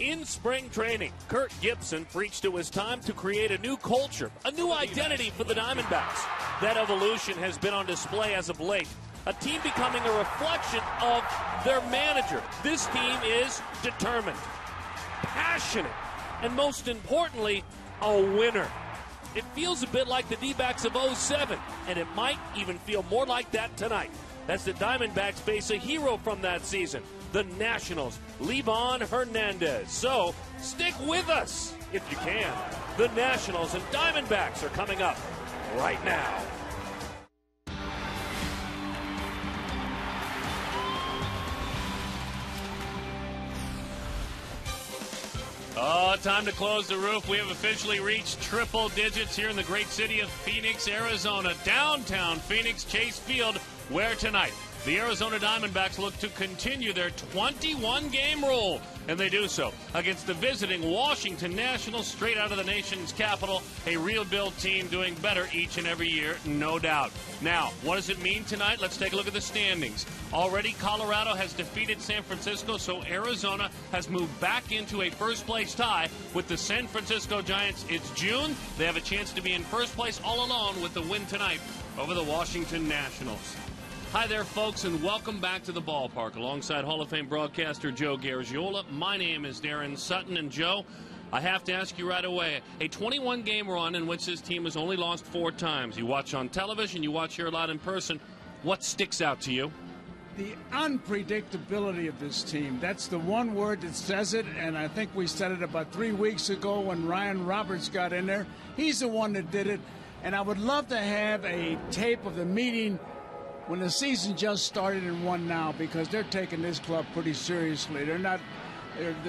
In spring training, Kirk Gibson preached it was time to create a new culture, a new identity for the Diamondbacks. That evolution has been on display as of late. A team becoming a reflection of their manager. This team is determined, passionate, and most importantly, a winner. It feels a bit like the D backs of 07, and it might even feel more like that tonight. As the Diamondbacks face a hero from that season, the Nationals, Livan Hernandez. So stick with us if you can. The Nationals and Diamondbacks are coming up right now. Oh, time to close the roof. We have officially reached triple digits here in the great city of Phoenix, Arizona. Downtown Phoenix, Chase Field, where tonight the Arizona Diamondbacks look to continue their 21 game rule, and they do so against the visiting Washington Nationals straight out of the nation's capital. A real build team doing better each and every year, no doubt. Now, what does it mean tonight? Let's take a look at the standings. Already, Colorado has defeated San Francisco, so Arizona has moved back into a first place tie with the San Francisco Giants. It's June. They have a chance to be in first place all alone with the win tonight over the Washington Nationals. Hi there, folks, and welcome back to the ballpark alongside Hall of Fame broadcaster Joe Garagiola. My name is Darren Sutton, and Joe, I have to ask you right away a 21 game run in which this team has only lost four times. You watch on television, you watch here a lot in person. What sticks out to you? The unpredictability of this team. That's the one word that says it, and I think we said it about three weeks ago when Ryan Roberts got in there. He's the one that did it, and I would love to have a tape of the meeting when the season just started and won now because they're taking this club pretty seriously. They're not.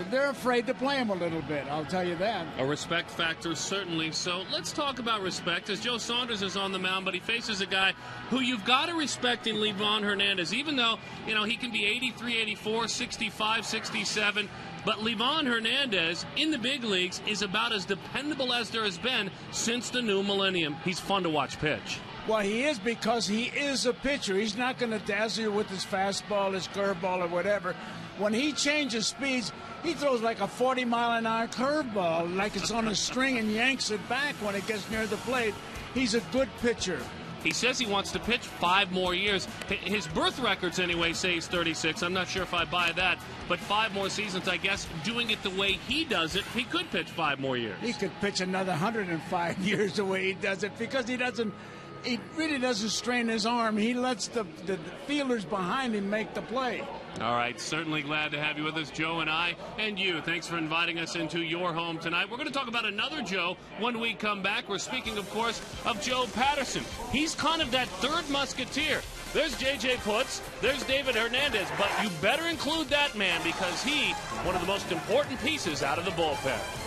They're, afraid to play him a little bit. I'll tell you that. A respect factor, certainly. So let's talk about respect. As Joe Saunders is on the mound, but he faces a guy who you've got to respect in Livan Hernandez, even though you know he can be 83, 84, 65, 67. But Livan Hernandez in the big leagues is about as dependable as there has been since the new millennium. He's fun to watch pitch. Well, he is because he is a pitcher. He's not going to dazzle you with his fastball, his curveball, or whatever. When he changes speeds, he throws like a 40 mile an hour curveball, like it's on a string, and yanks it back when it gets near the plate. He's a good pitcher. He says he wants to pitch five more years. His birth records, anyway, say he's 36. I'm not sure if I buy that, but five more seasons, I guess, doing it the way he does it, he could pitch five more years. He could pitch another 105 years the way he does it because he doesn't he really doesn't strain his arm. He lets the, the, fielders behind him make the play. All right, certainly glad to have you with us, Joe and I, and you. Thanks for inviting us into your home tonight. We're going to talk about another Joe when we come back. We're speaking, of course, of Joe Paterson. He's kind of that third musketeer. There's J.J. Putz, there's David Hernandez, but you better include that man because he, one of the most important pieces out of the bullpen.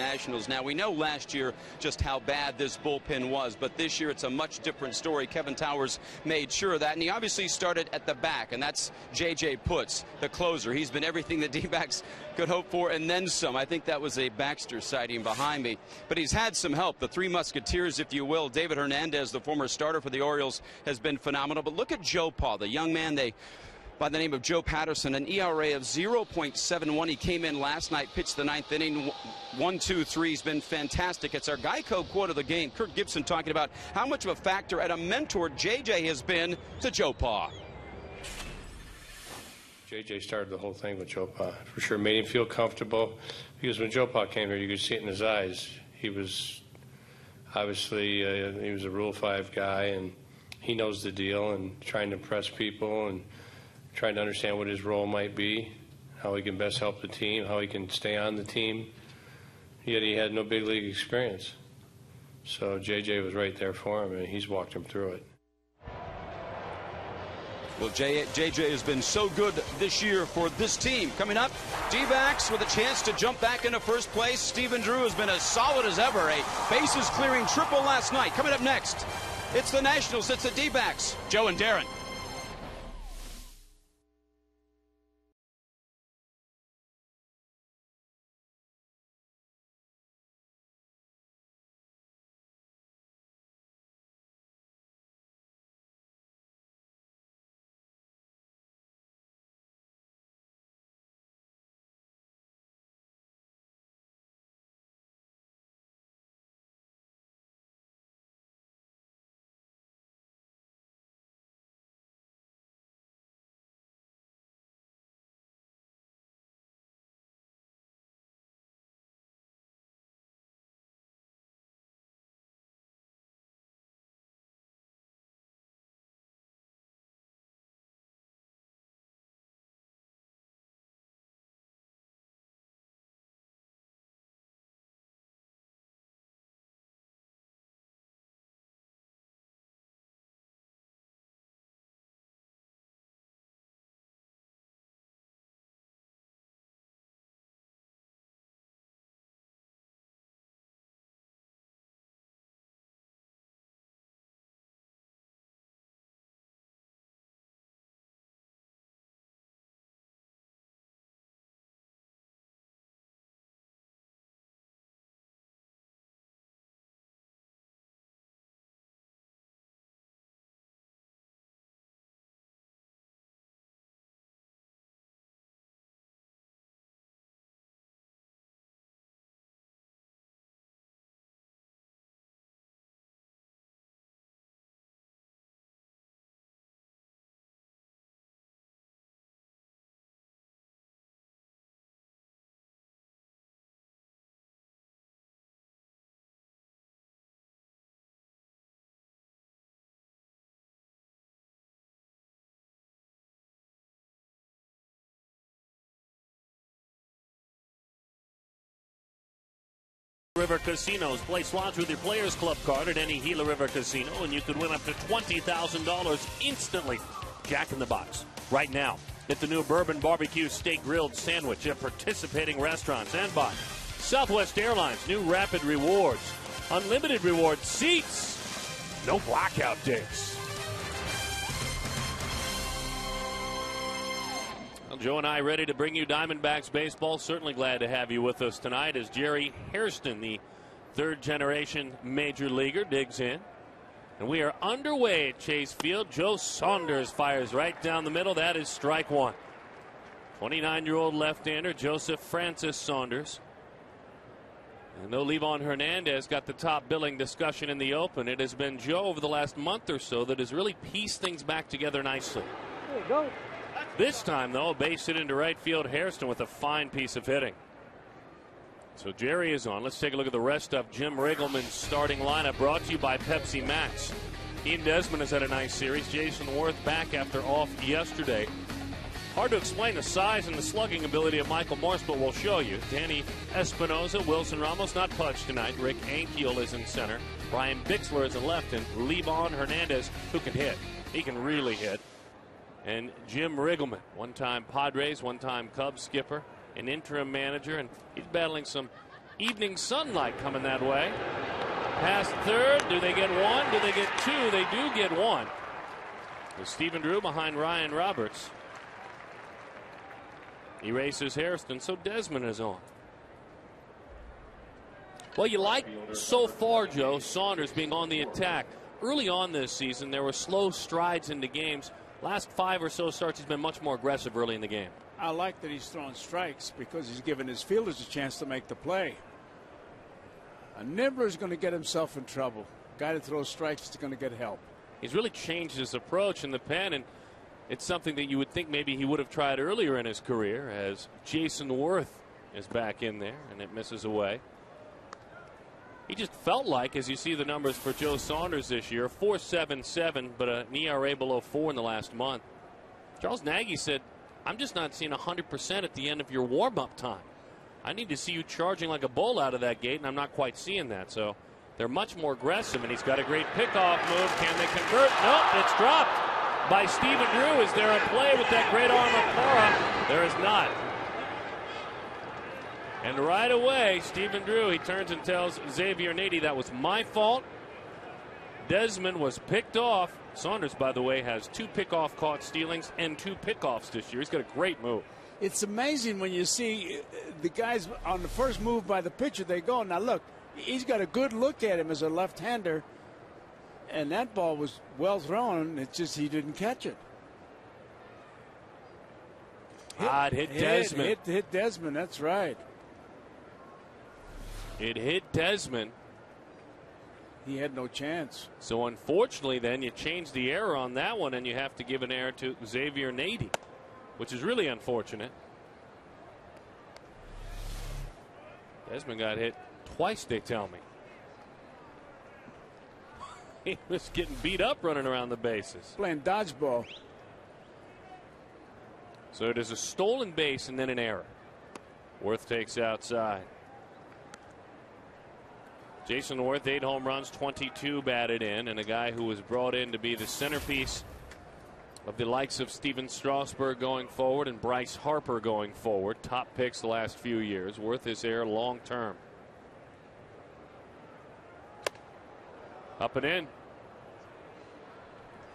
Nationals. Now, we know last year just how bad this bullpen was, but this year it's a much different story. Kevin Towers made sure of that, and he obviously started at the back, and that's J.J. Putz, the closer. He's been everything the D-backs could hope for, and then some. I think that was a Baxter sighting behind me, but he's had some help. The three musketeers, if you will. David Hernandez, the former starter for the Orioles, has been phenomenal, but look at Joe Paul, the young man they by the name of Joe Paterson, an ERA of 0.71. He came in last night, pitched the ninth inning, one, two, three. He's been fantastic. It's our Geico quote of the game. Kirk Gibson talking about how much of a factor and a mentor JJ has been to Joe Pa. JJ started the whole thing with Joe Pa. For sure, made him feel comfortable because when Joe Pa came here, you could see it in his eyes. He was obviously uh, he was a Rule Five guy, and he knows the deal and trying to impress people and trying to understand what his role might be, how he can best help the team, how he can stay on the team. Yet he had no big league experience. So JJ was right there for him, and he's walked him through it. Well, JJ has been so good this year for this team. Coming up, D-backs with a chance to jump back into first place. Stephen Drew has been as solid as ever. A bases clearing triple last night. Coming up next, it's the Nationals. It's the D-backs. Joe and Darren. River Casinos. Play slots with your Players Club card at any Gila River Casino, and you could win up to $20,000 instantly. Jack in the Box. Right now, get the new Bourbon Barbecue Steak Grilled Sandwich at participating restaurants and by Southwest Airlines, new Rapid Rewards. Unlimited reward seats. No blackout dates. Joe and I ready to bring you Diamondbacks baseball. Certainly glad to have you with us tonight as Jerry Hairston, the third generation major leaguer, digs in. And we are underway at Chase Field. Joe Saunders fires right down the middle. That is strike one. 29 year old left hander Joseph Francis Saunders. And though Livan Hernandez got the top billing discussion in the open, it has been Joe over the last month or so that has really pieced things back together nicely. go. This time, though, base hit into right field. Hairston with a fine piece of hitting. So Jerry is on. Let's take a look at the rest of Jim Riggleman's starting lineup brought to you by Pepsi Max. Ian Desmond has had a nice series. Jayson Werth back after off yesterday. Hard to explain the size and the slugging ability of Michael Morse, but we'll show you. Danny Espinosa, Wilson Ramos not Pudge tonight. Rick Ankiel is in center. Brian Bixler is in left, and Livan Hernandez, who can hit. He can really hit and Jim Riggleman, one time Padres, one time Cubs skipper, an interim manager, and he's battling some evening sunlight coming that way. Past third. Do they get one? Do they get two? They do get one. With Stephen Drew behind Ryan Roberts. Erases Hairston, so Desmond is on. Well, you like so far, Joe, Saunders being on the attack. Early on this season, there were slow strides into games. Last five or so starts, he's been much more aggressive early in the game. I like that he's throwing strikes because he's giving his fielders a chance to make the play. A nibbler is going to get himself in trouble. Guy that throws strikes is going to get help. He's really changed his approach in the pen, and it's something that you would think maybe he would have tried earlier in his career as Jayson Werth is back in there and it misses away. He just felt like, as you see the numbers for Joe Saunders this year, 4.77, but an ERA below four in the last month. Charles Nagy said, I'm just not seeing 100% at the end of your warm up time. I need to see you charging like a bull out of that gate, and I'm not quite seeing that. So they're much more aggressive, and he's got a great pickoff move. Can they convert? Nope, it's dropped by Stephen Drew. Is there a play with that great arm of Parra? There is not. And right away, Stephen Drew, he turns and tells Xavier Nady that was my fault. Desmond was picked off. Saunders, by the way, has two pickoff caught stealings and two pickoffs this year. He's got a great move. It's amazing when you see uh, the guys on the first move by the pitcher, they go. Now, look, he's got a good look at him as a left hander, and that ball was well thrown. It's just he didn't catch it. Hit, it hit Desmond. Hit, hit, hit Desmond, that's right. It hit Desmond. He had no chance. So unfortunately, then you change the error on that one, and you have to give an error to Xavier Nady, which is really unfortunate. Desmond got hit twice, they tell me. he was getting beat up running around the bases. Playing dodgeball. So it is a stolen base and then an error. Werth takes outside. Jayson Werth, eight home runs, 22 batted in, and a guy who was brought in to be the centerpiece of the likes of Stephen Strasburg going forward and Bryce Harper going forward. Top picks the last few years. Werth is there long term. Up and in.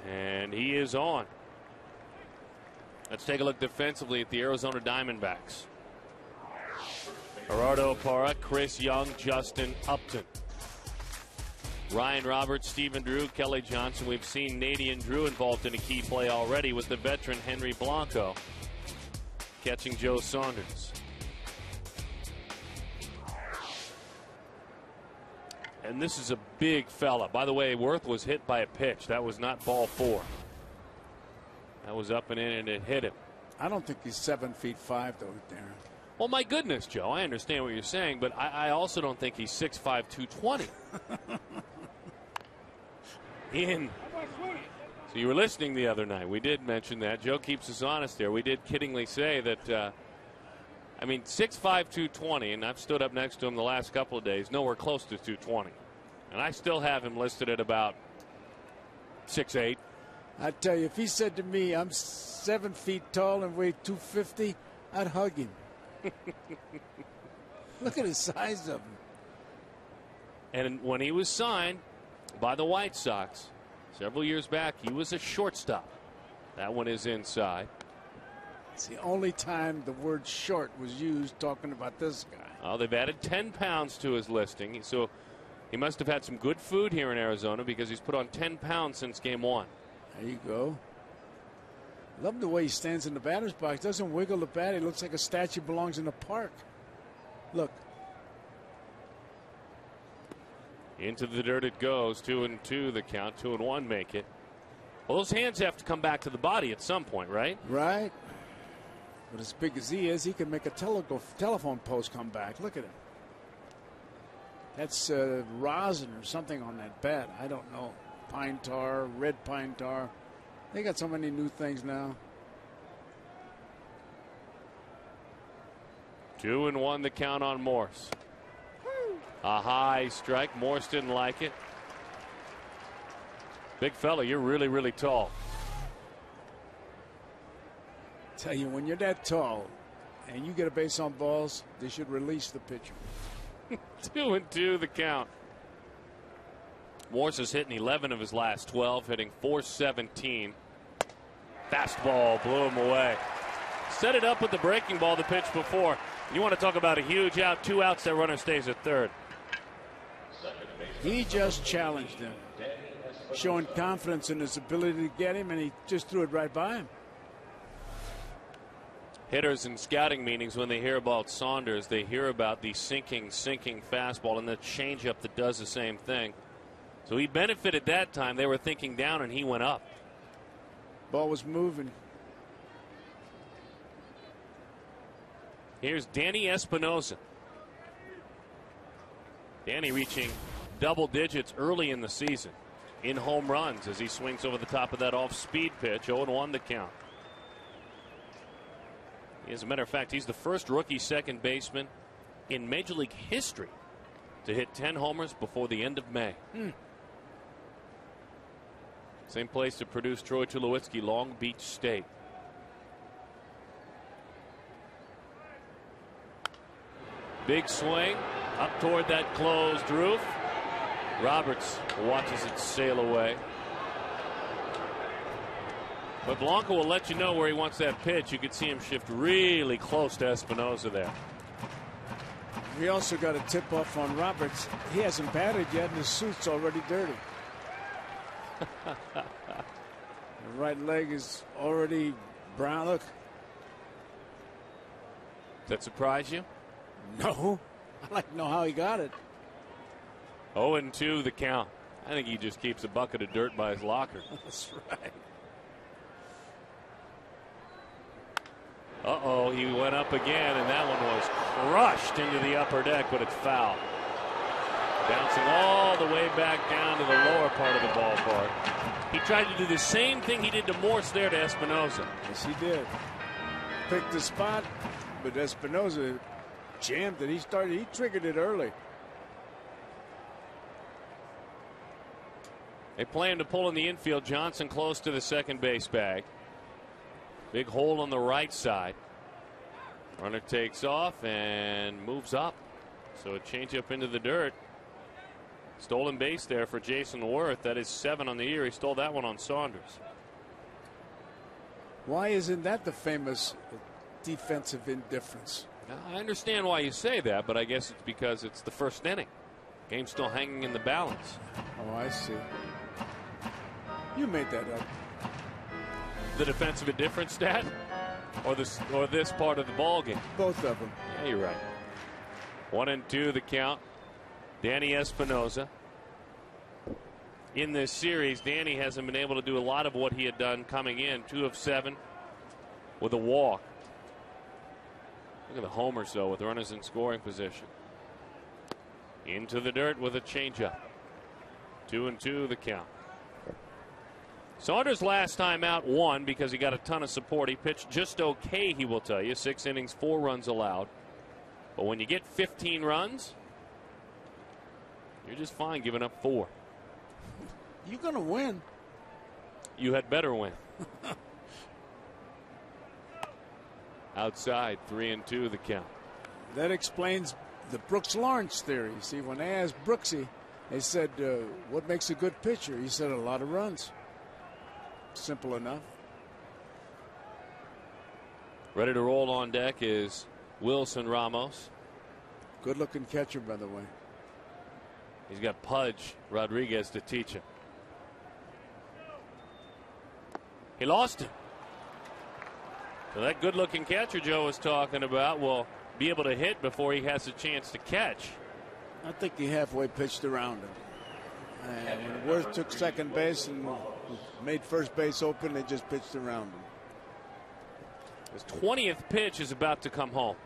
And he is on. Let's take a look defensively at the Arizona Diamondbacks. Gerardo Parra, Chris Young, Justin Upton. Ryan Roberts, Stephen Drew, Kelly Johnson. We've seen Nady and Drew involved in a key play already with the veteran Henry Blanco catching Joe Saunders. And this is a big fella. By the way, Werth was hit by a pitch. That was not ball four. That was up and in, and it hit him. I don't think he's seven feet five, though, Darren. Well, my goodness, Joe, I understand what you're saying, but I, I also don't think he's 6'5, 220. in. So you were listening the other night. We did mention that. Joe keeps us honest there. We did kiddingly say that. Uh, I mean, 6'5", 220, and I've stood up next to him the last couple of days, nowhere close to 220. And I still have him listed at about 6'8". I tell you, if he said to me, I'm seven feet tall and weigh 250, I'd hug him. Look at the size of him. And when he was signed, by the White Sox several years back. He was a shortstop. That one is inside. It's the only time the word short was used talking about this guy. Oh, they've added 10 pounds to his listing. So he must have had some good food here in Arizona because he's put on 10 pounds since game one. There you go. Love the way he stands in the batter's box. Doesn't wiggle the bat. He looks like a statue belongs in a park. Look, Into the dirt it goes. Two and two, the count. Two and one make it. Well, those hands have to come back to the body at some point, right? Right. But as big as he is, he can make a telephone post come back. Look at him. That's uh, rosin or something on that bat. I don't know. Pine tar, red pine tar. They got so many new things now. Two and one the count on Morse. A high strike. Morse didn't like it. Big fella, you're really, really tall. Tell you, when you're that tall and you get a base on balls, they should release the pitcher. two and two the count. Morse has hit in 11 of his last 12, hitting 417. Fastball blew him away. Set it up with the breaking ball the pitch before. You want to talk about a huge out, two outs, that runner stays at third. He just challenged him, showing confidence in his ability to get him, and he just threw it right by him. Hitters in scouting meetings, when they hear about Saunders, they hear about the sinking, sinking fastball and the changeup that does the same thing. So he benefited that time. They were thinking down, and he went up. Ball was moving. Here's Danny Espinosa. Danny reaching double digits early in the season in home runs as he swings over the top of that off speed pitch. 0 1 the count. As a matter of fact, he's the first rookie second baseman in Major League history to hit 10 homers before the end of May. Hmm. Same place to produce Troy Tulowitzki, Long Beach State. Big swing up toward that closed roof. Roberts watches it sail away. But Blanco will let you know where he wants that pitch. You could see him shift really close to Espinosa there. We also got a tip off on Roberts. He hasn't batted yet, and his suit's already dirty. The right leg is already brown. Look. Does that surprise you? No. I'd like to know how he got it. 0 and 2 the count. I think he just keeps a bucket of dirt by his locker. That's right. Uh oh, he went up again, and that one was crushed into the upper deck, but it's foul. Bouncing all the way back down to the lower part of the ballpark. He tried to do the same thing he did to Morse there to Espinosa. Yes, he did. Picked the spot, but Espinosa jammed it. He started, he triggered it early. They plan to pull in the infield. Johnson close to the second base bag. Big hole on the right side. Runner takes off and moves up. So a changeup into the dirt. Stolen base there for Jayson Werth. That is seven on the year. He stole that one on Saunders. Why isn't that the famous defensive indifference? Now, I understand why you say that, but I guess it's because it's the first inning. Game's still hanging in the balance. Oh, I see. You made that up. The defensive indifference stat, or this, or this part of the ball game. Both of them. Yeah, you're right. One and two, the count. Danny Espinosa. In this series, Danny hasn't been able to do a lot of what he had done coming in. Two of seven with a walk. Look at the homers, though, with runners in scoring position. Into the dirt with a changeup. Two and two, the count. Saunders last time out won because he got a ton of support. He pitched just okay, he will tell you. Six innings, four runs allowed. But when you get 15 runs, you're just fine giving up four. You're going to win. You had better win. Outside, three and two, the count. That explains the Brooks Lawrence theory. See, when they asked Brooksy, they said, uh, What makes a good pitcher? He said, A lot of runs. Simple enough. Ready to roll on deck is Wilson Ramos. Good looking catcher, by the way. He's got Pudge Rodriguez to teach him. He lost him. So that good looking catcher Joe was talking about will be able to hit before he has a chance to catch. I think he halfway pitched around him. And when Werth took second base and made first base open, they just pitched around him. His 20th pitch is about to come home.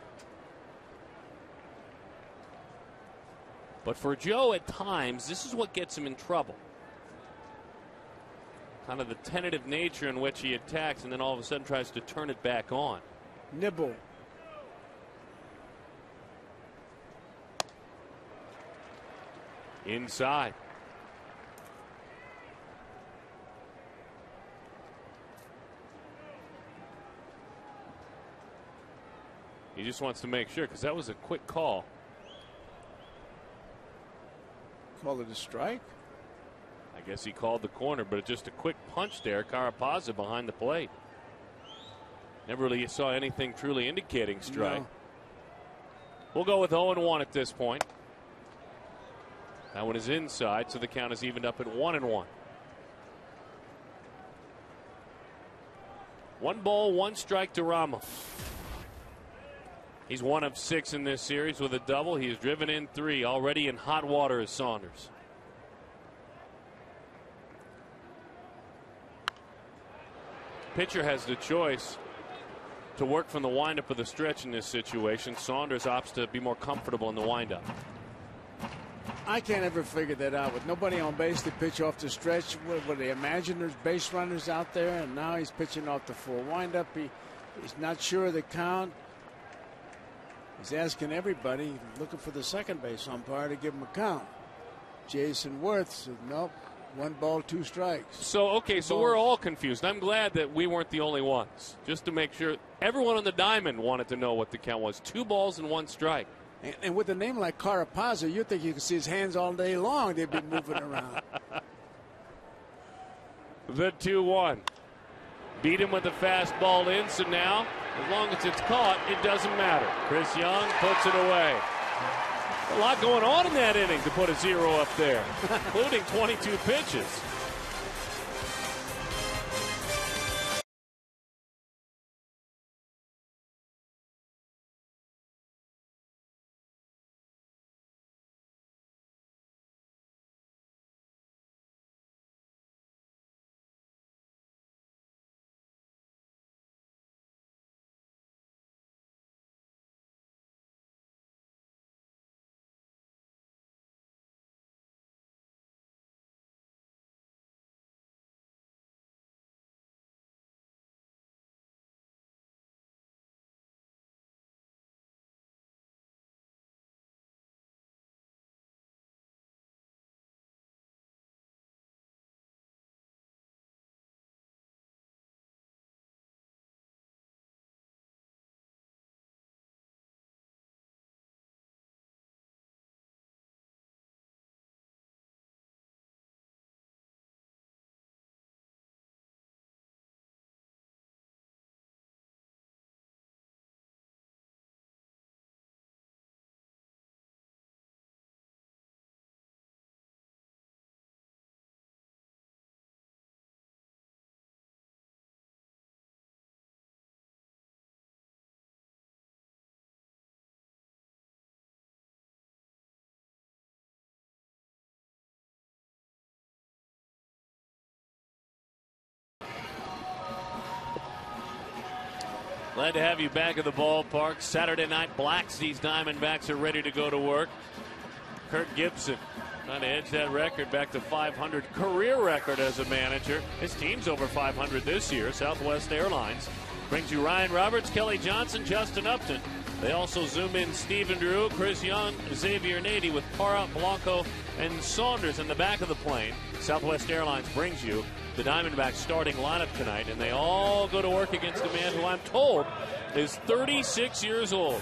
But for Joe, at times, this is what gets him in trouble. Kind of the tentative nature in which he attacks and then all of a sudden tries to turn it back on. Nibble. Inside. He just wants to make sure because that was a quick call. Call it a strike. I guess he called the corner, but just a quick punch there. Carapazza behind the plate. Never really saw anything truly indicating strike. No. We'll go with 0 1 at this point. That one is inside, so the count is evened up at 1 and 1. One ball, one strike to Ramos. He's one of six in this series with a double. He has driven in three, already in hot water as Saunders. Pitcher has the choice to work from the windup of the stretch in this situation. Saunders opts to be more comfortable in the windup. I can't ever figure that out. With nobody on base to pitch off the stretch, what, what they imagine there's base runners out there, and now he's pitching off the full windup. He, he's not sure of the count. He's asking everybody, looking for the second base umpire to give him a count. Jayson Werth said, nope, one ball, two strikes. So, okay, so we're all confused. I'm glad that we weren't the only ones. Just to make sure everyone on the diamond wanted to know what the count was two balls and one strike. And, and with a name like Carapazza, you'd think you could see his hands all day long. They'd be moving around. The 2 1. Beat him with a fastball in, so now, as long as it's caught, it doesn't matter. Chris Young puts it away. A lot going on in that inning to put a zero up there, including 22 pitches. Glad to have you back at the ballpark. Saturday night blacks. These Diamondbacks are ready to go to work. Kirk Gibson trying to edge that record back to 500 career record as a manager. His team's over 500 this year. Southwest Airlines brings you Ryan Roberts, Kelly Johnson, Justin Upton. They also zoom in Stephen Drew, Chris Young, Xavier Nady with Parra, Blanco, and Saunders in the back of the plane. Southwest Airlines brings you the Diamondbacks starting lineup tonight, and they all go to work against a man who I'm told is 36 years old.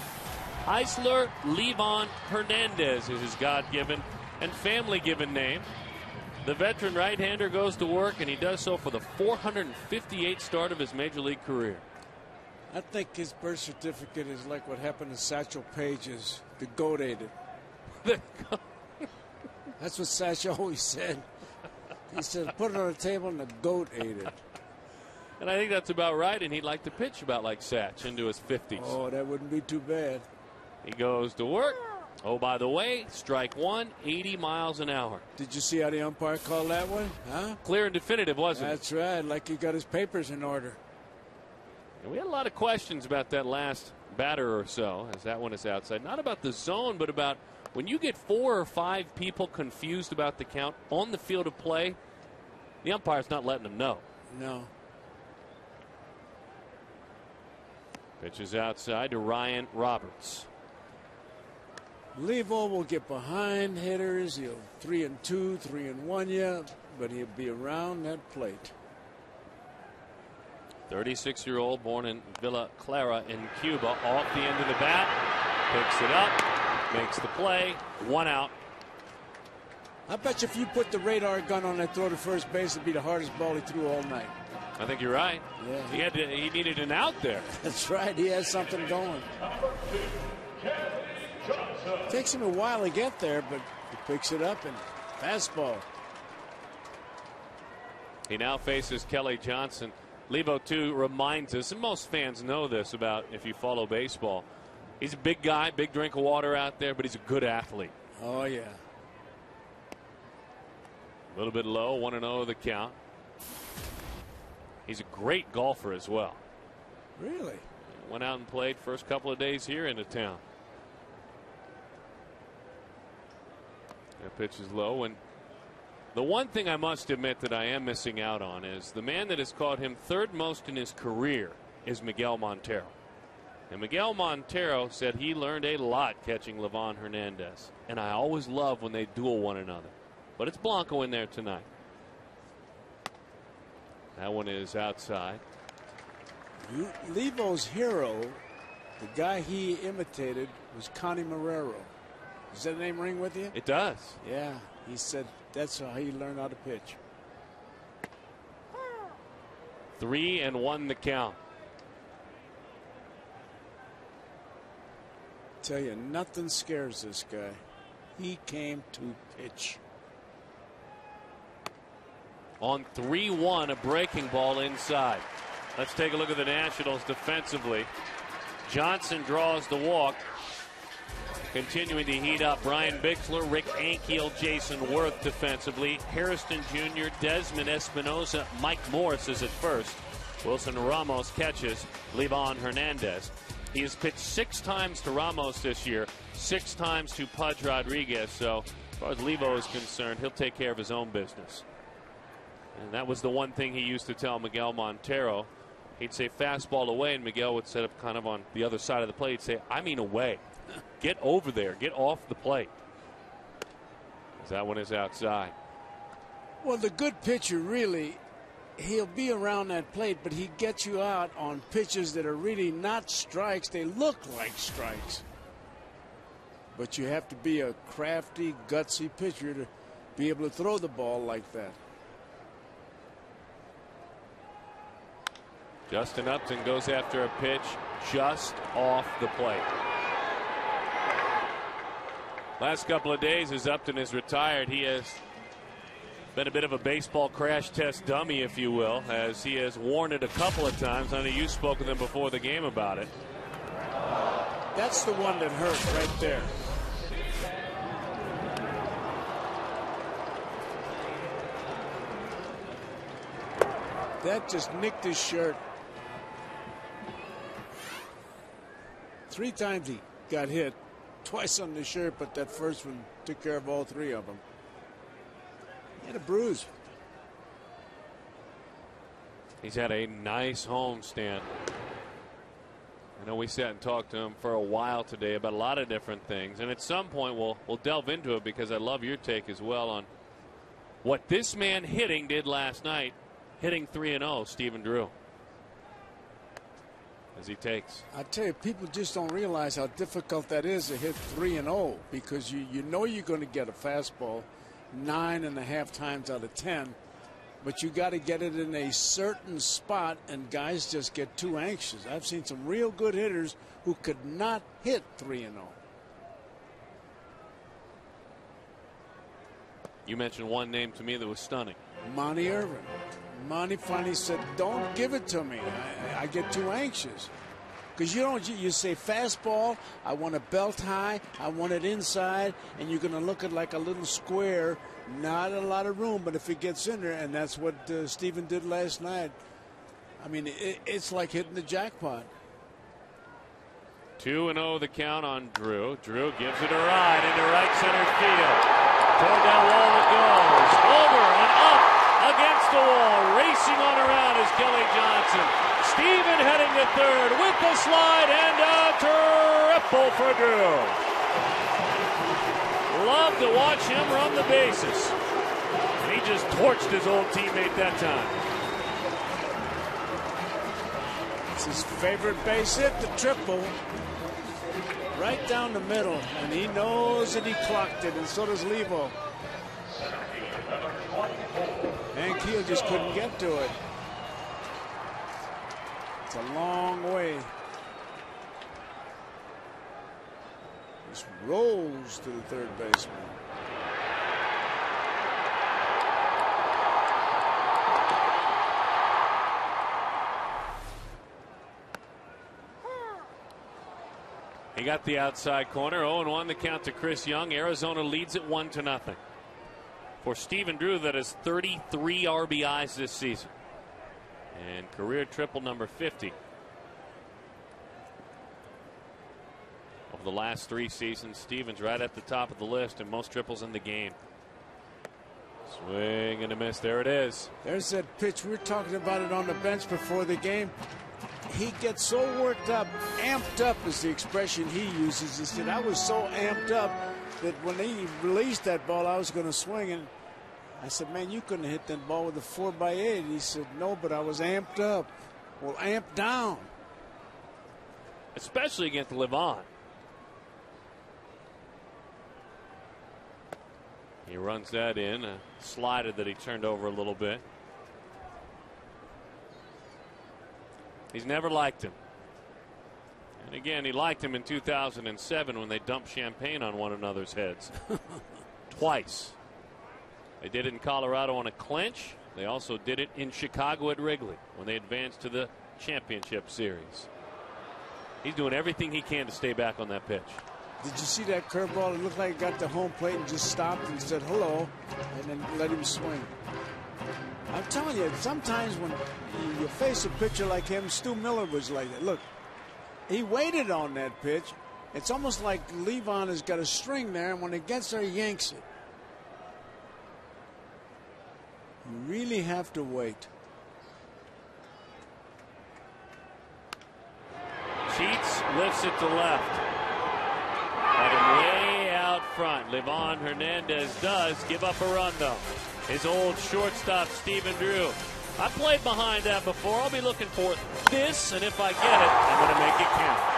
Eisler Livan Hernandez is his God given and family given name. The veteran right hander goes to work, and he does so for the 458th start of his major league career. I think his birth certificate is like what happened to Satchel Paige's, the goat ate it. That's what Satchel always said. He said, put it on the table and the goat ate it. And I think that's about right, and he'd like to pitch about like Satch into his 50s. Oh, that wouldn't be too bad. He goes to work. Oh, by the way, strike one, 80 miles an hour. Did you see how the umpire called that one? Huh? Clear and definitive, wasn't it? That's right, like he got his papers in order. And we had a lot of questions about that last batter or so, as that one is outside. Not about the zone, but about when you get four or five people confused about the count on the field of play, the umpire's not letting them know. No. Pitches outside to Ryan Roberts. Levo will get behind hitters. He'll three and two, three and one, yeah, but he'll be around that plate. 36 year old, born in Villa Clara in Cuba, off the end of the bat, picks it up, makes the play, one out. I bet you if you put the radar gun on that throw to first base, it'd be the hardest ball he threw all night. I think you're right. Yeah. He had to, he needed an out there. That's right. He has something going. Takes him a while to get there, but he picks it up and fastball. He now faces Kelly Johnson. Levo, too, reminds us, and most fans know this about if you follow baseball. He's a big guy, big drink of water out there, but he's a good athlete. Oh, yeah. A little bit low, 1 0 the count. He's a great golfer as well. Really? Went out and played first couple of days here in the town. That pitch is low, and the one thing I must admit that I am missing out on is the man that has caught him third most in his career is Miguel Montero. And Miguel Montero said he learned a lot catching Livan Hernandez. And I always love when they duel one another. But it's Blanco in there tonight. That one is outside. Levo's hero, the guy he imitated, was Connie Marrero. Does that name ring with you? It does. Yeah, he said that's how he learned how to pitch. Three and one the count. Tell you, nothing scares this guy. He came to pitch. On 3 1, a breaking ball inside. Let's take a look at the Nationals defensively. Johnson draws the walk. Continuing to heat up Brian Bixler, Rick Ankiel, Jayson Werth defensively. Hairston Jr., Desmond Espinosa, Mike Morse is at first. Wilson Ramos catches Livan Hernandez. He has pitched six times to Ramos this year, six times to Pudge Rodriguez. So, as far as Levo is concerned, he'll take care of his own business. And that was the one thing he used to tell Miguel Montero. He'd say fastball away, and Miguel would set up kind of on the other side of the plate. He'd say, I mean away. Get over there. Get off the plate. As That one is outside. Well, the good pitcher really, he'll be around that plate, but he gets you out on pitches that are really not strikes. They look like strikes. But you have to be a crafty, gutsy pitcher to be able to throw the ball like that. Justin Upton goes after a pitch just off the plate. Last couple of days, as Upton is retired, he has been a bit of a baseball crash test dummy, if you will, as he has worn it a couple of times. I know you spoke with him before the game about it. That's the one that hurt right there. That just nicked his shirt. Three times he got hit, twice on the shirt, but that first one took care of all three of them. He had a bruise. He's had a nice home stand. I know we sat and talked to him for a while today about a lot of different things, and at some point we'll we'll delve into it because I love your take as well on what this man hitting did last night, hitting three and zero. Stephen Drew as he takes. I tell you, people just don't realize how difficult that is to hit 3 and 0 because you, you know you're going to get a fastball nine and a half times out of 10, but you got to get it in a certain spot, and guys just get too anxious. I've seen some real good hitters who could not hit 3 and 0. You mentioned one name to me that was stunning. Monte Irvin. Monte finally said, "Don't give it to me. I, I get too anxious." Because you don't, you say fastball. I want a belt high. I want it inside, and you're going to look at like a little square. Not a lot of room, but if it gets in there, and that's what uh, Stephen did last night. I mean, it, it's like hitting the jackpot. 2 and 0 the count on Drew. Drew gives it a ride into right center field. Toward that wall it goes. Over and up the wall. Racing on around is Kelly Johnson. Stephen heading to third with the slide and a triple for Drew. Love to watch him run the bases. And he just torched his old teammate that time. It's his favorite base hit, the triple. Right down the middle, and he knows that he clocked it, and so does Levo. Ankiel just couldn't get to it. It's a long way. Just rolls to the third baseman. He got the outside corner. 0 1 the count to Chris Young. Arizona leads it 1 to nothing. For Stephen Drew, that has 33 RBIs this season. And career triple number 50. Over the last three seasons, Stevens right at the top of the list and most triples in the game. Swing and a miss. There it is. There's that pitch. We were talking about it on the bench before the game he gets so worked up, amped up is the expression he uses. He said, I was so amped up that when he released that ball, I was going to swing. And I said, man, you couldn't hit that ball with a 4 by 8 He said, no, but I was amped up. Well, amped down. Especially against Livan. He runs that in, a slider that he turned over a little bit. He's never liked him. And again, he liked him in 2007 when they dumped champagne on one another's heads. Twice. They did it in Colorado on a clinch. They also did it in Chicago at Wrigley when they advanced to the championship series. He's doing everything he can to stay back on that pitch. Did you see that curveball? It looked like it got the home plate and just stopped and said hello and then let him swing. I'm telling you, sometimes when you face a pitcher like him, Stu Miller was like that. Look, he waited on that pitch. It's almost like Livan has got a string there, and when it gets there, he yanks it. You really have to wait. Sheets lifts it to left. Way out front. Livan Hernandez does give up a run, though his old shortstop, Stephen Drew. I played behind that before. I'll be looking for this, and if I get it, I'm going to make it count.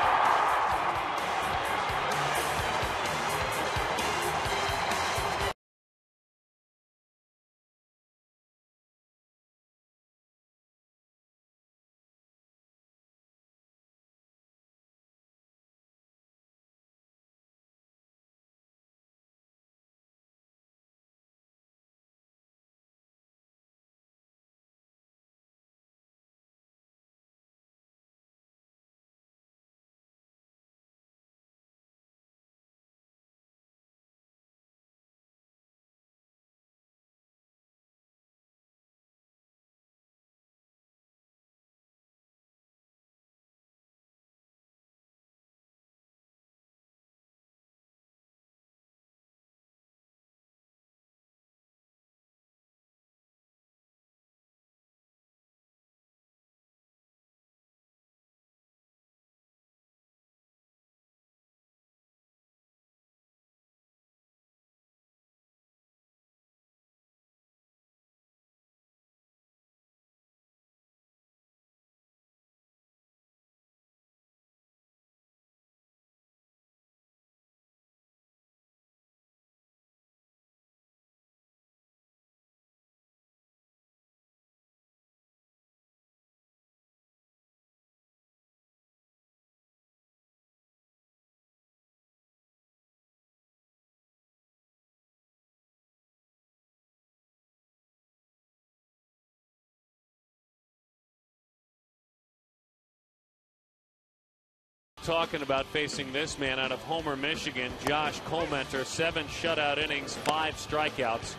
Talking about facing this man out of Homer, Michigan, Josh Collmenter. Seven shutout innings, five strikeouts.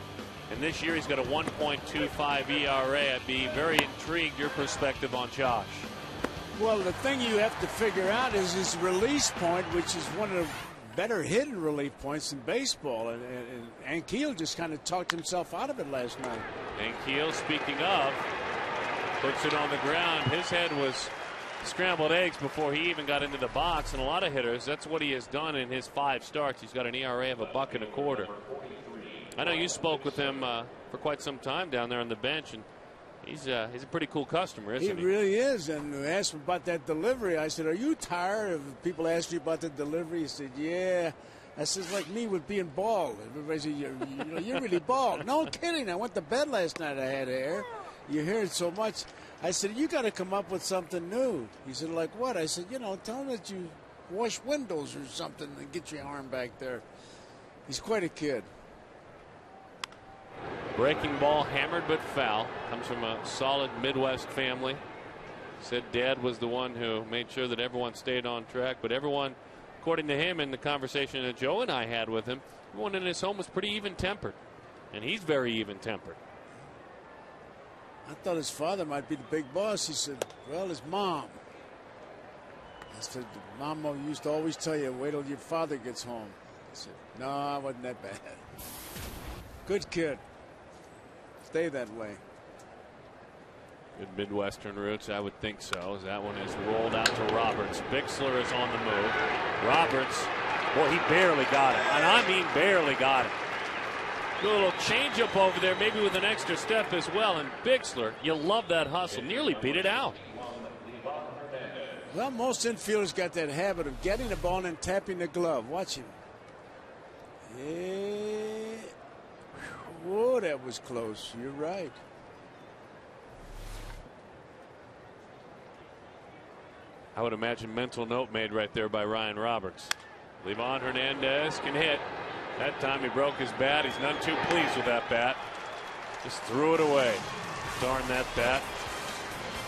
And this year he's got a 1.25 ERA. I'd be very intrigued your perspective on Josh. Well, the thing you have to figure out is his release point, which is one of the better hidden relief points in baseball. And, and, and Ankiel just kind of talked himself out of it last night. Ankiel, speaking of, puts it on the ground. His head was scrambled eggs before he even got into the box. And a lot of hitters, that's what he has done in his five starts. He's got an ERA of a buck and a quarter. I know you spoke with him uh, for quite some time down there on the bench, and he's uh, he's a pretty cool customer, isn't he? He really is. And asked him about that delivery. I said, "Are you tired of people asking you about the delivery?" He said, "Yeah." I says, like me with being bald. Everybody says, you're, you know, you're really bald. No kidding. I went to bed last night. I had hair. You hear it so much. I said, you got to come up with something new. He said, like what? I said, you know, tell him that you wash windows or something and get your arm back there. He's quite a kid. Breaking ball hammered but foul. Comes from a solid Midwest family. Said dad was the one who made sure that everyone stayed on track, but everyone, according to him in the conversation that Joe and I had with him, everyone in his home was pretty even tempered. And he's very even tempered. I thought his father might be the big boss. He said, well, his mom. I said, Mama used to always tell you, wait till your father gets home. I said, no, I wasn't that bad. Good kid. Stay that way. Good Midwestern roots, I would think so. As that one is rolled out to Roberts. Bixler is on the move. Roberts, boy, he barely got it. And I mean barely got it. A little changeup over there, maybe with an extra step as well. And Bixler, you love that hustle. Nearly beat it out. Well, most infielders got that habit of getting the ball and tapping the glove. Watch him. Yeah. Whoa, that was close. You're right. I would imagine mental note made right there by Ryan Roberts. Livan Hernandez can hit. That time he broke his bat. He's none too pleased with that bat. Just threw it away. Darn that bat.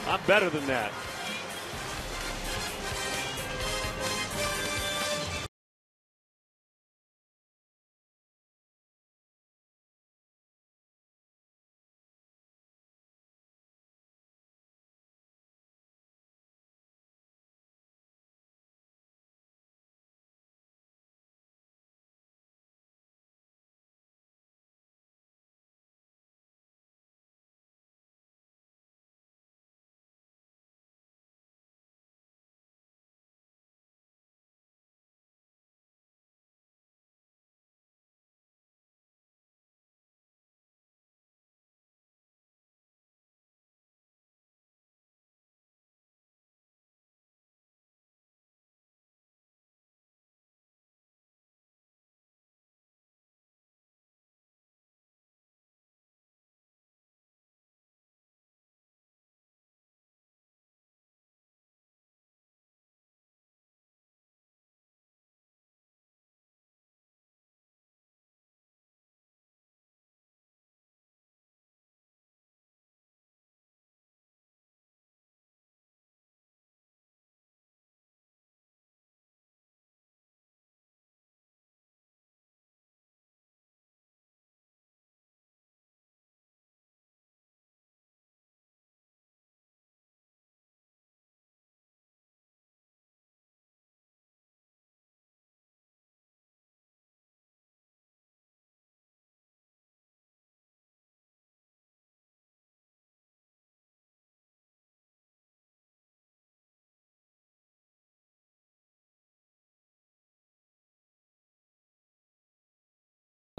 I'm better than that.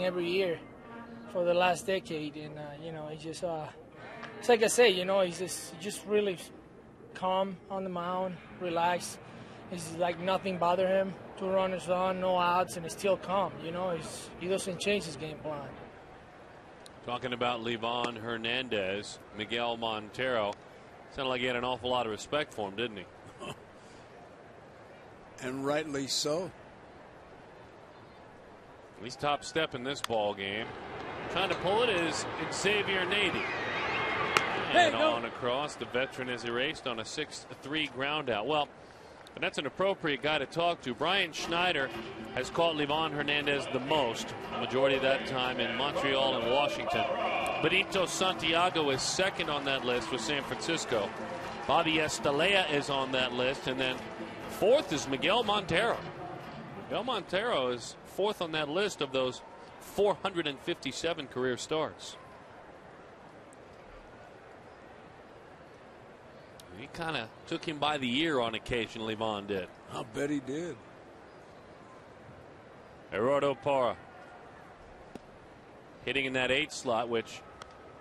Every year for the last decade, and uh, you know, he just uh, it's like I say, you know, he's just just really calm on the mound, relaxed. He's like nothing bother him. Two runners on, no outs, and he's still calm. You know, he's, he doesn't change his game plan. Talking about Livan Hernandez, Miguel Montero. Sounded like he had an awful lot of respect for him, didn't he? and rightly so. He's top step in this ball game. Trying to pull it is Xavier Nady. And on across, the veteran is erased on a 6-3 ground out. Well, and that's an appropriate guy to talk to. Brian Schneider has caught Livan Hernandez the most, the majority of that time in Montreal and Washington. Benito Santiago is second on that list with San Francisco. Bobby Estalella is on that list, and then fourth is Miguel Montero. Miguel Montero is fourth on that list of those 457 career starts. He kind of took him by the ear on occasion, Livan did. I bet he did. Gerardo Parra hitting in that eight slot, which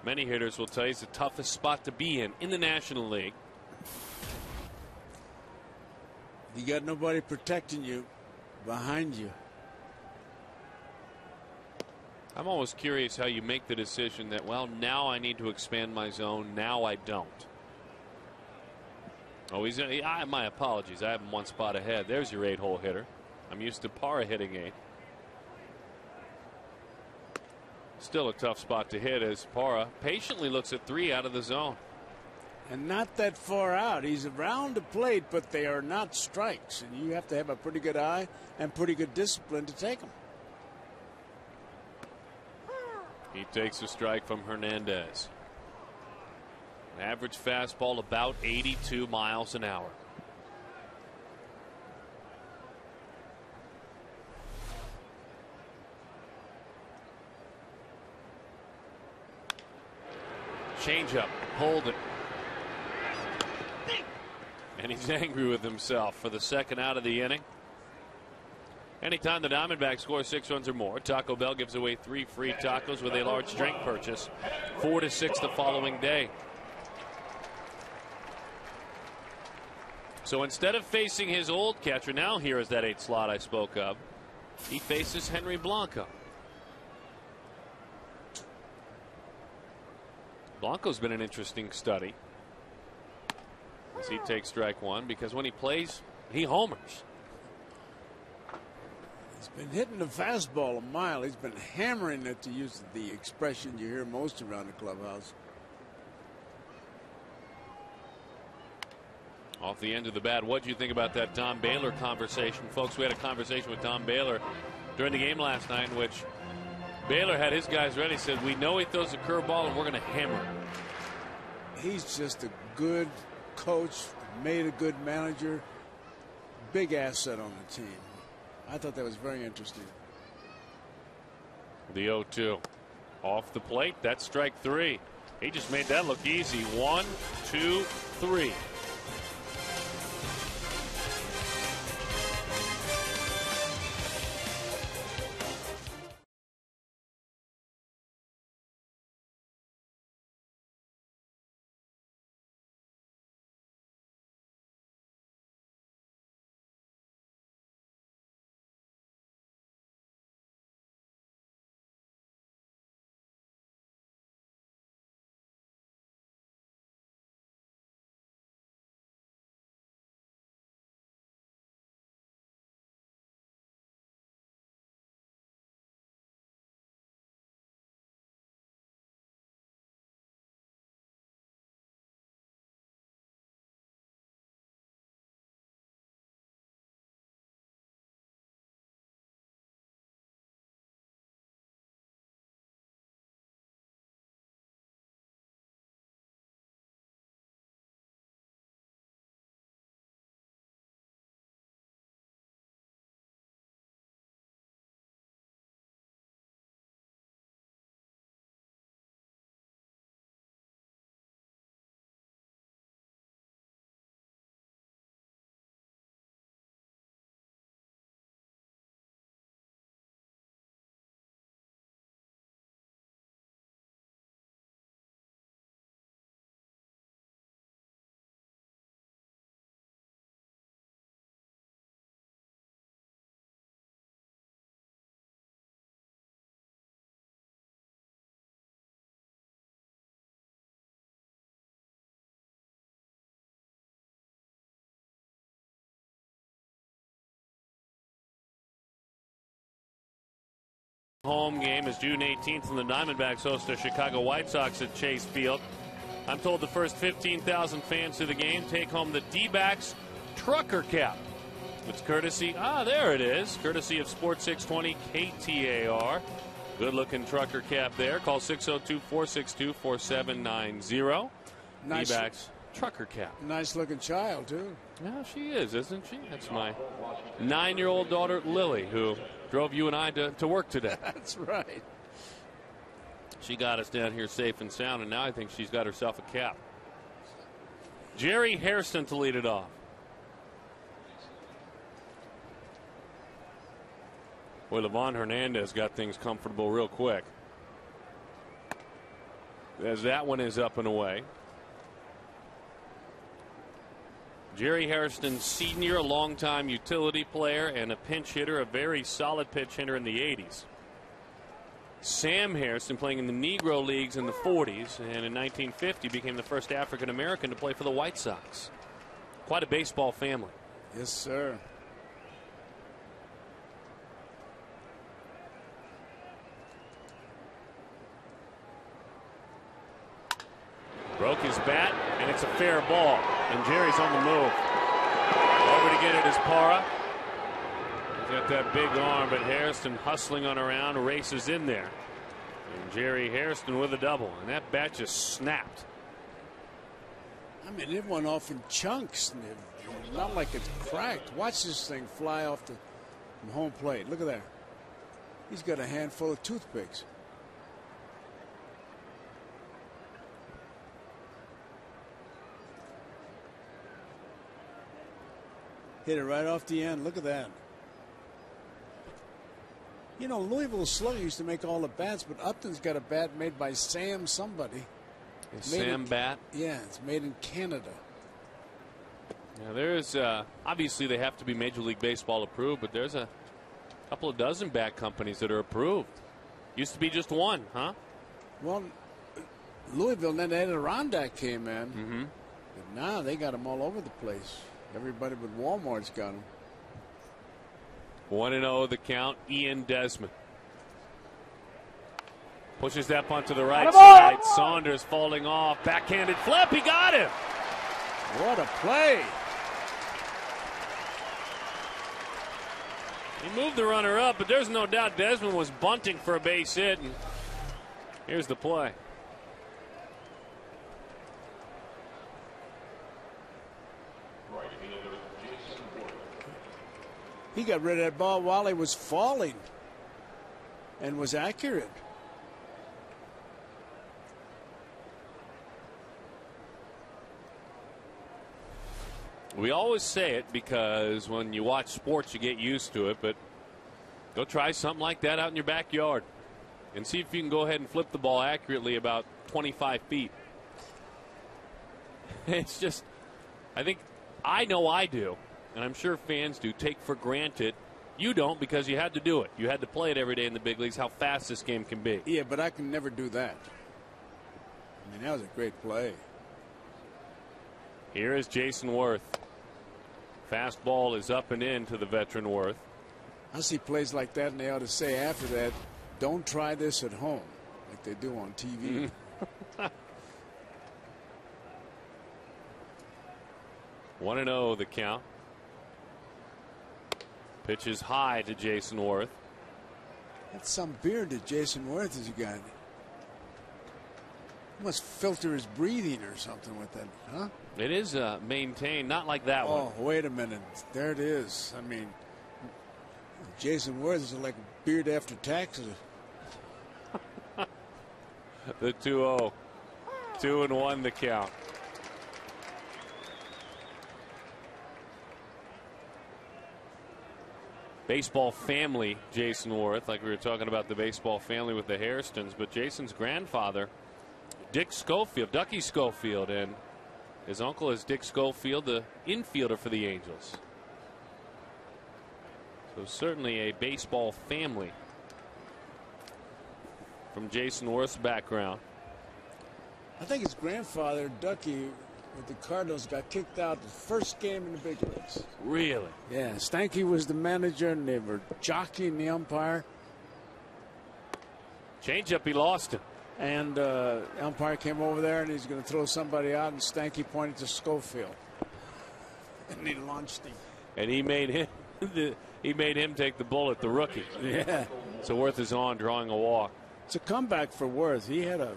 many hitters will tell you is the toughest spot to be in in the National League. You got nobody protecting you behind you. I'm almost curious how you make the decision that, well, now I need to expand my zone. Now I don't. Oh, he's. My apologies. I have him one spot ahead. There's your eight hole hitter. I'm used to Parra hitting eight. Still a tough spot to hit as Parra patiently looks at three out of the zone. And not that far out. He's around the plate, but they are not strikes. And you have to have a pretty good eye and pretty good discipline to take them. He takes a strike from Hernandez. Average fastball about 82 miles an hour. Changeup, pulled it. And he's angry with himself for the second out of the inning. Anytime the Diamondbacks score six runs or more, Taco Bell gives away three free tacos with a large drink purchase. Four to six the following day. So instead of facing his old catcher, now here is that eight slot I spoke of. He faces Henry Blanco. Blanco's been an interesting study as he takes strike one because when he plays, he homers. He's been hitting the fastball a mile. He's been hammering it to use the expression you hear most around the clubhouse. Off the end of the bat, what do you think about that Don Baylor conversation? Folks, we had a conversation with Don Baylor during the game last night in which Baylor had his guys ready, said, We know he throws a curveball and we're going to hammer him. He's just a good coach, made a good manager, big asset on the team. I thought that was very interesting. The 0 2. Off the plate, that's strike three. He just made that look easy. One, two, three. Home game is June 18th, and the Diamondbacks host the Chicago White Sox at Chase Field. I'm told the first 15,000 fans to the game take home the D-backs trucker cap. It's courtesy, ah, there it is, courtesy of Sports 620 KTAR. Good looking trucker cap there. Call 602 462 4790. Nice. D-backs trucker cap. Nice looking child, too. Yeah, she is, isn't she? That's my nine year old daughter, Lily, who drove you and I to, to work today. That's right. She got us down here safe and sound, and now I think she's got herself a cap. Jerry Hairston to lead it off. Boy, Livan Hernandez got things comfortable real quick. As that one is up and away. Jerry Hairston Sr., a longtime utility player and a pinch hitter, a very solid pinch hitter in the 80s. Sam Hairston playing in the Negro Leagues in the 40s, and in 1950 became the first African American to play for the White Sox. Quite a baseball family. Yes, sir. Broke his bat, and it's a fair ball. And Jerry's on the move. Over to get it is Parra. He's got that big arm, but Hairston hustling on around, races in there. And Jerry Hairston with a double, and that bat just snapped. I mean, it went off in chunks. Not like it's cracked. Watch this thing fly off the home plate. Look at that. He's got a handful of toothpicks. Hit it right off the end. Look at that. You know, Louisville Slugger used to make all the bats, but Upton's got a bat made by Sam somebody. Sam in, Bat? Yeah, it's made in Canada. Now there's uh, obviously they have to be Major League Baseball approved, but there's a couple of dozen bat companies that are approved. Used to be just one, huh? Well, Louisville, and then Adirondack came in. Mm-hmm. But now they got them all over the place. Everybody but Walmart's got them. 1 0 the count. Ian Desmond. Pushes that punt to the right side. Saunders falling off. Backhanded flip. He got him. What a play. He moved the runner up, but there's no doubt Desmond was bunting for a base hit. And here's the play. He got rid of that ball while he was falling and was accurate. We always say it because when you watch sports, you get used to it, but go try something like that out in your backyard and see if you can go ahead and flip the ball accurately about 25 feet. It's just, I think, I know I do, and I'm sure fans do, take for granted. You don't because you had to do it. You had to play it every day in the big leagues, how fast this game can be. Yeah, but I can never do that. I mean, that was a great play. Here is Jayson Werth. Fastball is up and in to the veteran Werth. I see plays like that, and they ought to say after that, don't try this at home like they do on TV. Mm-hmm. One and zero the count. Pitches high to Jayson Werth. That's some beard that Jayson Werth has got. He must filter his breathing or something with that, huh? It is uh, maintained, not like that oh, one. Oh, wait a minute. There it is. I mean, Jayson Werth is like a beard after taxes. the 2 0. 2 and 1 the count. Baseball family, Jayson Werth, like we were talking about the baseball family with the Hairstons, but Jayson's grandfather, Dick Schofield, Ducky Schofield, and his uncle is Dick Schofield, the infielder for the Angels. So certainly a baseball family from Jayson Werth's background. I think his grandfather, Ducky, with the Cardinals got kicked out the first game in the big leagues. Really? Yeah, Stanky was the manager, and they were jockeying the umpire. Change up, he lost him. And uh, umpire came over there, and he's going to throw somebody out, and Stanky pointed to Schofield, and he launched him. And he made him. he made him take the bullet, the rookie. Yeah. So Werth is on, drawing a walk. It's a comeback for Werth. He had a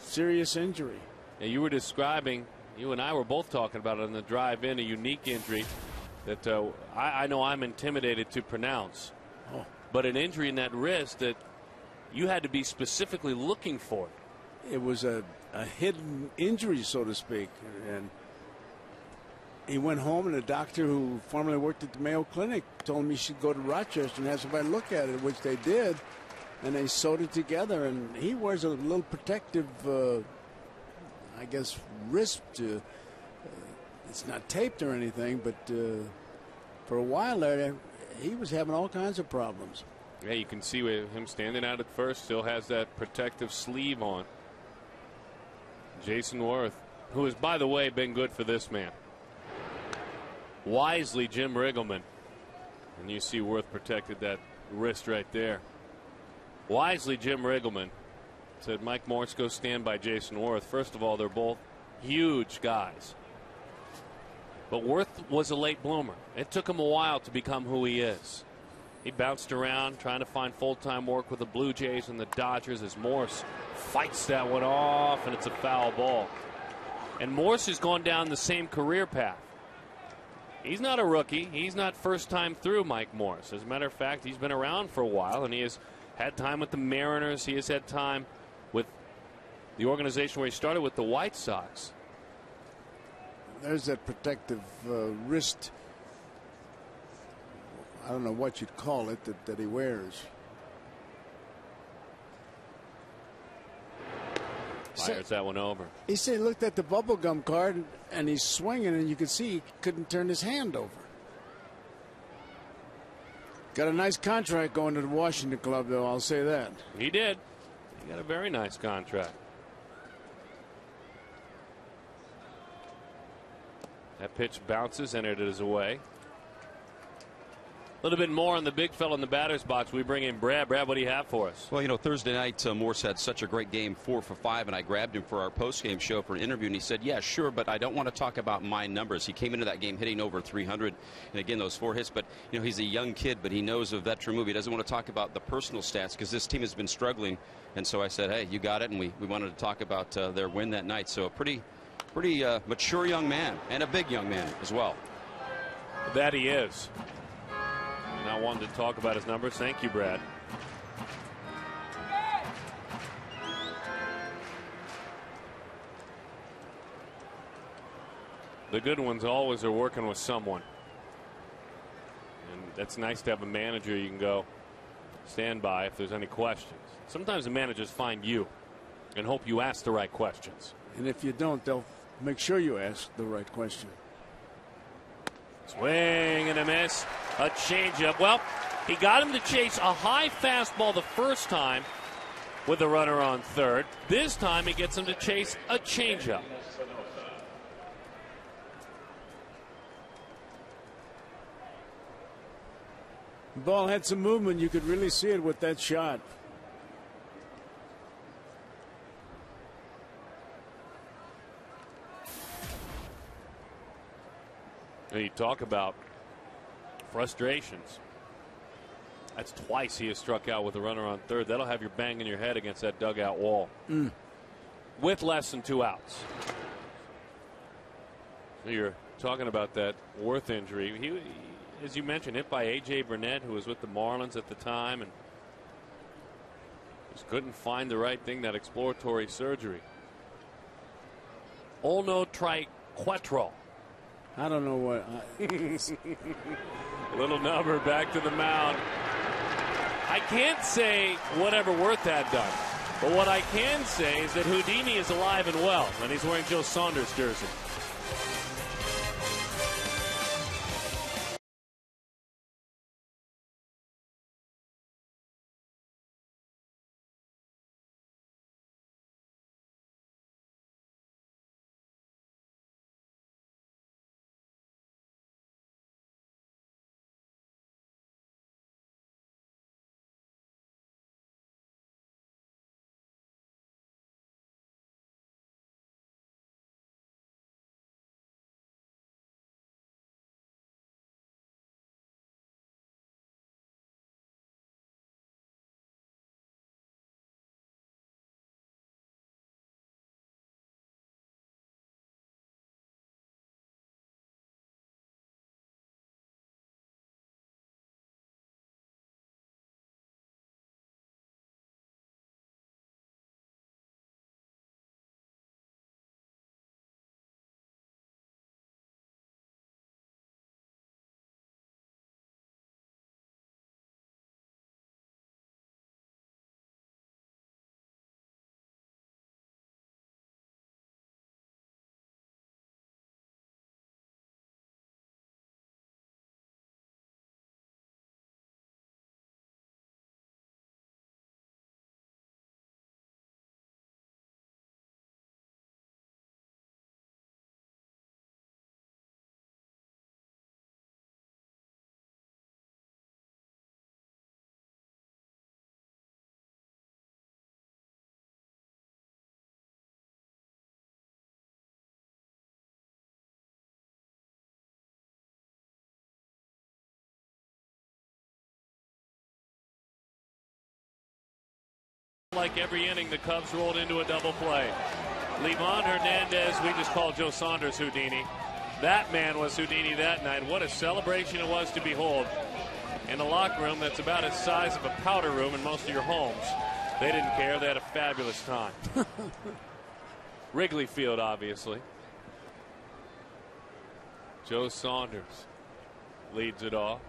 serious injury. And you were describing, you and I were both talking about it on the drive in, a unique injury that uh, I, I, know I'm intimidated to pronounce. Oh. But an injury in that wrist that you had to be specifically looking for. It was a, a hidden injury, so to speak. And he went home, and a doctor who formerly worked at the Mayo Clinic told him he should go to Rochester and have somebody look at it, which they did. And they sewed it together, and he wears a little protective uh, I guess, wrist. Uh, it's not taped or anything, but uh, for a while there, he was having all kinds of problems. Yeah, you can see with him standing out at first, still has that protective sleeve on. Jayson Werth, who has, by the way, been good for this man. Wisely, Jim Riggleman. And you see Werth protected that wrist right there. Wisely, Jim Riggleman said, Mike Morse go stand by Jayson Werth. First of all, they're both huge guys. But Werth was a late bloomer. It took him a while to become who he is. He bounced around trying to find full time work with the Blue Jays and the Dodgers as Morse fights that one off, and it's a foul ball. And Morse has gone down the same career path. He's not a rookie. He's not first time through Mike Morse. As a matter of fact, he's been around for a while, and he has had time with the Mariners. He has had time with the organization where he started with the White Sox. There's that protective uh, wrist I don't know what you'd call it that, that he wears. Fires that one over. He said he looked at the bubblegum card and he's swinging, and you could see he couldn't turn his hand over. Got a nice contract going to the Washington club, though, I'll say that. He did. He got a very nice contract. That pitch bounces, and it is away. A little bit more on the big fella in the batter's box. We bring in Brad. Brad, what do you have for us? Well, you know, Thursday night, uh, Morse had such a great game, four for five, and I grabbed him for our post-game show for an interview, and he said, yeah, sure, but I don't want to talk about my numbers. He came into that game hitting over 300, and again, those four hits, but, you know, he's a young kid, but he knows a veteran move. He doesn't want to talk about the personal stats because this team has been struggling, and so I said, hey, you got it, and we, we wanted to talk about uh, their win that night. So a pretty, pretty uh, mature young man, and a big young man as well. That he is. And I wanted to talk about his numbers. Thank you, Brad. The good ones always are working with someone. And that's nice to have a manager you can go stand by if there's any questions. Sometimes the managers find you and hope you ask the right questions. And if you don't, they'll make sure you ask the right question. Swing and a miss. A changeup. Well, he got him to chase a high fastball the first time with a runner on third. This time he gets him to chase a changeup. Ball had some movement. You could really see it with that shot. You talk about frustrations. That's twice he has struck out with a runner on third. That'll have you banging your head against that dugout wall. Mm. With less than two outs. So you're talking about that Werth injury. He, as you mentioned, hit by A.J. Burnett, who was with the Marlins at the time, and just couldn't find the right thing, that exploratory surgery. Ulnotriquetral. I don't know what. I... Little number back to the mound. I can't say whatever Werth had done, but what I can say is that Houdini is alive and well, and he's wearing Joe Saunders' jersey. Like every inning, the Cubs rolled into a double play. Livan Hernandez, we just called Joe Saunders Houdini. That man was Houdini that night. What a celebration it was to behold. In a locker room that's about the size of a powder room in most of your homes. They didn't care. They had a fabulous time. Wrigley Field, obviously. Joe Saunders leads it off.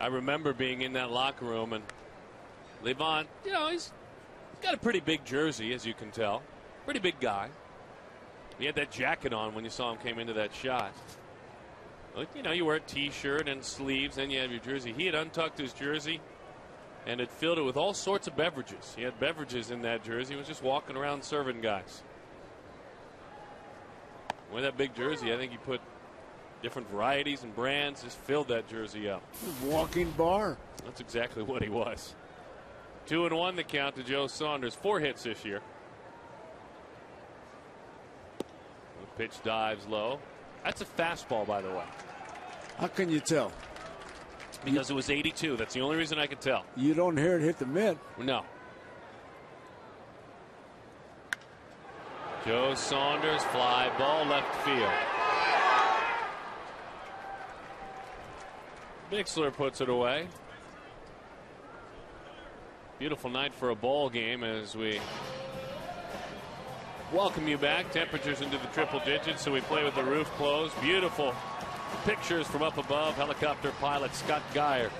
I remember being in that locker room and Livan, you know, he's got a pretty big jersey, as you can tell. Pretty big guy. He had that jacket on when you saw him came into that shot. You know, you wear a t-shirt and sleeves, and you have your jersey. He had untucked his jersey and had filled it with all sorts of beverages. He had beverages in that jersey. He was just walking around serving guys. With that big jersey, I think he put different varieties and brands, just filled that jersey up. Walking bar. That's exactly what he was. Two and one the count to Joe Saunders. Four hits this year. The pitch dives low. That's a fastball, by the way. How can you tell? Because it was 82. That's the only reason I could tell. You don't hear it hit the mitt. No. Joe Saunders, fly ball left field. Bixler puts it away. Beautiful night for a ball game as we welcome you back. Temperatures into the triple digits, so we play with the roof closed. Beautiful pictures from up above. Helicopter pilot Scott Geyer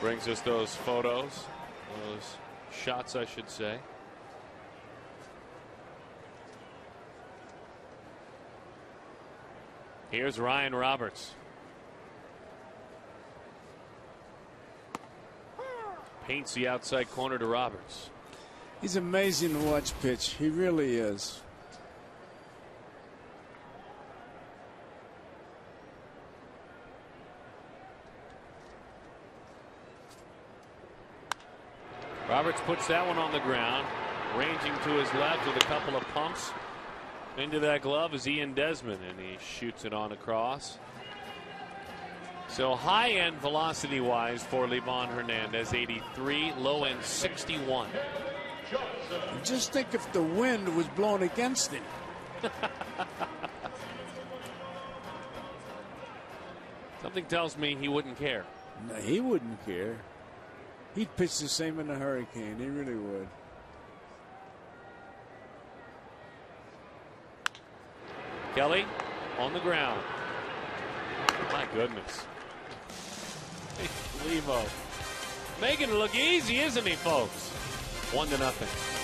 brings us those photos, those shots, I should say. Here's Ryan Roberts. Paints the outside corner to Roberts. He's amazing to watch pitch. He really is. Roberts puts that one on the ground, ranging to his left with a couple of pumps. Into that glove is Ian Desmond, and he shoots it on across. So high end velocity wise for Livan Hernandez, 83, low end 61. Just think if the wind was blowing against him. Something tells me he wouldn't care. No, he wouldn't care. He'd pitch the same in a hurricane. He really would. Kelly on the ground. My goodness. Levo. Making it look easy, isn't he, folks? One to nothing.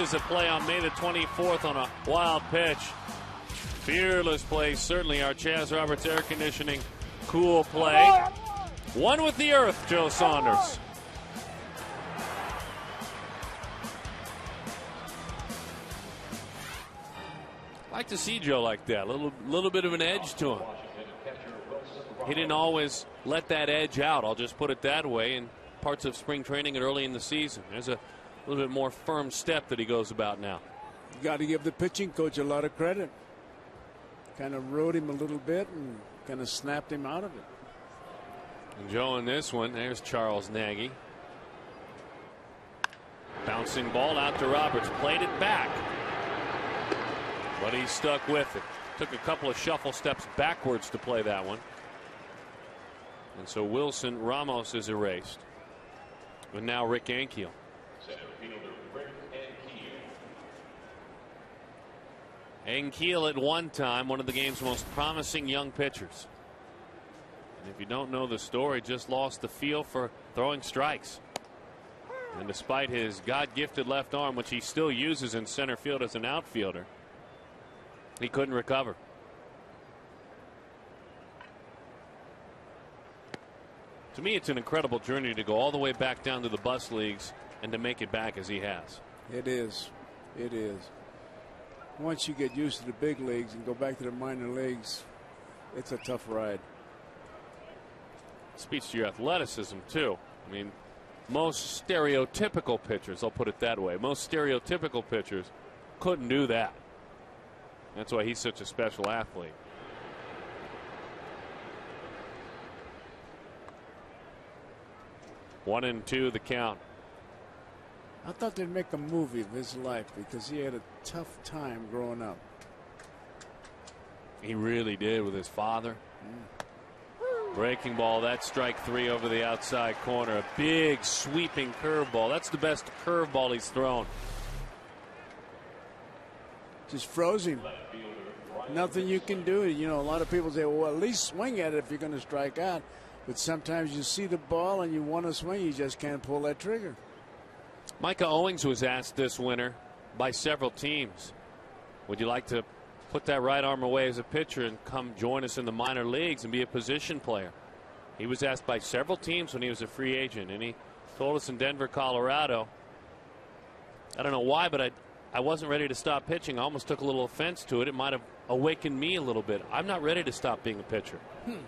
Is a play on May the 24th on a wild pitch. Fearless play, certainly our Chas Roberts air conditioning cool play. One with the earth, Joe Saunders. like to see Joe like that. A little, little bit of an edge to him. He didn't always let that edge out. I'll just put it that way. In parts of spring training and early in the season, there's a little bit more firm step that he goes about now. You got to give the pitching coach a lot of credit. Kind of rode him a little bit and kind of snapped him out of it. And Joe in this one, there's Charles Nagy. Bouncing ball out to Roberts, played it back. But he stuck with it. Took a couple of shuffle steps backwards to play that one. And so Wilson Ramos is erased. And now Rick Ankiel. Ankiel at one time one of the game's most promising young pitchers. And if you don't know the story, just lost the feel for throwing strikes. And despite his God gifted left arm, which he still uses in center field as an outfielder, he couldn't recover. To me, it's an incredible journey to go all the way back down to the bus leagues and to make it back as he has. It is. It is. Once you get used to the big leagues and go back to the minor leagues, it's a tough ride. Speaks to your athleticism, too. I mean, most stereotypical pitchers, I'll put it that way, most stereotypical pitchers couldn't do that. That's why he's such a special athlete. One and two, the count. I thought they'd make a movie of his life because he had a tough time growing up. He really did with his father. Mm. Breaking ball, that strike three over the outside corner. A big sweeping curveball. That's the best curveball he's thrown. Just froze him. Nothing you can do. You know, a lot of people say, well, at least swing at it if you're going to strike out. But sometimes you see the ball and you want to swing, you just can't pull that trigger. Micah Owings was asked this winter by several teams, would you like to put that right arm away as a pitcher and come join us in the minor leagues and be a position player? He was asked by several teams when he was a free agent, and he told us in Denver, Colorado. I don't know why, but I, I wasn't ready to stop pitching. I almost took a little offense to it. It might have awakened me a little bit. I'm not ready to stop being a pitcher. Hmm.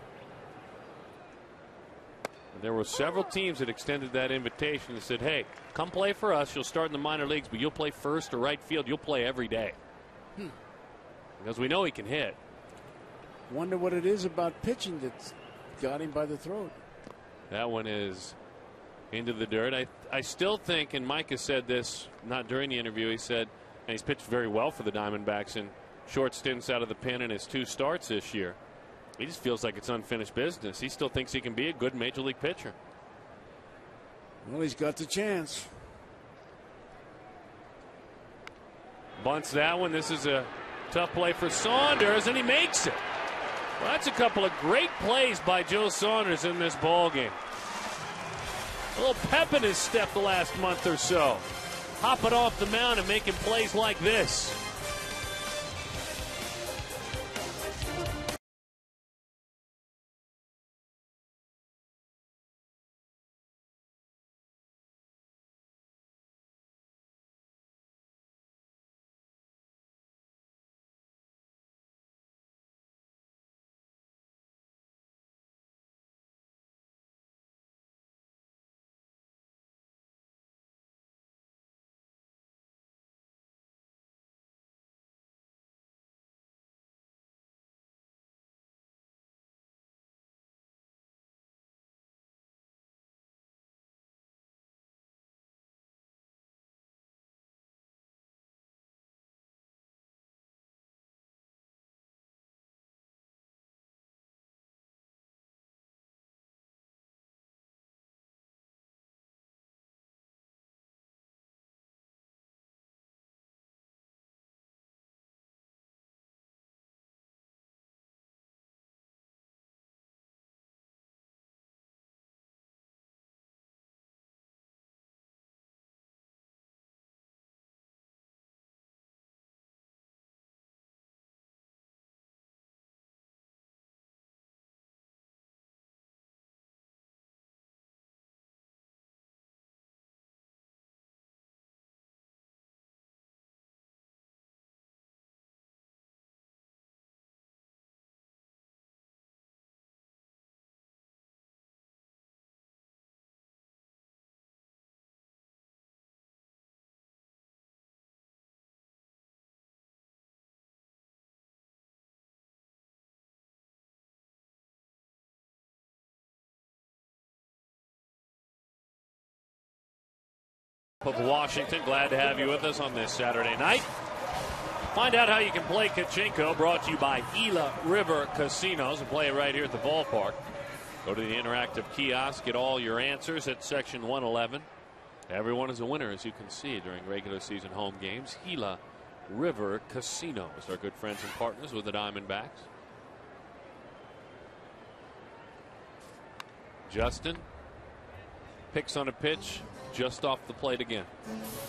There were several teams that extended that invitation and said, hey, come play for us. You'll start in the minor leagues, but you'll play first or right field. You'll play every day. Hmm. Because we know he can hit. Wonder what it is about pitching that's got him by the throat. That one is into the dirt. I, I still think, and Mike has said this not during the interview, he said, and he's pitched very well for the Diamondbacks in short stints out of the pen in his two starts this year. He just feels like it's unfinished business. He still thinks he can be a good major league pitcher. Well, he's got the chance. Bunts that one. This is a tough play for Saunders, and he makes it. Well, that's a couple of great plays by Joe Saunders in this ball game. A little pep in his step the last month or so. Hopping off the mound and making plays like this. Of Washington. Glad to have you with us on this Saturday night. Find out how you can play Kachinko, brought to you by Gila River Casinos, and play it right here at the ballpark. Go to the interactive kiosk, get all your answers at section 111. Everyone is a winner, as you can see, during regular season home games. Gila River Casinos, our good friends and partners with the Diamondbacks. Justin picks on a pitch just off the plate again.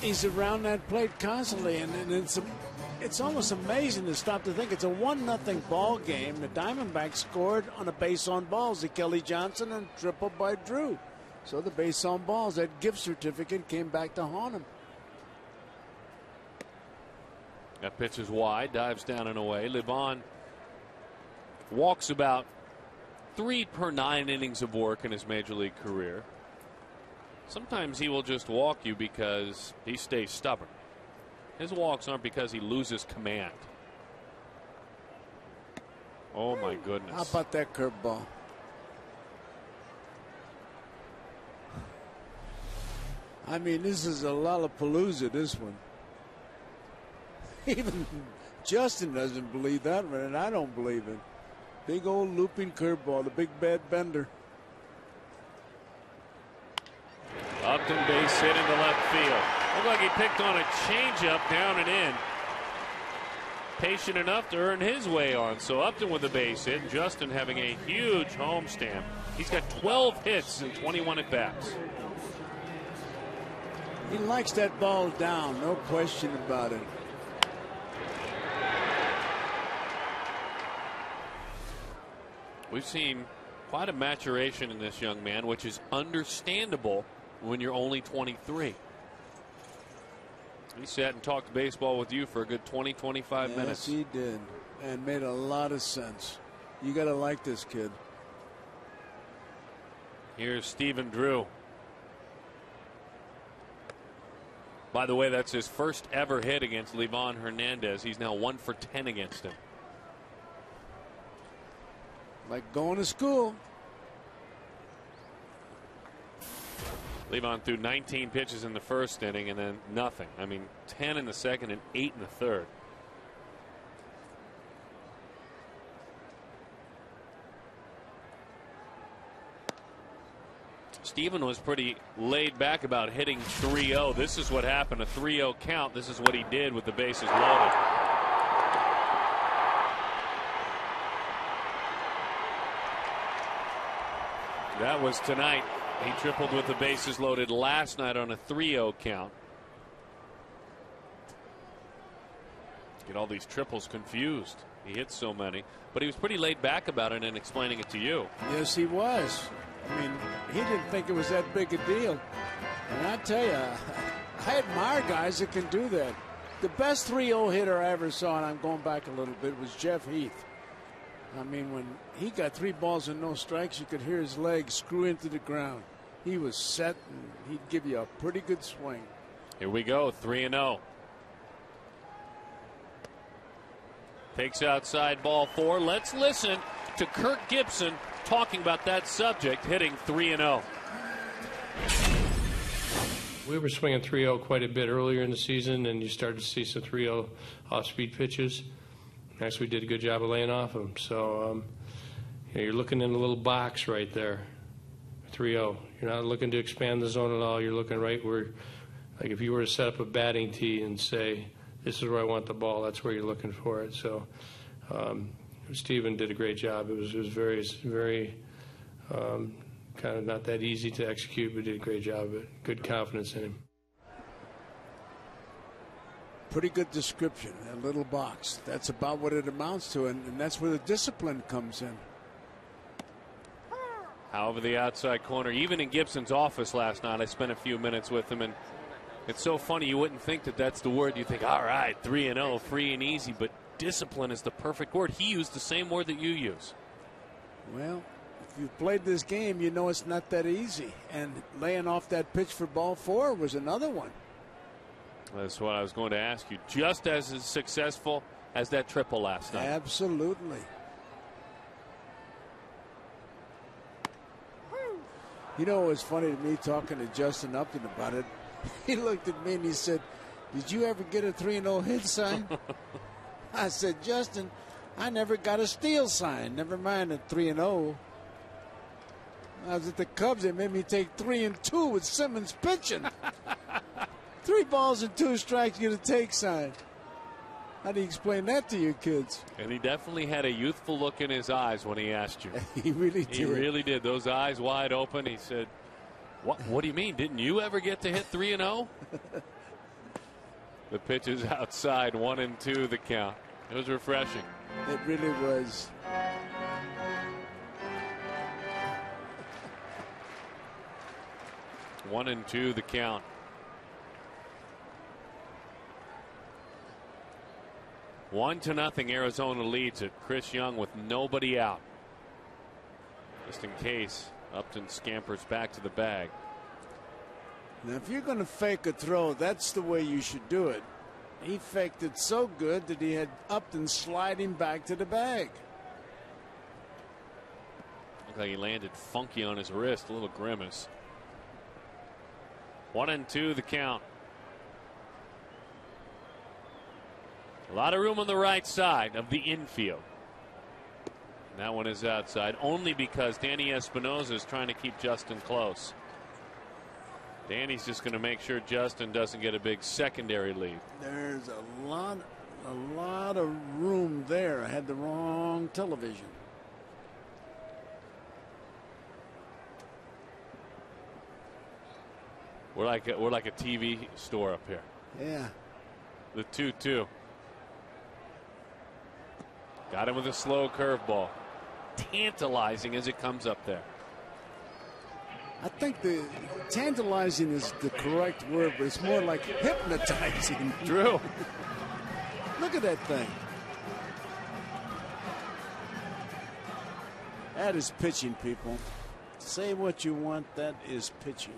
He's around that plate constantly, and, and it's a, it's almost amazing to stop to think it's a one nothing ball game. The Diamondbacks scored on a base on balls to Kelly Johnson and triple by Drew. So the base on balls, that gift certificate came back to haunt him. That pitch is wide, dives down and away. Livan walks about three per nine innings of work in his major league career. Sometimes he will just walk you because he stays stubborn. His walks aren't because he loses command. Oh my goodness. How about that curveball? I mean, this is a lollapalooza, this one. Even Justin doesn't believe that one, and I don't believe it. Big old looping curveball, the big bad bender. Upton base hit into left field. Looked like he picked on a changeup down and in. Patient enough to earn his way on. So Upton with a base hit. Justin having a huge home homestand. He's got 12 hits and 21 at bats. He likes that ball down, no question about it. We've seen quite a maturation in this young man, which is understandable when you're only 23. He sat and talked baseball with you for a good 20, 25 yes, minutes. he did, and made a lot of sense. You got to like this kid. Here's Stephen Drew. By the way, that's his first ever hit against Livan Hernandez. He's now one for 10 against him. Like going to school. Livan threw 19 pitches in the first inning and then nothing. I mean, 10 in the second and 8 in the third. Stephen was pretty laid back about hitting 3 0. This is what happened a 3 0 count. This is what he did with the bases loaded. That was tonight. He tripled with the bases loaded last night on a 3 0 count. Get all these triples confused. He hit so many, but he was pretty laid back about it and explaining it to you. Yes, he was. I mean, he didn't think it was that big a deal. And I tell you, I admire guys that can do that. The best 3 0 hitter I ever saw, and I'm going back a little bit, was Jeff Heath. I mean, when he got three balls and no strikes, you could hear his legs screw into the ground. He was set, and he'd give you a pretty good swing. Here we go, 3 and 0. Takes outside ball four. Let's listen to Kirk Gibson talking about that subject, hitting 3 and 0. We were swinging 3 0 quite a bit earlier in the season, and you started to see some 3 0 off speed pitches. Actually, we did a good job of laying off them. So um, you know, you're looking in a little box right there, 3-0. You're not looking to expand the zone at all. You're looking right where, like if you were to set up a batting tee and say, "This is where I want the ball," that's where you're looking for it. So um, Stephen did a great job. It was it was very very um, kind of not that easy to execute, but did a great job of it. Good confidence in him pretty good description. A little box. That's about what it amounts to, and, and that's where the discipline comes in. However, the outside corner, even in Gibson's office last night, I spent a few minutes with him, and it's so funny. You wouldn't think that that's the word. You think, all right, three and zero, free and easy, but discipline is the perfect word. He used the same word that you use. Well, if you've played this game, you know it's not that easy. And laying off that pitch for ball four was another one. That's what I was going to ask you. Just as successful as that triple last night. Absolutely. You know, it was funny to me talking to Justin Upton about it. He looked at me and he said, Did you ever get a 3 0 hit sign? I said, Justin, I never got a steal sign, never mind a 3 0. I was at the Cubs, they made me take 3 and 2 with Simmons pitching. Three balls and two strikes, you get a take sign. How do you explain that to your kids? And he definitely had a youthful look in his eyes when he asked you. he really did. He really did. Those eyes wide open. He said, "What? What do you mean? Didn't you ever get to hit three and zero?" Oh? the pitch is outside, one and two. The count. It was refreshing. It really was. One and two. The count. One to nothing. Arizona leads it. Chris Young with nobody out. Just in case Upton scampers back to the bag. Now, if you're going to fake a throw, that's the way you should do it. He faked it so good that he had Upton sliding back to the bag. Looked like he landed funky on his wrist, a little grimace. One and two, the count. A lot of room on the right side of the infield. And that one is outside only because Danny Espinosa is trying to keep Justin close. Danny's just going to make sure Justin doesn't get a big secondary lead. There's a lot, a lot of room there. I had the wrong television. We're like a, we're like a TV store up here. Yeah. The two-two. Got him with a slow curveball. Tantalizing as it comes up there. I think the tantalizing is the correct word, but it's more like hypnotizing. Drew. Look at that thing. That is pitching, people. Say what you want, that is pitching.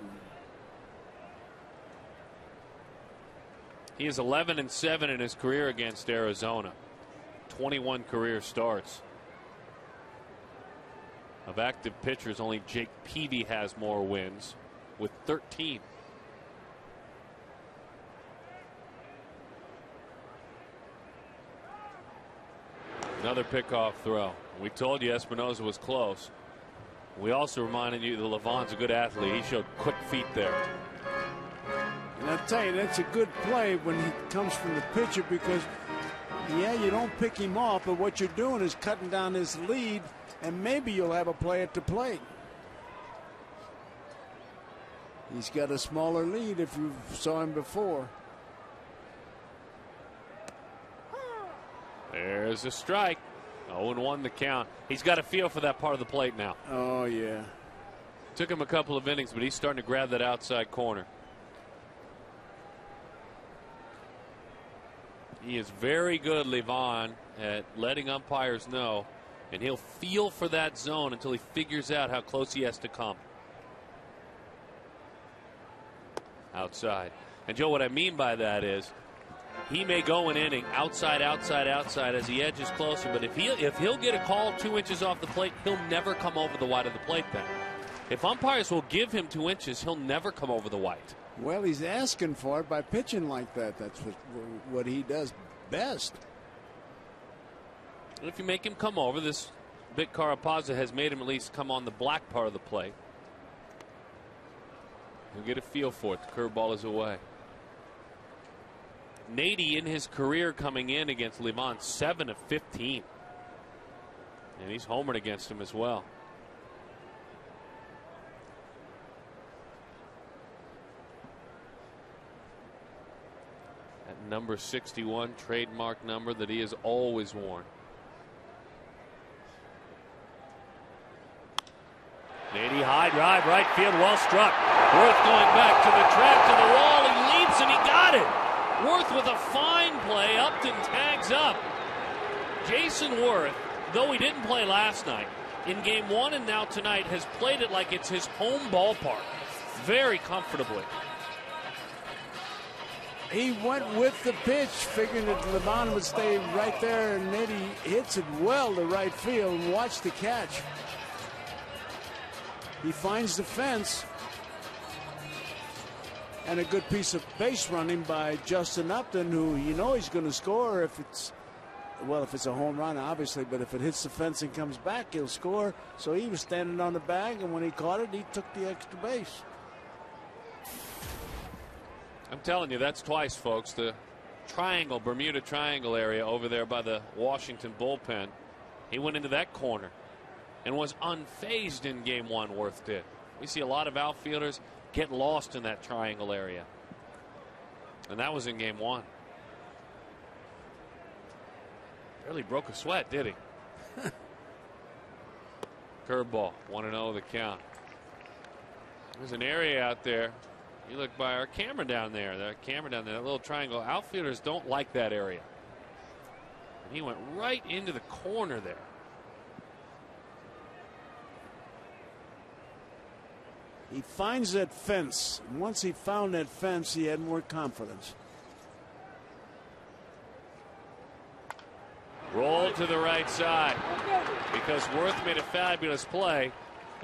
He is 11 and 7 in his career against Arizona. 21 career starts. Of active pitchers, only Jake Peavy has more wins with 13. Another pickoff throw. We told you Espinosa was close. We also reminded you that Livan's a good athlete. He showed quick feet there. And I'll tell you, that's a good play when he comes from the pitcher because, yeah, you don't pick him off, but what you're doing is cutting down his lead, and maybe you'll have a play at the plate. He's got a smaller lead if you saw him before. There's a strike. 0 1 the count. He's got a feel for that part of the plate now. Oh, yeah. Took him a couple of innings, but he's starting to grab that outside corner. He is very good, Livan, at letting umpires know, and he'll feel for that zone until he figures out how close he has to come. Outside. And Joe, what I mean by that is he may go an inning outside, outside, outside as he edges closer, but if he if he'll get a call two inches off the plate, he'll never come over the white of the plate then. If umpires will give him two inches, he'll never come over the white. Well, he's asking for it by pitching like that. That's what, what he does best. If you make him come over, this Vic Carapazza has made him at least come on the black part of the plate. He'll get a feel for it. The curveball is away. Nady in his career coming in against Livan, 7 of 15. And he's homered against him as well. At number 61, trademark number that he has always worn. Nady high drive, right field, well struck. Werth going back to the track, to the wall. He leaps and he got it. Werth with a fine play. Upton tags up. Jayson Werth, though he didn't play last night, in game one and now tonight, has played it like it's his home ballpark very comfortably. He went with the pitch, figuring that Livan would stay right there, and then he hits it well to right field. Watch the catch. He finds the fence. and a good piece of base running by Justin Upton, who you know he's going to score if it's well, if it's a home run, obviously, but if it hits the fence and comes back, he'll score. So he was standing on the bag, and when he caught it, he took the extra base. I'm telling you, that's twice, folks. The triangle, Bermuda Triangle area over there by the Washington bullpen. He went into that corner and was unfazed in game one, Werth did. We see a lot of outfielders get lost in that triangle area. And that was in game one. Barely broke a sweat, did he? Curveball, 1 0 the count. There's an area out there. You look by our camera down there, that camera down there, that little triangle. Outfielders don't like that area. And he went right into the corner there. He finds that fence. Once he found that fence, he had more confidence. Roll to the right side because Werth made a fabulous play.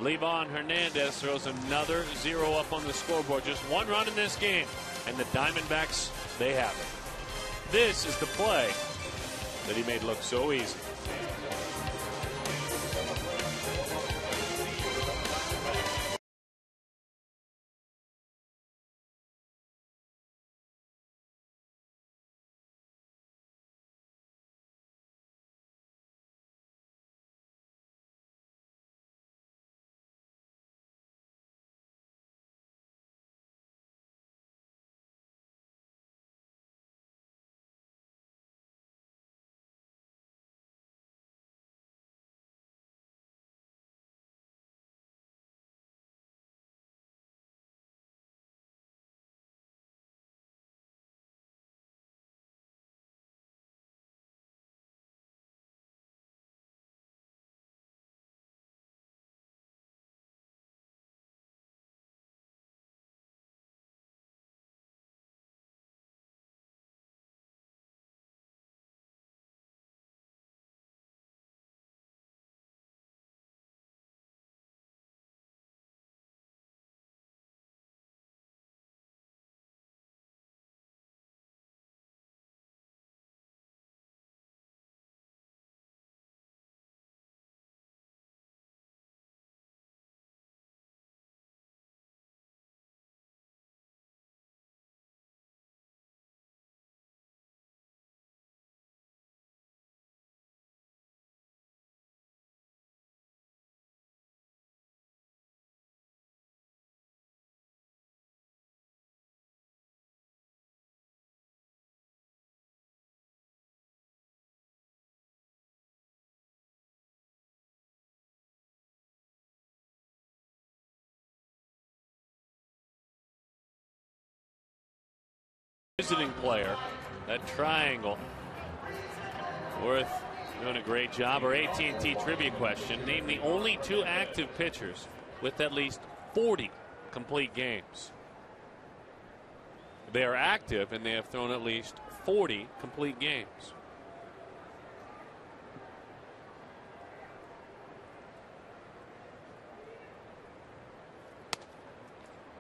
Livan Hernandez throws another zero up on the scoreboard. Just one run in this game, and the Diamondbacks, they have it. This is the play that he made look so easy. Visiting player. That triangle. Werth doing a great job. Our AT&T trivia question. Name the only two active pitchers with at least 40 complete games. They are active and they have thrown at least 40 complete games.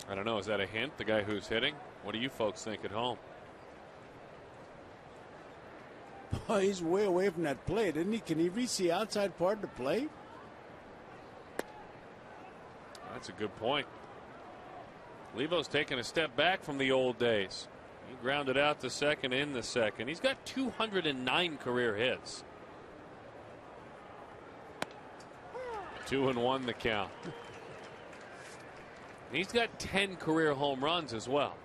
I don't know. Is that a hint? The guy who's hitting? What do you folks think at home? He's way away from that plate, isn't he? Can he reach the outside part of the plate? That's a good point. Livo's taking a step back from the old days. He grounded out the second in the second. He's got 209 career hits. Two and one the count. He's got 10 career home runs as well.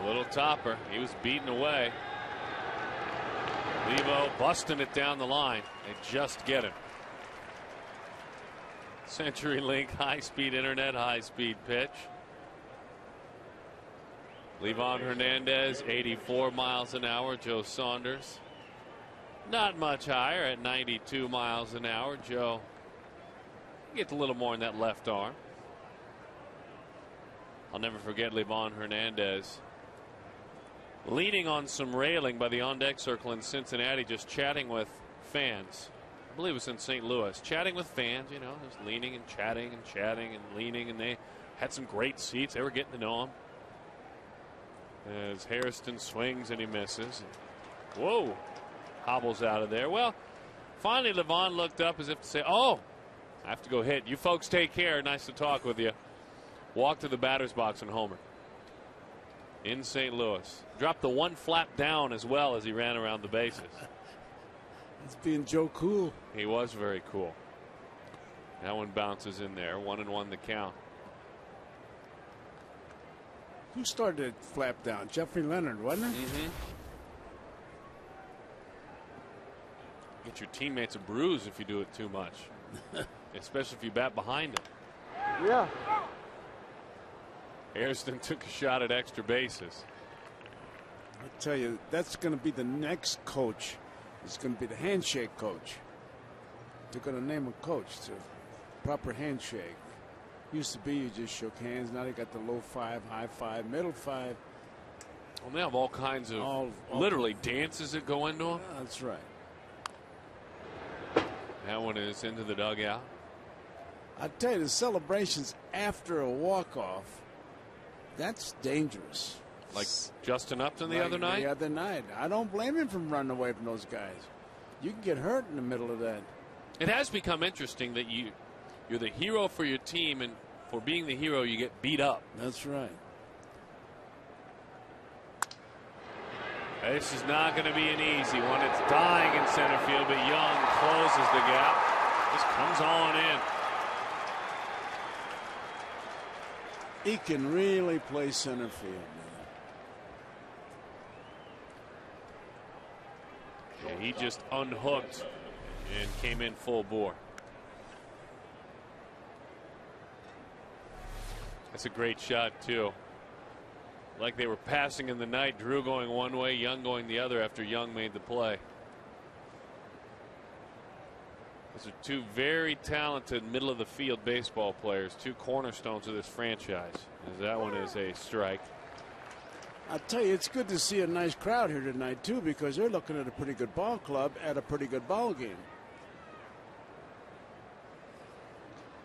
A little topper. He was beaten away. Livo busting it down the line. They just get him. CenturyLink high speed internet, high speed pitch. Livan Hernandez, 84 miles an hour. Joe Saunders, not much higher at 92 miles an hour. Joe gets a little more in that left arm. I'll never forget Livan Hernandez leaning on some railing by the on deck circle in Cincinnati, just chatting with fans. I believe it was in St. Louis, chatting with fans, you know, just leaning and chatting and chatting and leaning, and they had some great seats. They were getting to know him. As Hairston swings and he misses. Whoa, hobbles out of there. Well, finally, Livan looked up as if to say, Oh, I have to go hit. You folks take care. Nice to talk with you. Walk to the batter's box and homer. In St. Louis. Dropped the one flap down as well as he ran around the bases. It's being Joe Cool. He was very cool. That one bounces in there. One and one the count. Who started that flap down? Jeffrey Leonard, wasn't it? Mm-hmm. Get your teammates a bruise if you do it too much, especially if you bat behind them. Yeah. Hairston took a shot at extra bases. I tell you, that's going to be the next coach. It's going to be the handshake coach. They're going to name a coach to proper handshake. Used to be you just shook hands. Now they got the low five, high five, middle five. Well, they have all kinds of All- all- literally dances that go into them. That's right. That one is into the dugout. I tell you, the celebrations after a walk off, that's dangerous. Like Justin Upton the Like other night. The other night. I don't blame him from running away from those guys. You can get hurt in the middle of that. It has become interesting that you you're the hero for your team, and for being the hero, you get beat up. That's right. This is not going to be an easy one. It's dying in center field, but Young closes the gap. Just comes on in. He can really play center field, man. Yeah, he just unhooked and came in full bore. That's a great shot, too. Like they were passing in the night, Drew going one way, Young going the other after Young made the play. Those are two very talented middle of the field baseball players, two cornerstones of this franchise. As that one is a strike. I tell you, it's good to see a nice crowd here tonight too, because they're looking at a pretty good ball club at a pretty good ball game.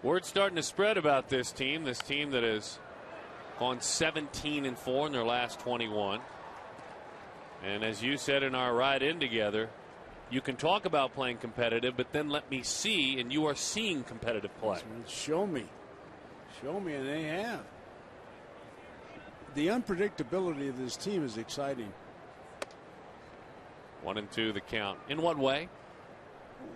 Word's starting to spread about this team. This team that has gone 17 and 4 in their last 21. And as you said in our ride in together, you can talk about playing competitive, but then let me see, and you are seeing competitive play. Show me. Show me, and they have. The unpredictability of this team is exciting. One and two, the count. In what way?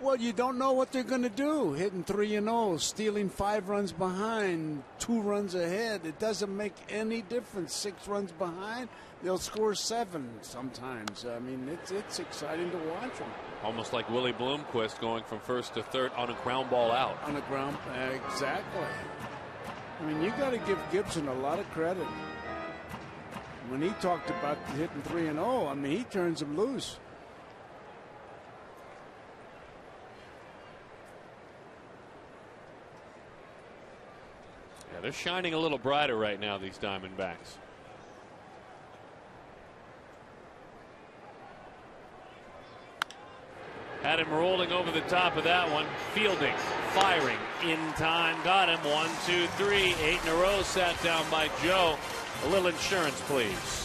Well, you don't know what they're going to do. Hitting 3 and 0, stealing five runs behind, two runs ahead. It doesn't make any difference. Six runs behind, they'll score seven sometimes. I mean, it's, it's exciting to watch them. Almost like Willie Bloomquist going from first to third on a ground ball out. On the ground, exactly. I mean, you got to give Gibson a lot of credit. When he talked about hitting 3 and 0, I mean, he turns them loose. Yeah, they're shining a little brighter right now, these Diamondbacks. Had him rolling over the top of that one. Fielding, firing, in time, got him. One, two, three, eight in a row. Sat down by Joe. A little insurance, please.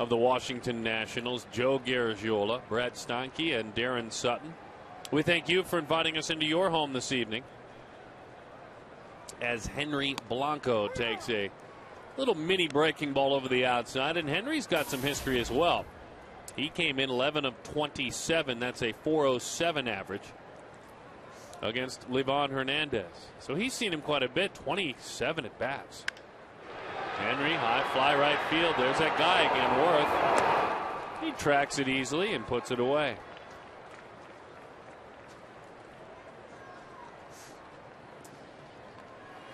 Of the Washington Nationals, Joe Garagiola, Brad Steinke, and Daron Sutton. We thank you for inviting us into your home this evening as Henry Blanco takes a little mini breaking ball over the outside, and Henry's got some history as well. He came in 11 of 27. That's a 407 average against Livan Hernandez. So he's seen him quite a bit, 27 at bats. Henry, high fly right field. There's that guy again, Werth. He tracks it easily and puts it away.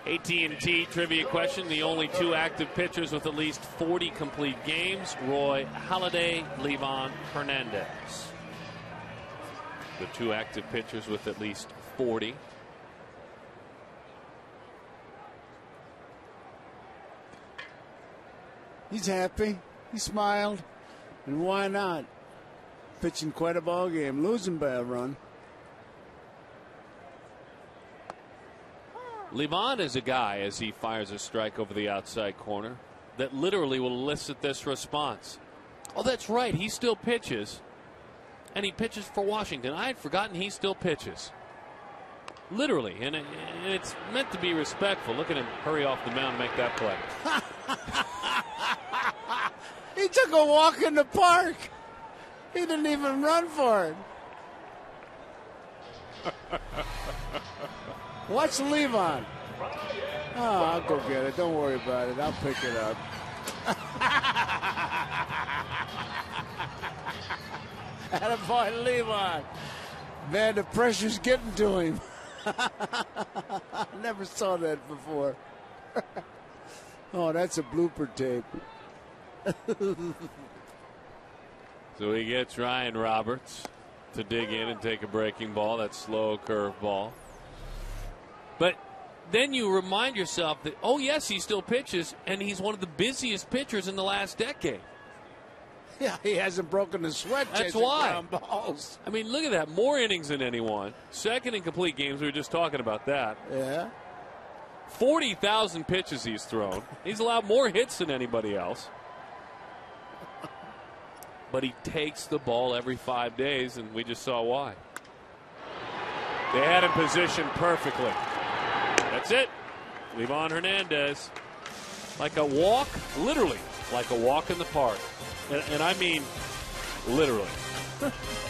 AT&T trivia question. The only two active pitchers with at least 40 complete games, Roy Halladay, Livan Hernandez. The two active pitchers with at least 40. He's happy. He smiled. And why not? Pitching quite a ball game, losing by a run. Livan is a guy, as he fires a strike over the outside corner, that literally will elicit this response. Oh, that's right. He still pitches. And he pitches for Washington. I had forgotten he still pitches. Literally. And, it, and it's meant to be respectful. Look at him hurry off the mound and make that play. he took a walk in the park. He didn't even run for it. Watch Livan. Oh, I'll go get it. Don't worry about it. I'll pick it up. Attaboy Livan. Man, the pressure's getting to him. I never saw that before. oh, that's a blooper tape. so he gets Ryan Roberts to dig in and take a breaking ball, that slow curve ball. But then you remind yourself that, oh, yes, he still pitches, and he's one of the busiest pitchers in the last decade. Yeah, he hasn't broken a sweat. That's why. balls. I mean, look at that. More innings than anyone. Second in complete games. We were just talking about that. Yeah. 40,000 pitches he's thrown. He's allowed more hits than anybody else. But he takes the ball every five days, and we just saw why. They had him positioned perfectly. That's it. Livan Hernandez. Like a walk, literally, like a walk in the park. And, and I mean literally.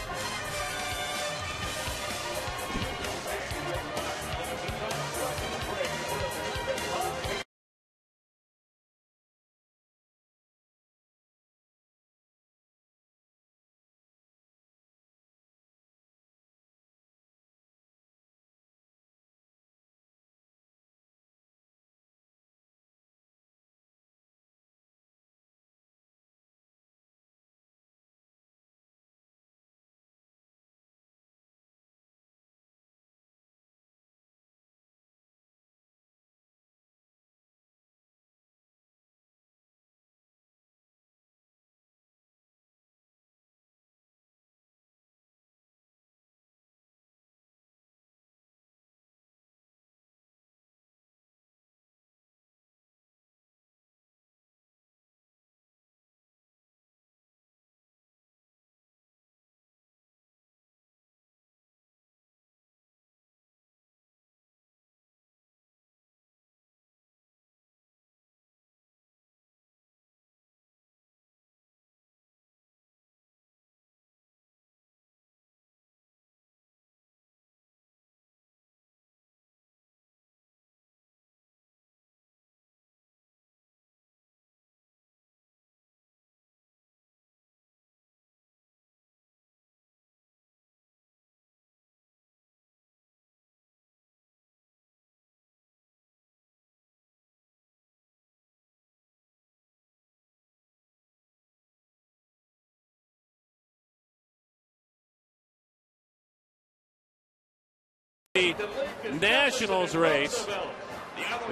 the Nationals race.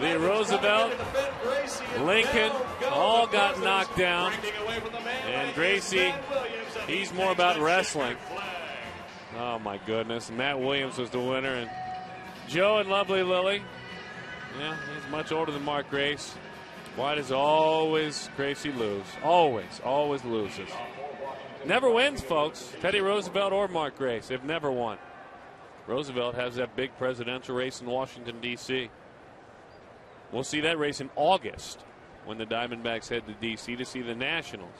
The Roosevelt, Lincoln, all got knocked down. And Gracie, he's more about wrestling. Oh, my goodness. Matt Williams was the winner. And Joe and lovely Lily. Yeah, he's much older than Mark Grace. Why does always Gracie lose? Always, always loses. Never wins, folks. Teddy Roosevelt or Mark Grace. They've never won. Roosevelt has that big presidential race in Washington, D.C. We'll see that race in August when the Diamondbacks head to D.C. to see the Nationals.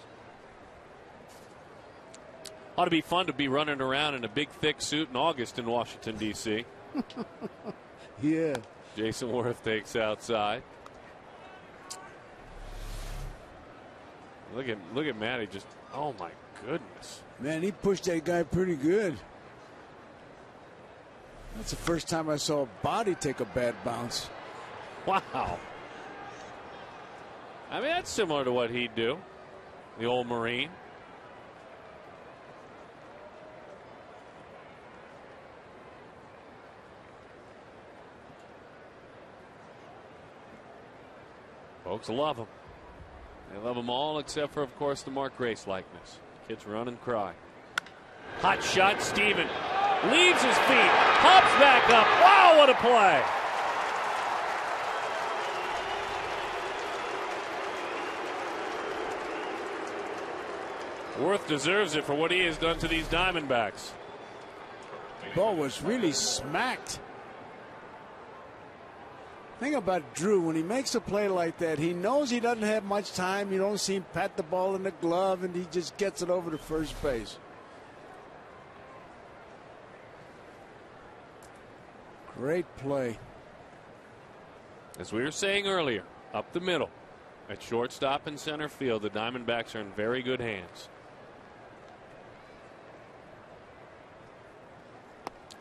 Ought to be fun to be running around in a big, thick suit in August in Washington, D.C. yeah. Jayson Werth takes outside. Look at look at Matty just oh my goodness. Man, he pushed that guy pretty good. That's the first time I saw a body take a bad bounce. Wow. I mean that's similar to what he'd do. The old Marine. Folks love him. They love them all except for, of course, the Mark Grace likeness. Kids run and cry. Hot shot, Stephen. Leaves his feet. Hops back up. Wow, what a play. Werth deserves it for what he has done to these Diamondbacks. Ball was really smacked. Thing about Drew, when he makes a play like that, he knows he doesn't have much time. You don't see him pat the ball in the glove, and he just gets it over to first base. Great play. As we were saying earlier, up the middle, at shortstop and center field, the Diamondbacks are in very good hands.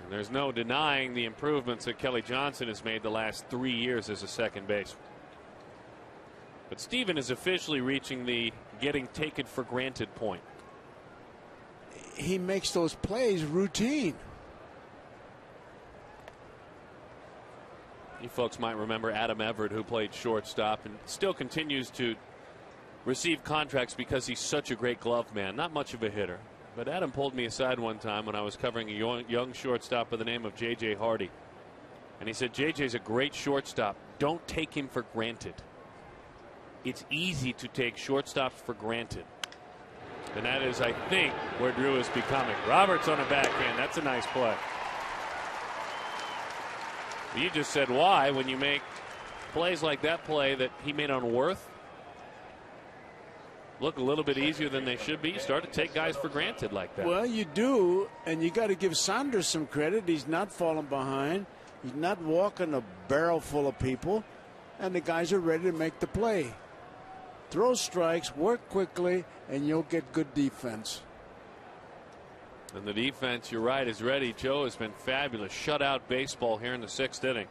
And there's no denying the improvements that Kelly Johnson has made the last three years as a second baseman. But Stephen is officially reaching the getting taken for granted point. He makes those plays routine. You folks might remember Adam Everett, who played shortstop and still continues to receive contracts because he's such a great glove man. Not much of a hitter, but Adam pulled me aside one time when I was covering a young, shortstop by the name of J.J. Hardy. And he said, J.J.'s a great shortstop. Don't take him for granted. It's easy to take shortstops for granted. And that is, I think, where Drew is becoming. Roberts on a backhand. That's a nice play. You just said why when you make plays like that play that he made on Werth look a little bit easier than they should be. You start to take guys for granted like that. Well, you do, and you got to give Saunders some credit. He's not falling behind. He's not walking a barrel full of people, and the guys are ready to make the play. Throw strikes, work quickly, and you'll get good defense. And the defense, you're right, is ready. Joe has been fabulous. Shutout baseball here in the sixth inning.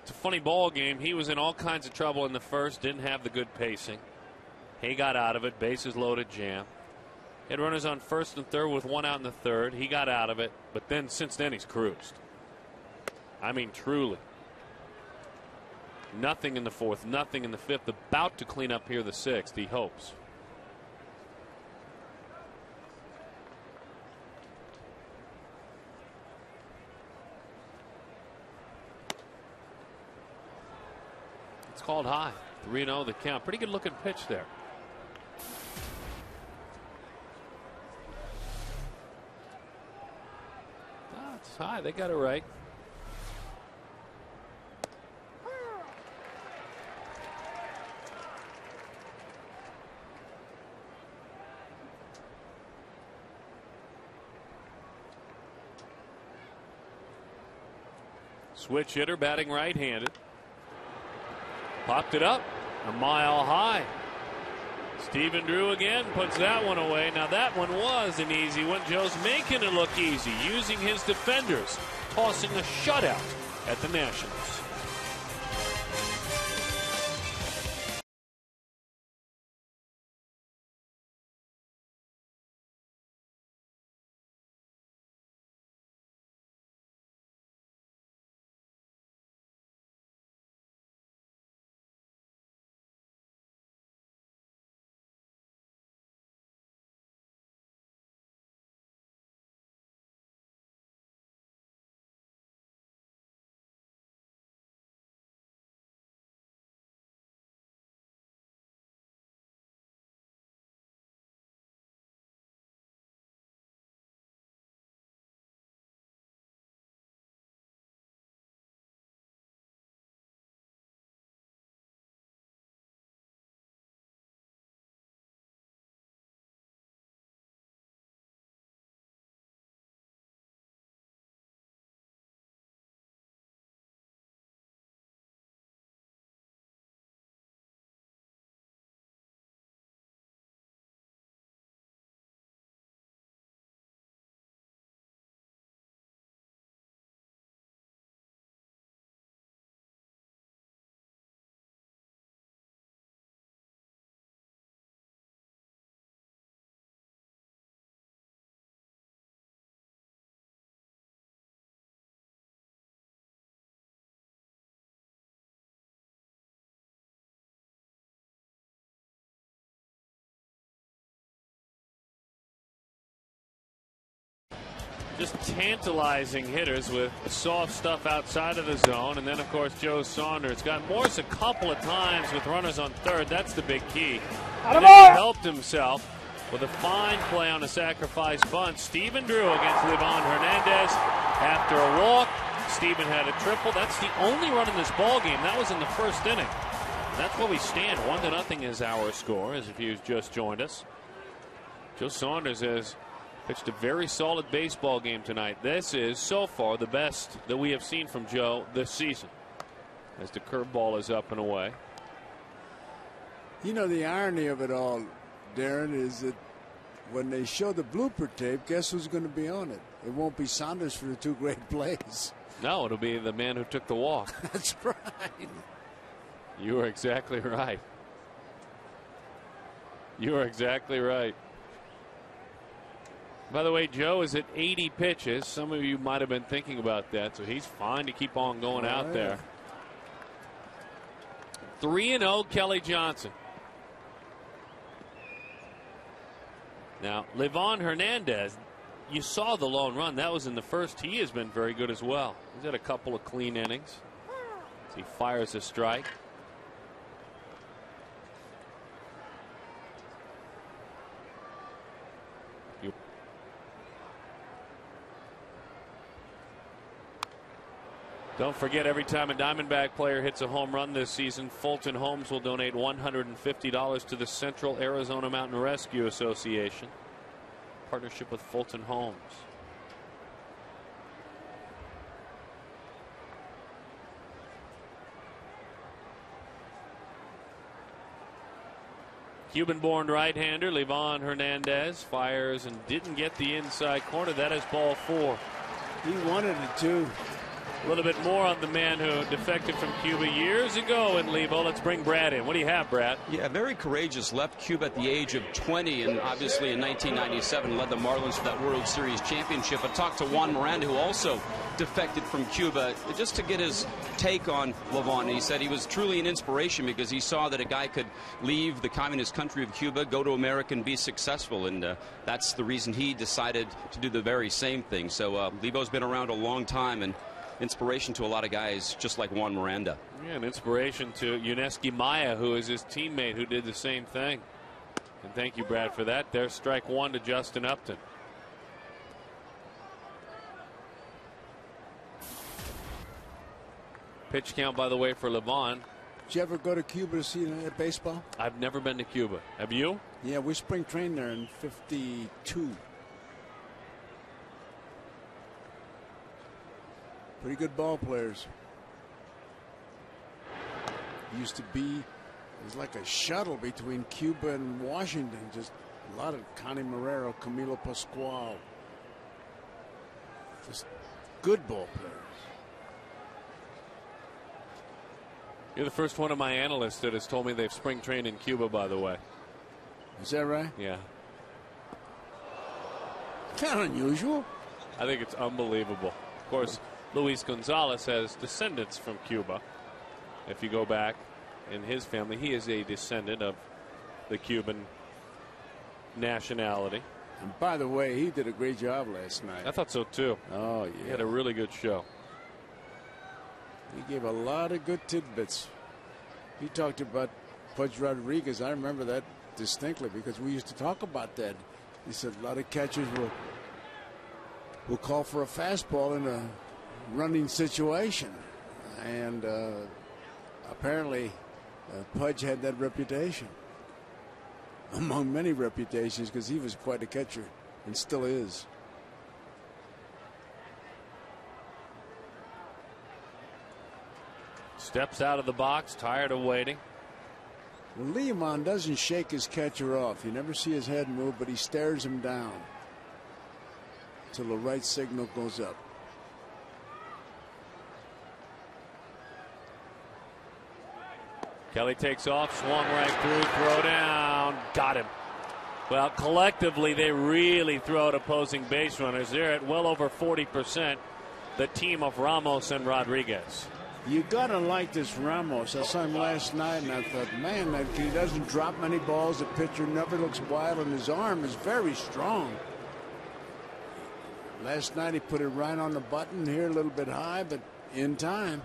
It's a funny ball game. He was in all kinds of trouble in the first, didn't have the good pacing. He got out of it, bases loaded jam. Had runners on first and third with one out in the third. He got out of it, but then since then he's cruised. I mean, truly. Nothing in the fourth, nothing in the fifth. About to clean up here the sixth, he hopes. It's called high. 3 0 the count. Pretty good looking pitch there. Oh, it's high. They got it right. Switch hitter batting right handed. Popped it up a mile high. Stephen Drew again puts that one away. Now that one was an easy one. Joe's making it look easy, using his defenders, tossing a shutout at the Nationals. Just tantalizing hitters with soft stuff outside of the zone. And then, of course, Joe Saunders got Morse a couple of times with runners on third. That's the big key. And then he helped himself with a fine play on a sacrifice bunt. Stephen Drew against Livan Hernandez after a walk. Stephen had a triple. That's the only run in this ball game. That was in the first inning. That's where we stand. One to nothing is our score. As if you've just joined us, Joe Saunders has pitched a very solid baseball game tonight. This is so far the best that we have seen from Joe this season. As the curveball is up and away. You know the irony of it all, Daron, is that when they show the blooper tape, guess who's going to be on it? It won't be Saunders for the two great plays. No, it'll be the man who took the walk. That's right. You are exactly right. You are exactly right. By the way, Joe is at 80 pitches. Some of you might have been thinking about that, so he's fine to keep on going out yeah. there. 3 and 0 Kelly Johnson. Now, Livan Hernandez, you saw the long run. That was in the first. He has been very good as well. He's had a couple of clean innings. He fires a strike. Don't forget, every time a Diamondback player hits a home run this season, Fulton Homes will donate $150 to the Central Arizona Mountain Rescue Association. Partnership with Fulton Homes. Cuban born right hander Livan Hernandez fires and didn't get the inside corner. That is ball four. He wanted it too. A little bit more on the man who defected from Cuba years ago in Livo. Let's bring Brad in. What do you have, Brad? Yeah, very courageous. Left Cuba at the age of 20, and obviously in 1997 led the Marlins to that World Series championship. I talked to Juan Miranda, who also defected from Cuba, just to get his take on Livan. He said he was truly an inspiration because he saw that a guy could leave the communist country of Cuba, go to America, and be successful. And uh, that's the reason he decided to do the very same thing. So uh, Livo's been around a long time, and inspiration to a lot of guys just like Juan Miranda. Yeah, an inspiration to Yuniesky Maya, who is his teammate who did the same thing. And thank you, Brad, for that. There's strike one to Justin Upton. Pitch count, by the way, for Livan. Did you ever go to Cuba to see baseball? I've never been to Cuba. Have you? Yeah, we spring trained there in 52. Pretty good ball players. Used to be, it was like a shuttle between Cuba and Washington. Just a lot of Connie Marrero, Camilo Pascual. Just good ball players. You're the first one of my analysts that has told me they've spring trained in Cuba, by the way. Is that right? Yeah. Kind of unusual. I think it's unbelievable. Of course, Luis Gonzalez has descendants from Cuba. If you go back in his family, he is a descendant of the Cuban nationality. And by the way, he did a great job last night. I thought so too. Oh, yeah. He had a really good show. He gave a lot of good tidbits. He talked about Pudge Rodriguez. I remember that distinctly because we used to talk about that. He said a lot of catchers will will call for a fastball in a running situation. And uh, apparently, uh, Pudge had that reputation, among many reputations, because he was quite a catcher and still is. Steps out of the box, tired of waiting. Well, Lehman doesn't shake his catcher off. You never see his head move, but he stares him down until the right signal goes up. Kelly takes off, swung right through, throw down, got him. Well, collectively, they really throw out opposing base runners. They're at well over 40%, the team of Ramos and Rodriguez. You gotta like this Ramos. I saw him last night, and I thought, man, he doesn't drop many balls. The pitcher never looks wild, and his arm is very strong. Last night he put it right on the button here, a little bit high, but in time.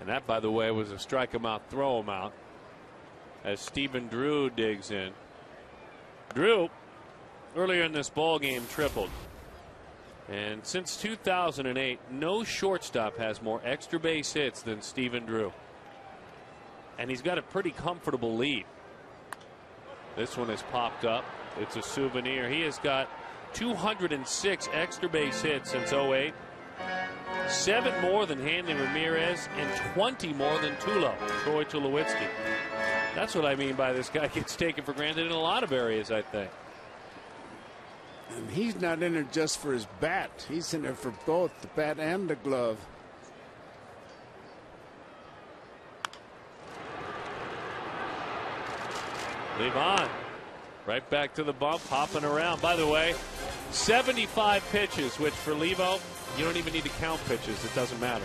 And that, by the way, was a strike him out, throw him out. As Stephen Drew digs in. Drew, earlier in this ball game, tripled. And since 2008, no shortstop has more extra base hits than Stephen Drew. And he's got a pretty comfortable lead. This one has popped up. It's a souvenir. He has got 206 extra base hits since 08. Seven more than Hanley Ramirez and 20 more than Tulo, Troy Tulowitzki. That's what I mean by this guy gets taken for granted in a lot of areas, I think. And he's not in there just for his bat. He's in there for both the bat and the glove. Livan right back to the bump, hopping around. By the way, 75 pitches, which for Livo, you don't even need to count pitches. It doesn't matter.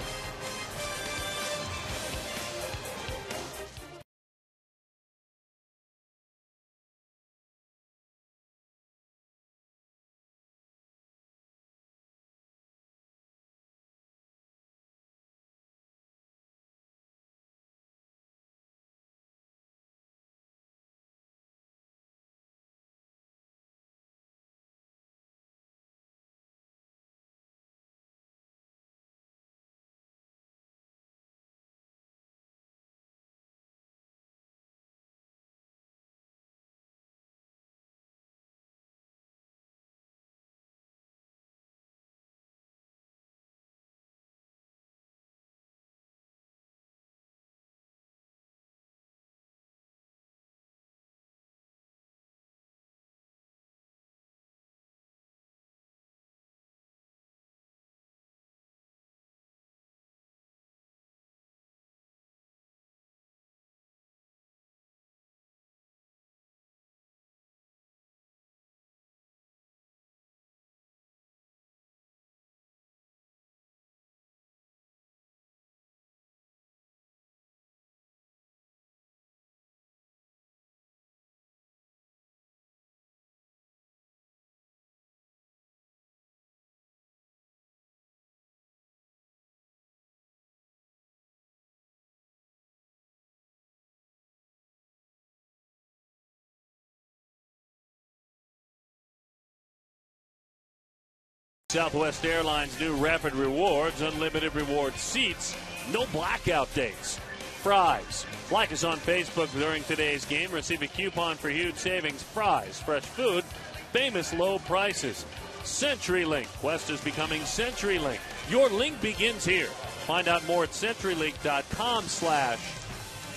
Southwest Airlines new Rapid Rewards, unlimited reward seats, no blackout dates. Fry's. Like us on Facebook during today's game. Receive a coupon for huge savings. Fry's, fresh food, famous low prices. CenturyLink. Qwest is becoming CenturyLink. Your link begins here. Find out more at CenturyLink.com slash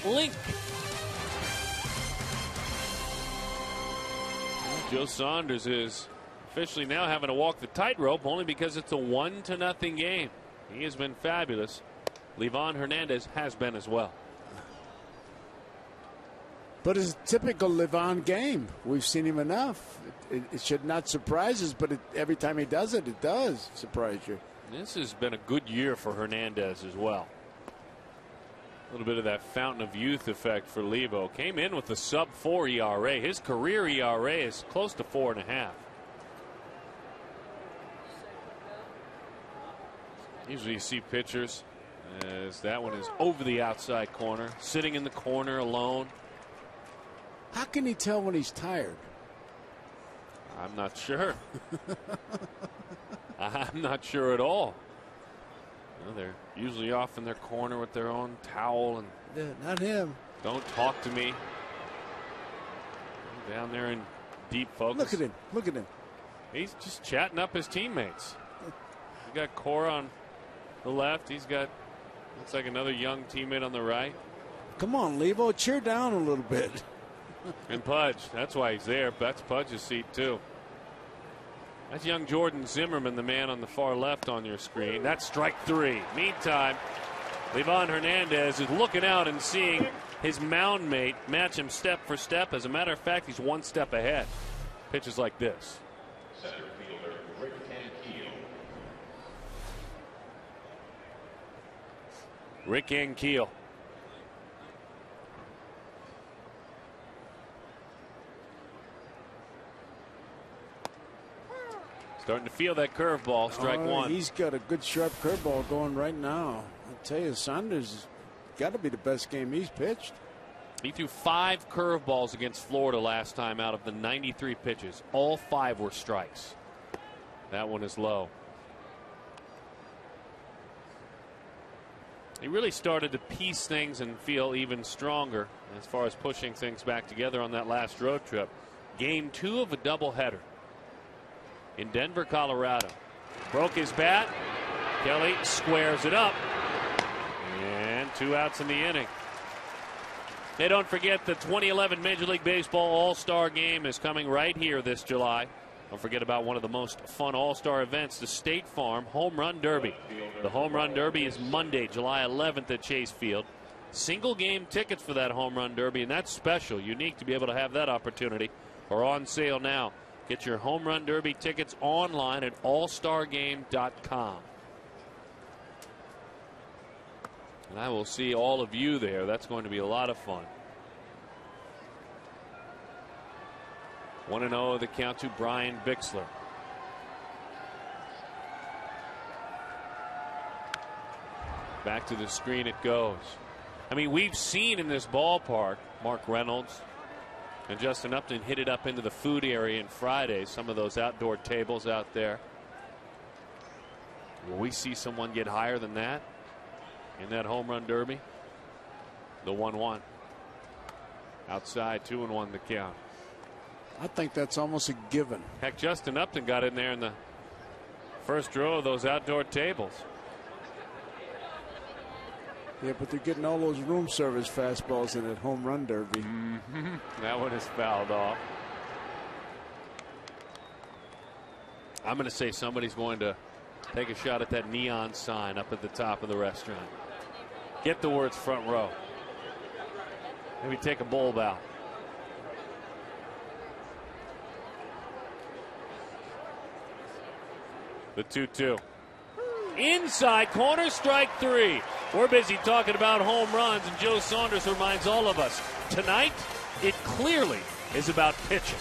link. Joe Saunders is officially now having to walk the tightrope only because it's a one to nothing game. He has been fabulous. Livan Hernandez has been as well. But it's a typical Livan game. We've seen him enough. It, it should not surprise us, but it, every time he does it, it does surprise you. This has been a good year for Hernandez as well. A little bit of that fountain of youth effect for Livo. Came in with a sub four ERA. His career ERA is close to four and a half. Usually you see pitchers as that one is over the outside corner, sitting in the corner alone. How can he tell when he's tired? I'm not sure. I'm not sure at all. You know, they're usually off in their corner with their own towel and. Yeah, not him. Don't talk to me. Down there in deep focus. Look at him. Look at him. He's just chatting up his teammates. You got Cora on the left. He's got looks like another young teammate on the right. Come on, Livo, cheer down a little bit. and Pudge, that's why he's there. That's Pudge's seat too. That's young Jordan Zimmermann, the man on the far left on your screen. That's strike three. Meantime, Livan Hernandez is looking out and seeing his mound mate match him step for step. As a matter of fact, he's one step ahead. Pitches like this. Rick Ankiel. Starting to feel that curveball, strike oh, one. He's got a good sharp curveball going right now. I tell you, Saunders got to be the best game he's pitched. He threw five curveballs against Florida last time out of the 93 pitches. All five were strikes. That one is low. He really started to piece things and feel even stronger as far as pushing things back together on that last road trip. Game two of a doubleheader in Denver, Colorado. Broke his bat. Kelly squares it up. And two outs in the inning. They don't forget the 2011 Major League Baseball All Star Game is coming right here this July. Don't forget about one of the most fun All Star events, the State Farm Home Run Derby. The Home Run Derby is Monday, July 11th at Chase Field. Single game tickets for that Home Run Derby, and that's special, unique to be able to have that opportunity, are on sale now. Get your Home Run Derby tickets online at allstargame.com. And I will see all of you there. That's going to be a lot of fun. 1 0 the count to Brian Bixler. Back to the screen it goes. I mean, we've seen in this ballpark Mark Reynolds and Justin Upton hit it up into the food area in Friday, some of those outdoor tables out there. Will we see someone get higher than that in that home run derby? The 1 1. Outside, 2 and 1 the count. I think that's almost a given. Heck, Justin Upton got in there in the first row of those outdoor tables. Yeah, but they're getting all those room service fastballs in at home run derby. Mm-hmm. That one is fouled off. I'm going to say somebody's going to take a shot at that neon sign up at the top of the restaurant. Get the words front row. Maybe take a bowl bow. The 2 2. Inside corner, strike three. We're busy talking about home runs, and Joe Saunders reminds all of us tonight, it clearly is about pitching.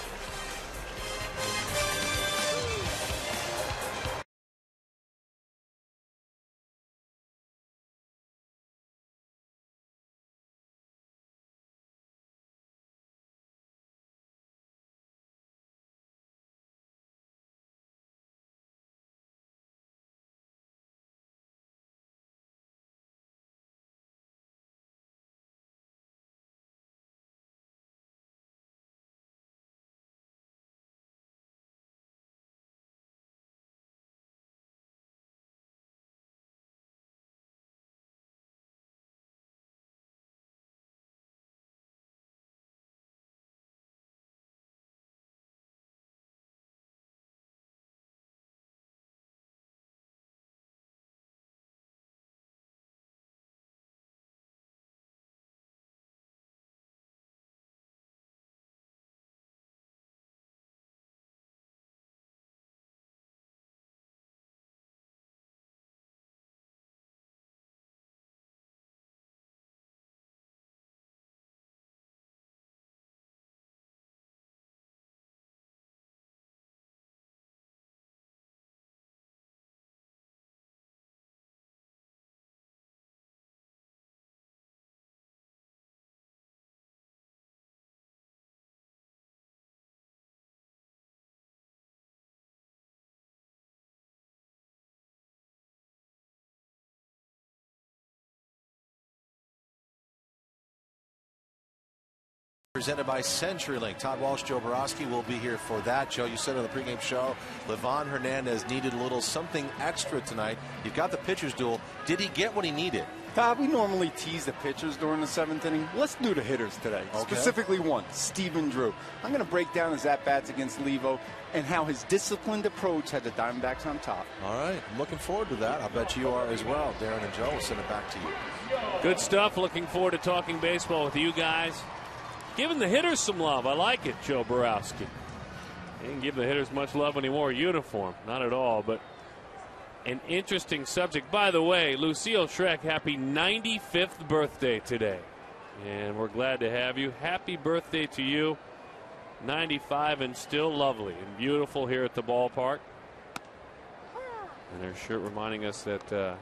Presented by CenturyLink. Todd Walsh, Joe Borowski will be here for that. Joe, you said on the pregame show, Livan Hernandez needed a little something extra tonight. You've got the pitcher's duel. Did he get what he needed? Todd, we normally tease the pitchers during the seventh inning. Let's do the hitters today. Okay. Specifically one, Stephen Drew. I'm going to break down his at-bats against Livo and how his disciplined approach had the Diamondbacks on top. All right. I'm looking forward to that. I bet you are as well. Daron and Joe will send it back to you. Good stuff. Looking forward to talking baseball with you guys. Giving the hitters some love. I like it, Joe Borowski. Didn't give the hitters much love when he wore a uniform. Not at all, but an interesting subject. By the way, Lucille Shrek, happy 95th birthday today. And we're glad to have you. Happy birthday to you. 95 and still lovely and beautiful here at the ballpark. And their shirt reminding us that uh,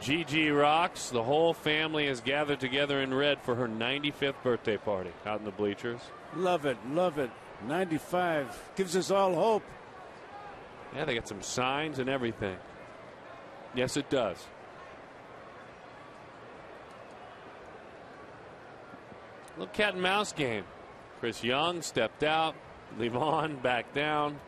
Gigi rocks. The whole family is gathered together in red for her 95th birthday party out in the bleachers. Love it, love it. 95 gives us all hope. Yeah, they got some signs and everything. Yes, it does. Little cat and mouse game. Chris Young stepped out. Livan back down.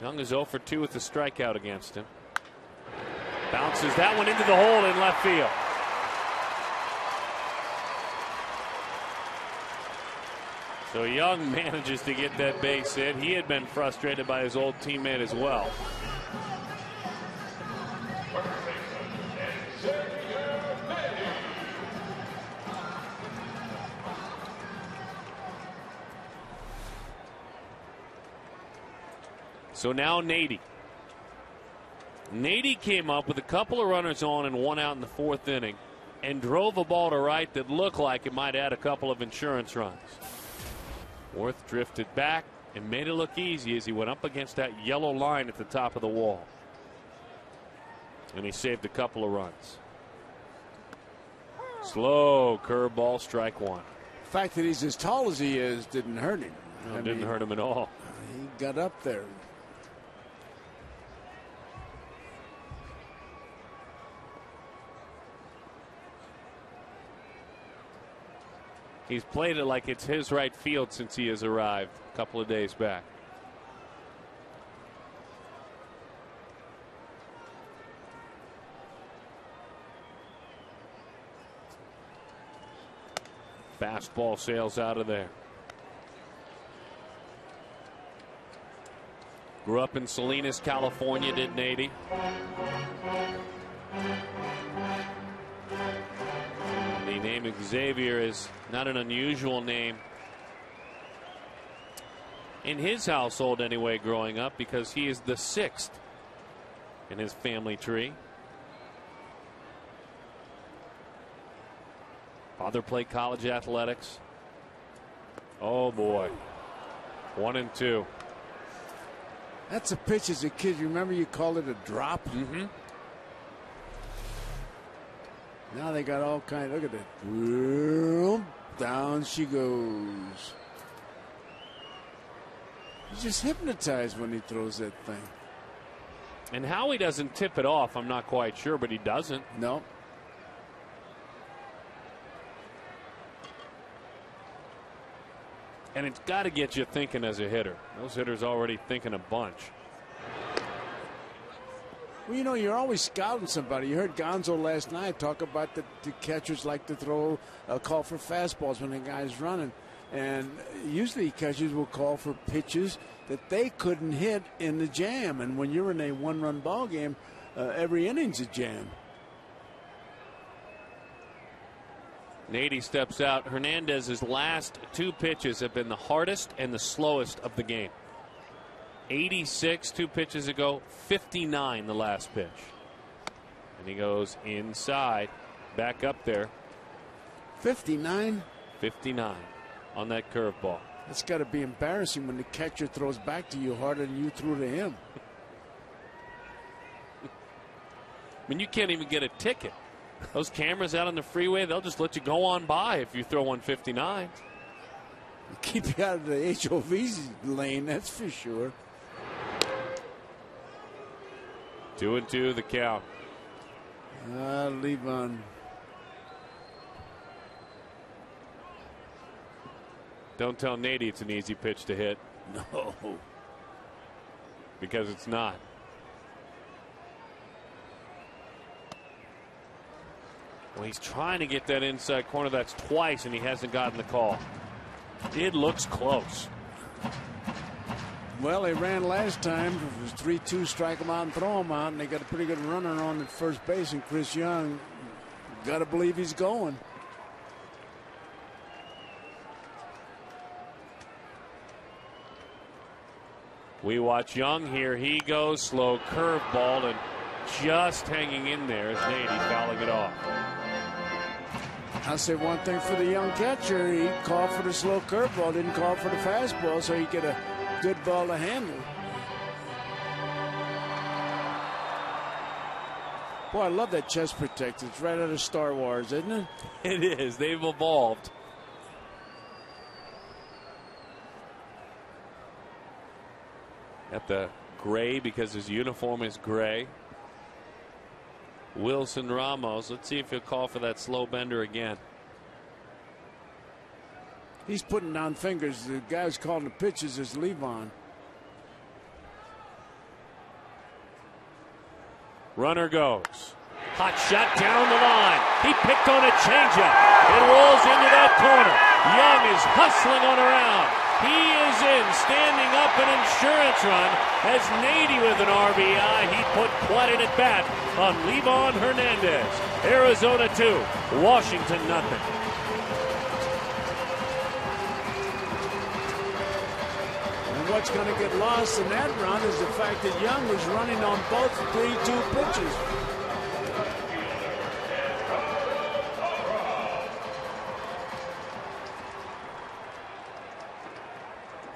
Young is 0 for 2 with the strikeout against him. Bounces that one into the hole in left field. So Young manages to get that base hit. He had been frustrated by his old teammate as well. So now Nady. Nady came up with a couple of runners on and one out in the fourth inning and drove a ball to right that looked like it might add a couple of insurance runs. Werth drifted back and made it look easy as he went up against that yellow line at the top of the wall. And he saved a couple of runs. Slow curveball, strike one. The fact that he's as tall as he is didn't hurt him. No, didn't mean, hurt him at all. He got up there. He's played it like it's his right field since he has arrived a couple of days back. Fastball sails out of there. Grew up in Salinas, California, did Nady. The name Xavier is not an unusual name in his household, anyway, growing up, because he is the sixth in his family tree. Father played college athletics. Oh boy. One and two. That's a pitch as a kid. You remember you called it a drop? Mm-hmm. Now they got all kind. Look at that. Down she goes. He's just hypnotized when he throws that thing. And how he doesn't tip it off, I'm not quite sure, but he doesn't. No. And it's got to get you thinking as a hitter. Those hitters already thinking a bunch. Well, you know, you're always scouting somebody. You heard Gonzo last night talk about the, the catchers like to throw a call for fastballs when the guy's running. And usually catchers will call for pitches that they couldn't hit in the jam. And when you're in a one run ball game, uh, every inning's a jam. Nady steps out. Hernandez's last two pitches have been the hardest and the slowest of the game. 86 two pitches ago, 59 the last pitch. And he goes inside, back up there. 59? 59 on that curveball. That's got to be embarrassing when the catcher throws back to you harder than you threw to him. I mean, you can't even get a ticket. Those cameras out on the freeway, they'll just let you go on by if you throw 159. Keep you out of the HOV lane, that's for sure. Two and two, the count. Uh, Livan. Don't tell Nady it's an easy pitch to hit. No. Because it's not. Well, he's trying to get that inside corner. That's twice, and he hasn't gotten the call. It looks close. Well, they ran last time. It was 3 2, strike them out and throw them out, and they got a pretty good runner on at first base, and Chris Young, got to believe he's going. We watch Young here. He goes slow curveball and just hanging in there as Nady fouling it off. I'll say one thing for the young catcher. He called for the slow curveball, didn't call for the fastball, so he get a good ball to handle. Boy, I love that chest protector. It's right out of Star Wars, isn't it? It is. They've evolved. At the gray because his uniform is gray. Wilson Ramos. Let's see if he'll call for that slow bender again. He's putting down fingers. The guy who's calling the pitches is Livan. Runner goes. Hot shot down the line. He picked on a changeup. It rolls into that corner. Young is hustling on around. He is in, standing up an insurance run as Nady with an RBI. He put quite an at bat on Livan Hernandez. Arizona 2, Washington nothing. What's going to get lost in that run is the fact that Young was running on both 3 2 pitches.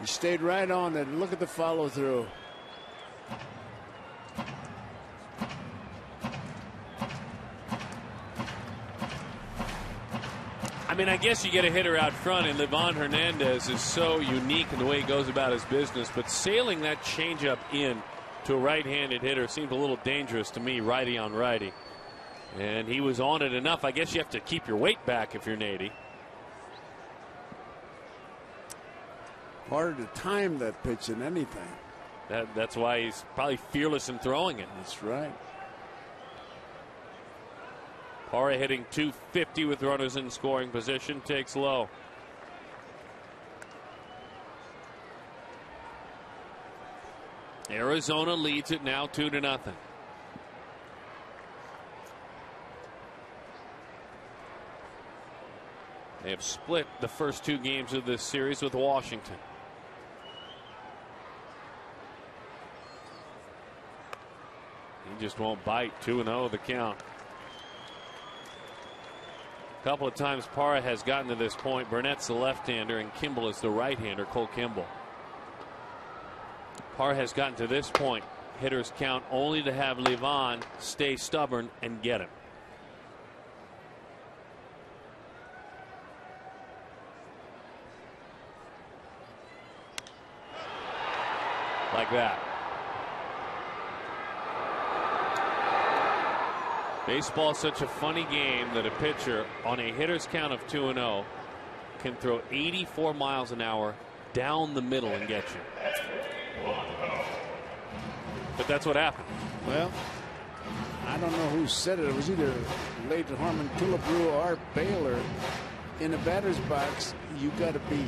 He stayed right on it. Look at the follow through. I mean, I guess you get a hitter out front, and Livan Hernandez is so unique in the way he goes about his business. But sailing that changeup in to a right-handed hitter seems a little dangerous to me, righty on righty. And he was on it enough. I guess you have to keep your weight back if you're Nady. Harder to time that pitch than anything. That, that's why he's probably fearless in throwing it. That's right. Parra hitting 250 with runners in scoring position, takes low. Arizona leads it now two to nothing. They have split the first two games of this series with Washington. He just won't bite. 2 0 the count. Couple of times Parra has gotten to this point. Burnett's the left-hander and Kimball is the right-hander, Cole Kimball. Parra has gotten to this point. Hitters count only to have Livan stay stubborn and get him. Like that. Baseball is such a funny game that a pitcher on a hitter's count of 2 and 0 can throw 84 miles an hour down the middle and get you. But that's what happened. Well, I don't know who said it. It was either late Harmon Killebrew or Art Baylor. In the batter's box, you got to be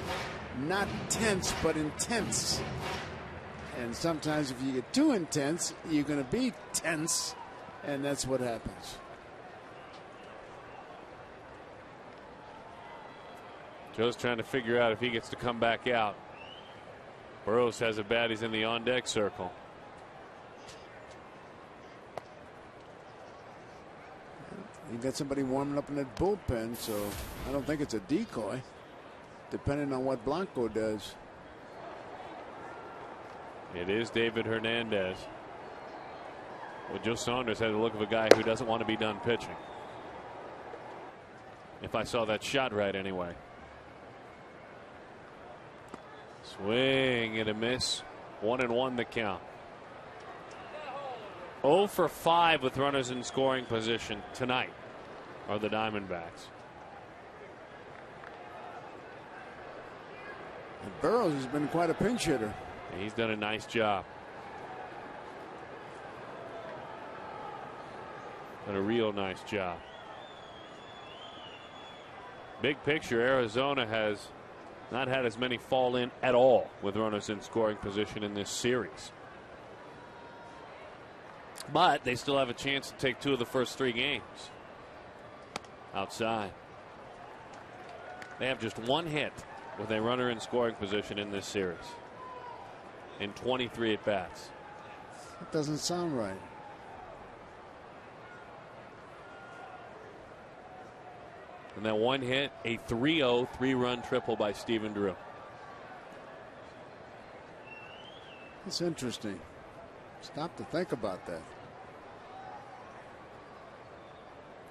not tense, but intense. And sometimes if you get too intense, you're going to be tense, and that's what happens. Joe's trying to figure out if he gets to come back out. Burroughs has a bat. He's in the on deck circle. You got somebody warming up in that bullpen, so I don't think it's a decoy, depending on what Blanco does. It is David Hernandez. Well, Joe Saunders had the look of a guy who doesn't want to be done pitching. If I saw that shot right, anyway. Swing and a miss. One and one the count. 0 for 5 with runners in scoring position tonight are the Diamondbacks. And Burroughs has been quite a pinch hitter. He's done a nice job. Done a real nice job. Big picture, Arizona has not had as many fall in at all with runners in scoring position in this series. But they still have a chance to take two of the first three games outside. They have just one hit with a runner in scoring position in this series in 23 at bats. That doesn't sound right. And that one hit, a 3 0 three run triple by Stephen Drew. It's interesting. Stop to think about that.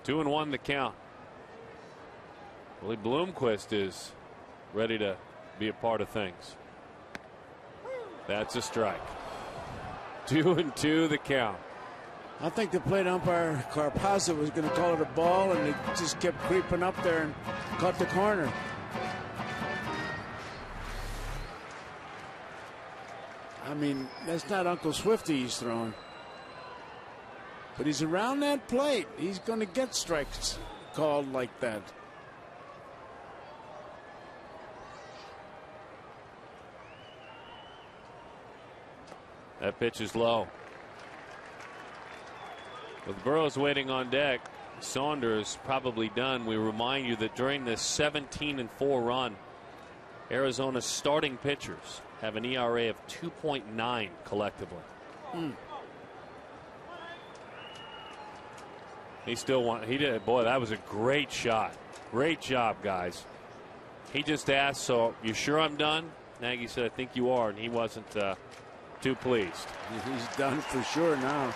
Two and one the count. Willie Bloomquist is ready to be a part of things. That's a strike. Two and two the count. I think the plate umpire Carpazza was going to call it a ball, and it just kept creeping up there and caught the corner. I mean, that's not Uncle Swifty he's throwing. But he's around that plate. He's going to get strikes called like that. That pitch is low. With Burroughs waiting on deck, Saunders probably done. We remind you that during this 17 and 4 run, Arizona's starting pitchers have an ERA of 2.9 collectively. Mm. He still want he did boy that was a great shot. Great job guys. He just asked so you sure I'm done? Nagy said I think you are and he wasn't uh, too pleased. He's done for sure now.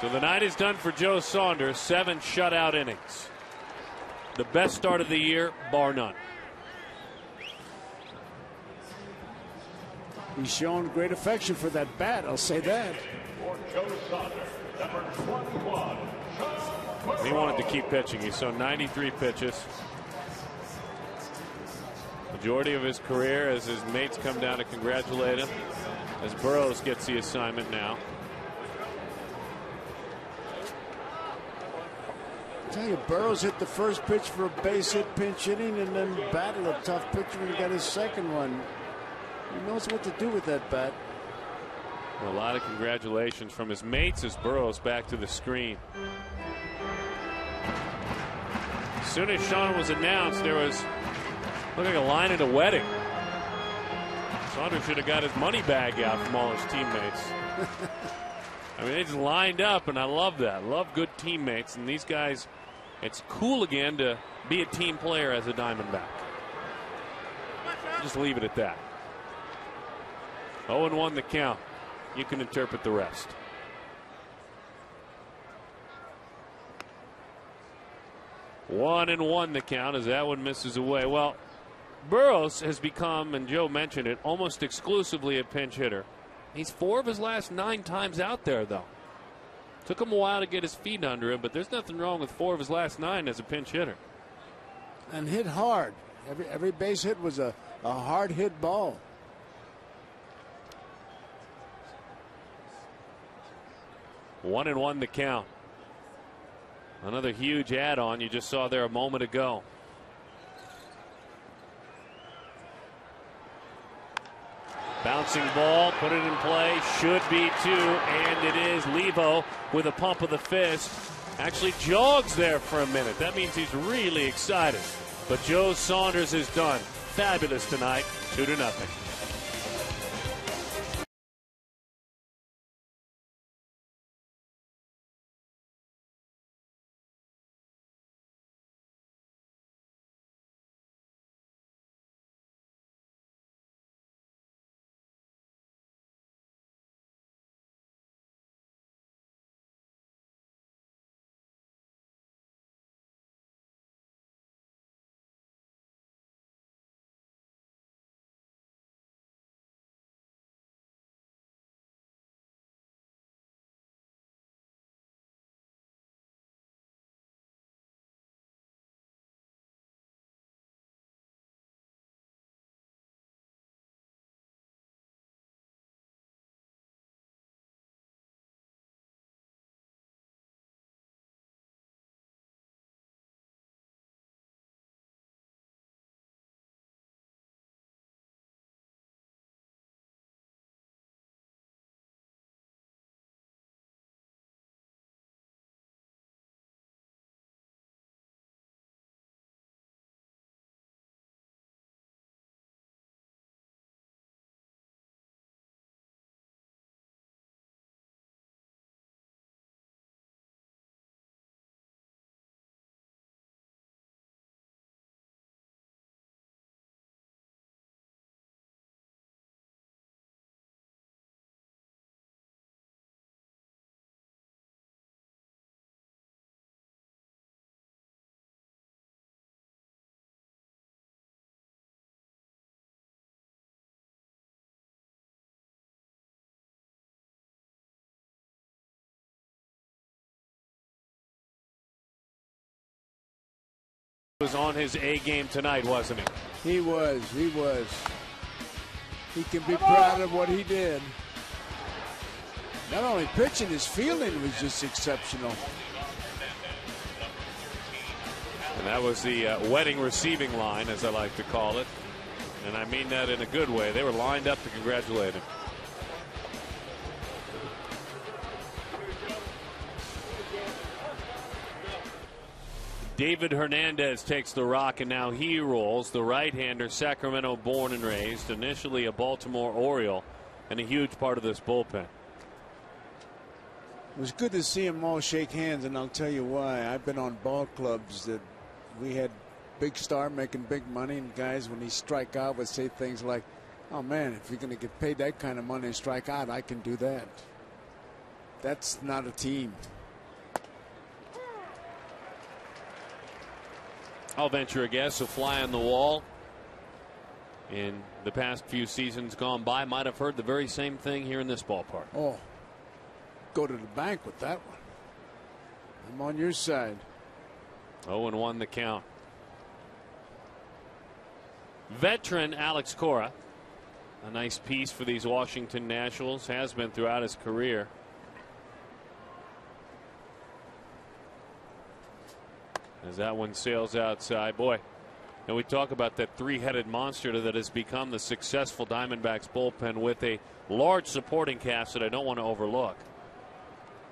So the night is done for Joe Saunders. Seven shutout innings. The best start of the year, bar none. He's shown great affection for that bat. I'll say that. He wanted to keep pitching. He saw 93 pitches. Majority of his career as his mates come down to congratulate him. As Burroughs gets the assignment now. Tell you, Burroughs hit the first pitch for a base hit pinch hitting and then battled a tough pitcher and got his second one. He knows what to do with that bat. A lot of congratulations from his mates as Burroughs back to the screen. As soon as Sean was announced, there was looked like a line at a wedding. Saunders should have got his money bag out from all his teammates. I mean, they just lined up, and I love that. Love good teammates, and these guys, it's cool again to be a team player as a Diamondback. Just leave it at that. 0 1 the count. You can interpret the rest. One and one the count as that one misses away. Well, Burroughs has become, and Joe mentioned it, almost exclusively a pinch hitter. He's four of his last nine times out there, though. Took him a while to get his feet under him, but there's nothing wrong with four of his last nine as a pinch hitter. And hit hard. Every every base hit was a, a hard hit ball. One and one to count. Another huge add on you just saw there a moment ago. Bouncing ball, put it in play, should be two, and it is Livo with a pump of the fist. Actually jogs there for a minute. That means he's really excited. But Joe Saunders is done. Fabulous tonight, two to nothing. Was on his A game tonight, wasn't he? He was. He was. He can be proud of what he did. Not only pitching, his fielding was just exceptional. And that was the uh, wedding receiving line, as I like to call it. And I mean that in a good way. They were lined up to congratulate him. David Hernandez takes the rock and now he rolls. The right hander, Sacramento born and raised, initially a Baltimore Oriole, and a huge part of this bullpen. It was good to see them all shake hands, and I'll tell you why. I've been on ball clubs that we had big star making big money, and guys, when he strike out, would say things like, "Oh man, if you're going to get paid that kind of money and strike out, I can do that." That's not a team. I'll venture a guess a fly on the wall in the past few seasons gone by might have heard the very same thing here in this ballpark. Oh, go to the bank with that one. I'm on your side. 0 and 1 the count. Veteran Alex Cora, a nice piece for these Washington Nationals, has been throughout his career. As that one sails outside. Boy, and we talk about that three headed monster that has become the successful Diamondbacks bullpen with a large supporting cast that I don't want to overlook.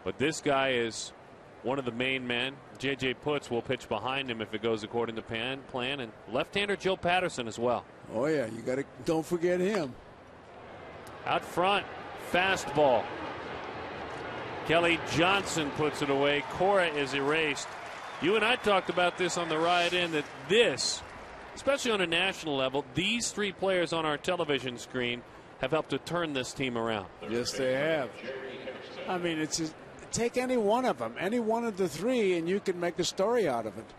But this guy is one of the main men. J.J. Putz will pitch behind him if it goes according to plan. plan and left-hander Joe Paterson as well. Oh yeah, you got to don't forget him. Out front, fastball. Kelly Johnson puts it away. Cora is erased. You and I talked about this on the ride in that this, especially on a national level, these three players on our television screen have helped to turn this team around. Yes, they have. I mean, it's just, take any one of them, any one of the three, and you can make a story out of it.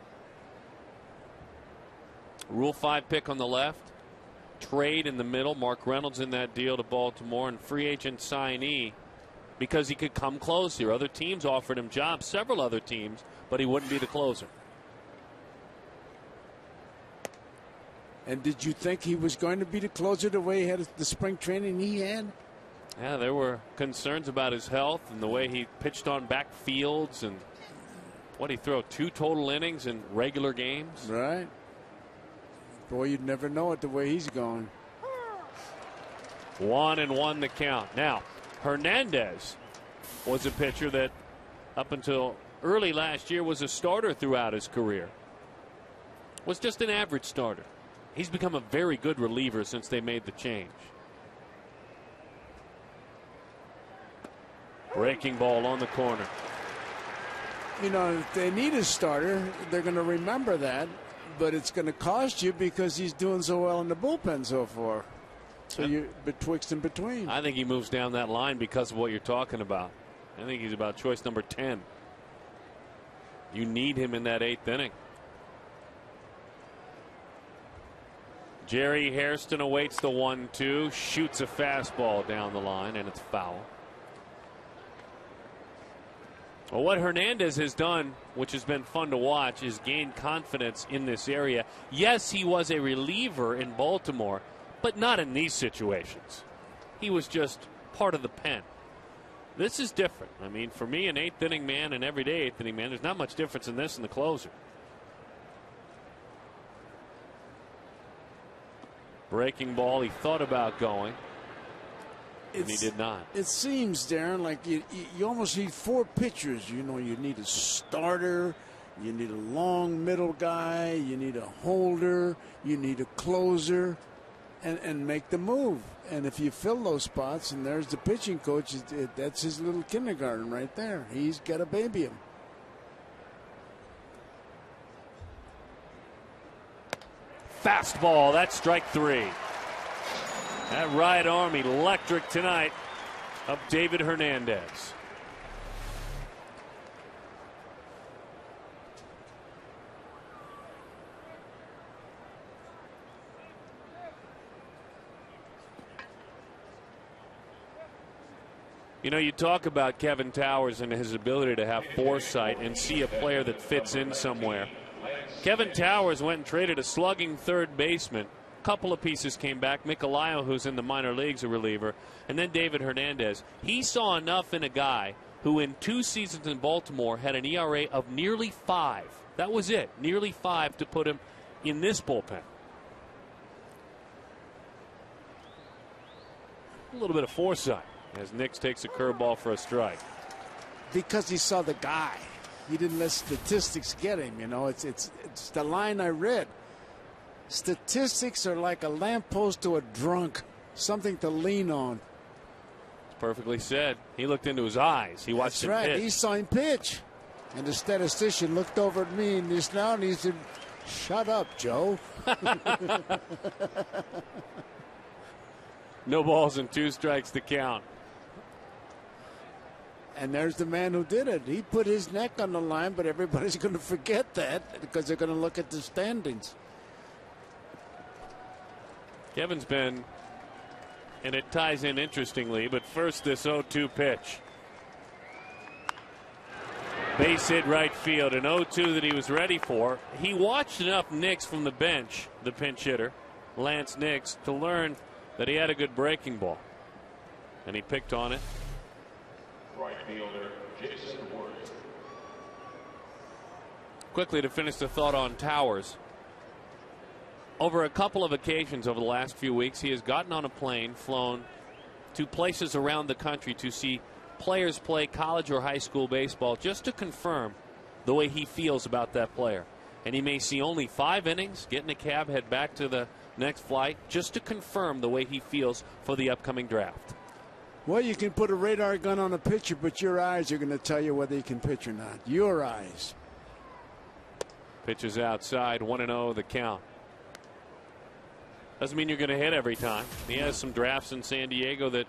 Rule 5 pick on the left, trade in the middle. Mark Reynolds in that deal to Baltimore, and free agent signee because he could come close here. Other teams offered him jobs, several other teams but he wouldn't be the closer. And did you think he was going to be the closer the way he had the spring training he had? Yeah, there were concerns about his health and the way he pitched on back fields and what he threw two total innings in regular games. Right. Boy, you'd never know it the way he's going. One and one the count. Now, Hernandez was a pitcher that up until early last year was a starter throughout his career. Was just an average starter. He's become a very good reliever since they made the change. Breaking ball on the corner. You know, if they need a starter, they're going to remember that, but it's going to cost you because he's doing so well in the bullpen so far. So you're betwixt and between. I think he moves down that line because of what you're talking about. I think he's about choice number 10. You need him in that eighth inning. Jerry Hairston awaits the 1 2, shoots a fastball down the line, and it's foul. Well, what Hernandez has done, which has been fun to watch, is gain confidence in this area. Yes, he was a reliever in Baltimore, but not in these situations. He was just part of the pen. This is different. I mean, for me, an eighth inning man, an everyday eighth inning man, there's not much difference in this and the closer. Breaking ball, he thought about going. And he did not. It seems, Daron, like you, you almost need four pitchers. You know, you need a starter, you need a long middle guy, you need a holder, you need a closer, and, and make the move. And if you fill those spots, and there's the pitching coach, it, it, that's his little kindergarten right there. He's got to baby him. Fastball, that's strike three. That right arm electric tonight of David Hernandez. You know, you talk about Kevin Towers and his ability to have foresight and see a player that fits in somewhere. Kevin Towers went and traded a slugging third baseman. A couple of pieces came back. Mickolio, who's in the minor leagues, a reliever, and then David Hernandez. He saw enough in a guy who, in two seasons in Baltimore, had an ERA of nearly five. That was it, nearly five to put him in this bullpen. A little bit of foresight as Nix takes a curveball for a strike. Because he saw the guy. He didn't let statistics get him, you know. It's it's it's the line I read. Statistics are like a lamppost to a drunk, something to lean on. It's perfectly said. He looked into his eyes. He watched That's right. pitch. He saw him pitch. And the statistician looked over at me and just now and he said, Shut up, Joe. No balls and two strikes to count. And there's the man who did it. He put his neck on the line, but everybody's going to forget that because they're going to look at the standings. Kevin's been, and it ties in interestingly, but first this 0 2 pitch. Base hit right field, an 0 2 that he was ready for. He watched enough Nix from the bench, the pinch hitter, Laynce Nix, to learn that he had a good breaking ball. And he picked on it. Right fielder, Jayson Werth. Quickly to finish the thought on Towers. Over a couple of occasions over the last few weeks, he has gotten on a plane, flown to places around the country to see players play college or high school baseball just to confirm the way he feels about that player. And he may see only five innings, get in a cab, head back to the next flight, just to confirm the way he feels for the upcoming draft. Well, you can put a radar gun on a pitcher, but your eyes are going to tell you whether he can pitch or not. Your eyes. Pitches outside, 1 0 the count. Doesn't mean you're going to hit every time. He has some drafts in San Diego that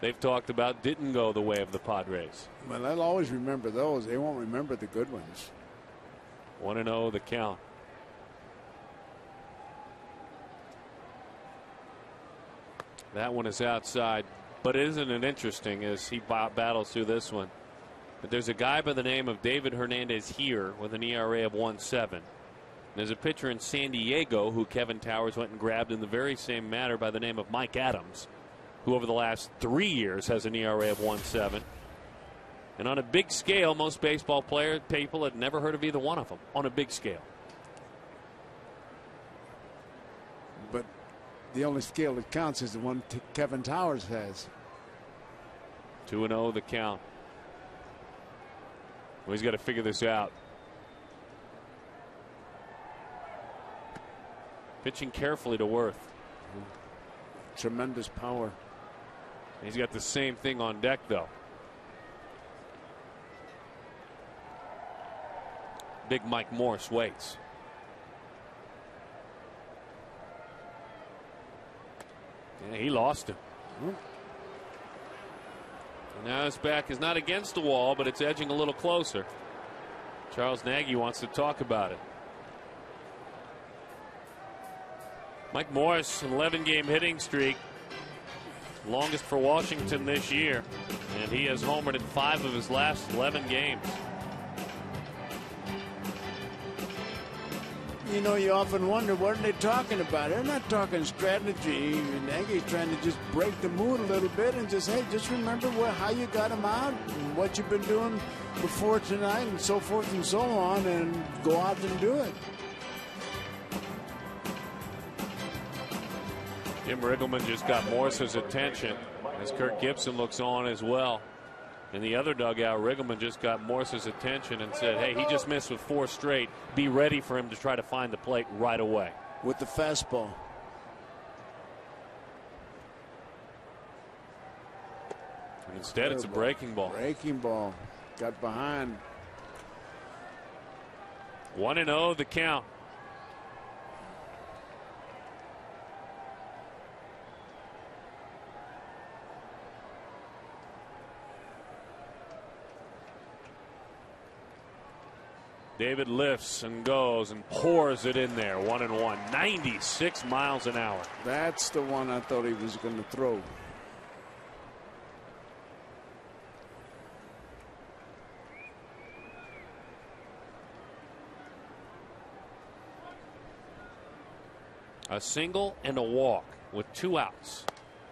they've talked about didn't go the way of the Padres. Well, they'll always remember those. They won't remember the good ones. 1 0 the count. That one is outside. But isn't it interesting as he ba- battles through this one? That there's a guy by the name of David Hernandez here with an ERA of 1 7. There's a pitcher in San Diego who Kevin Towers went and grabbed in the very same manner by the name of Mike Adams, who over the last three years has an ERA of 1 7. And on a big scale, most baseball players, people had never heard of either one of them on a big scale. But the only scale that counts is the one t- Kevin Towers has. 2 0 the count. Well, he's got to figure this out. Pitching carefully to Werth. Tremendous power. He's got the same thing on deck, though. Big Mike Morse waits. Yeah, he lost him. And now his back is not against the wall, but it's edging a little closer. Charles Nagy wants to talk about it. Mike Morse, 11 game hitting streak, longest for Washington this year. And he has homered in five of his last 11 games. You know, you often wonder what are they talking about. They're not talking strategy. Nagy's trying to just break the mood a little bit and just hey, just remember how you got him out and what you've been doing before tonight and so forth and so on, and go out and do it. Jim Riggleman just got Morse's attention as Kirk Gibson looks on as well. In the other dugout, Riggleman just got Morse's attention and said, hey, he just missed with four straight. Be ready for him to try to find the plate right away. With the fastball. And instead, it's a breaking ball. Breaking ball. Got behind. 1 0 the count. David lifts and goes and pours it in there. One and one. 96 miles an hour. That's the one I thought he was going to throw. A single and a walk with two outs.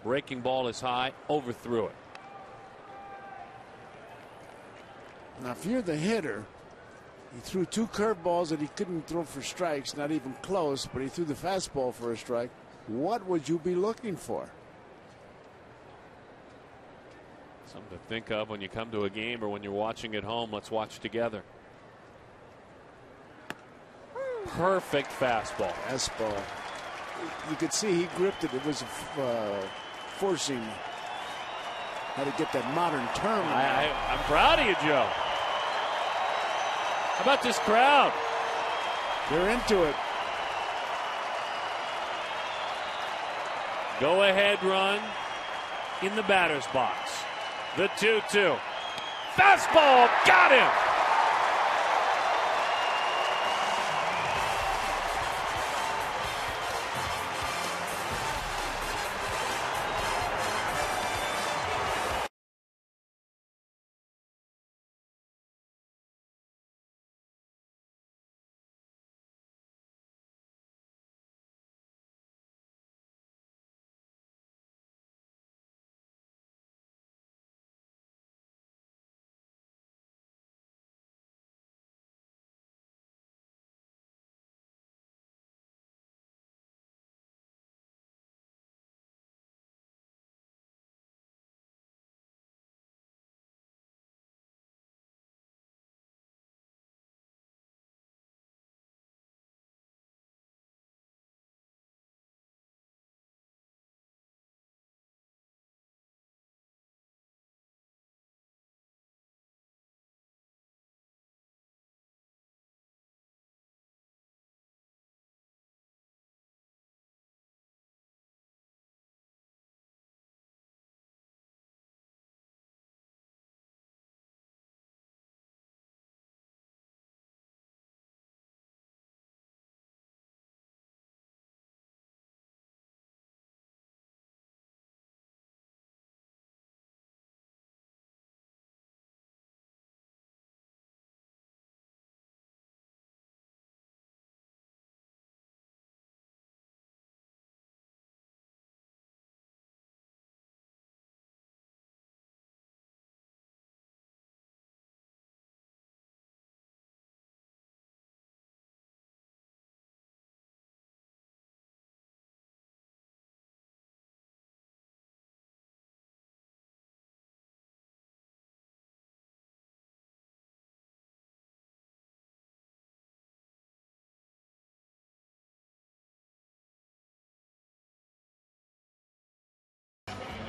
Breaking ball is high, overthrew it. Now, if you're the hitter, he threw two curveballs that he couldn't throw for strikes, not even close, but he threw the fastball for a strike. What would you be looking for? Something to think of when you come to a game or when you're watching at home. Let's watch together. Perfect fastball. Fastball. You could see he gripped it. It was uh, forcing. How to get that modern term. I, I, I'm proud of you, Joe. How about this crowd? They're into it. Go ahead run in the batter's box. The 2 2. Fastball, got him!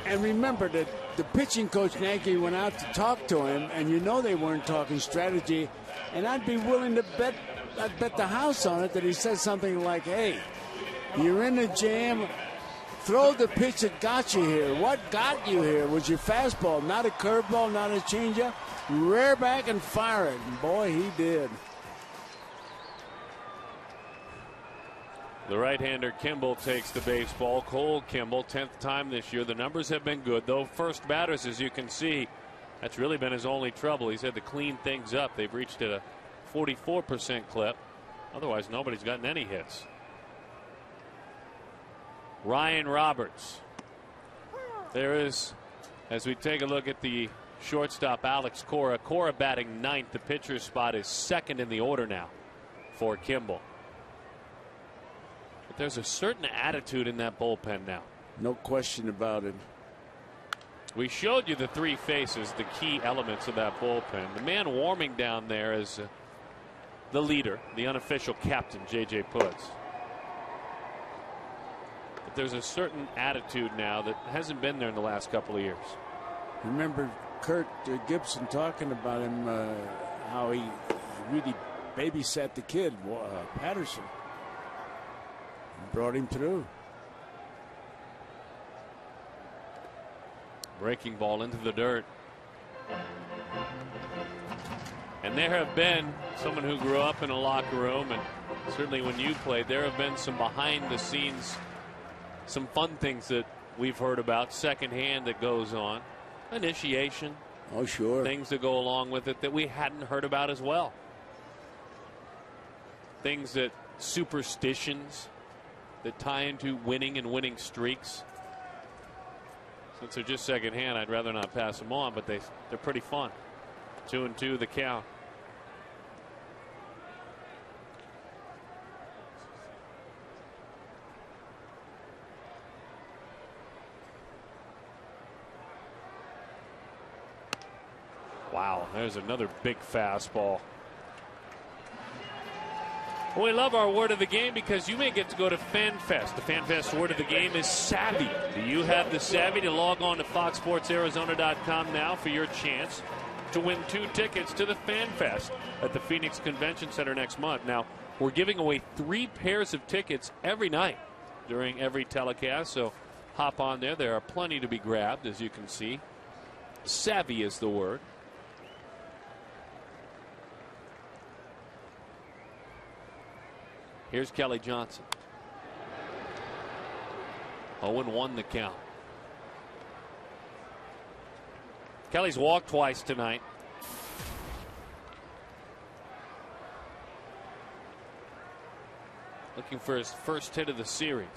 And remember that the pitching coach Nagy went out to talk to him, and you know they weren't talking strategy. And I'd be willing to bet, I'd bet the house on it that he said something like, "Hey, you're in a jam. Throw the pitch that got you here. What got you here was your fastball, not a curveball, not a changeup. Rear back and fire it." And boy, he did. The right-hander Kimball takes the baseball. Cole Kimball, 10th time this year. The numbers have been good, though first batters, as you can see, that's really been his only trouble. He's had to clean things up. They've reached at a 44% clip. Otherwise, nobody's gotten any hits. Ryan Roberts. There is, as we take a look at the shortstop Alex Cora. Cora batting ninth. The pitcher's spot is second in the order now for Kimball. But there's a certain attitude in that bullpen now. No question about it. We showed you the three faces, the key elements of that bullpen. The man warming down there is uh, the leader, the unofficial captain, J.J. Putz. But there's a certain attitude now that hasn't been there in the last couple of years. Remember Kirk uh, Gibson talking about him, uh, how he really babysat the kid, uh, Paterson brought him through. Breaking ball into the dirt. And there have been someone who grew up in a locker room, and certainly when you played, there have been some behind the scenes, some fun things that we've heard about secondhand that goes on. Initiation. Oh, sure. Things that go along with it that we hadn't heard about as well. Things that superstitions that tie into winning and winning streaks. Since they're just secondhand, I'd rather not pass them on, but they they're pretty fun. Two and two, the count. Wow, there's another big fastball. We love our word of the game because you may get to go to FanFest. The FanFest word of the game is savvy. Do you have the savvy to log on to FoxSportsArizona.com now for your chance to win two tickets to the FanFest at the Phoenix Convention Center next month? Now, we're giving away three pairs of tickets every night during every telecast, so hop on there. There are plenty to be grabbed, as you can see. Savvy is the word. Here's Kelly Johnson. 0 1 the count. Kelly's walked twice tonight. Looking for his first hit of the series.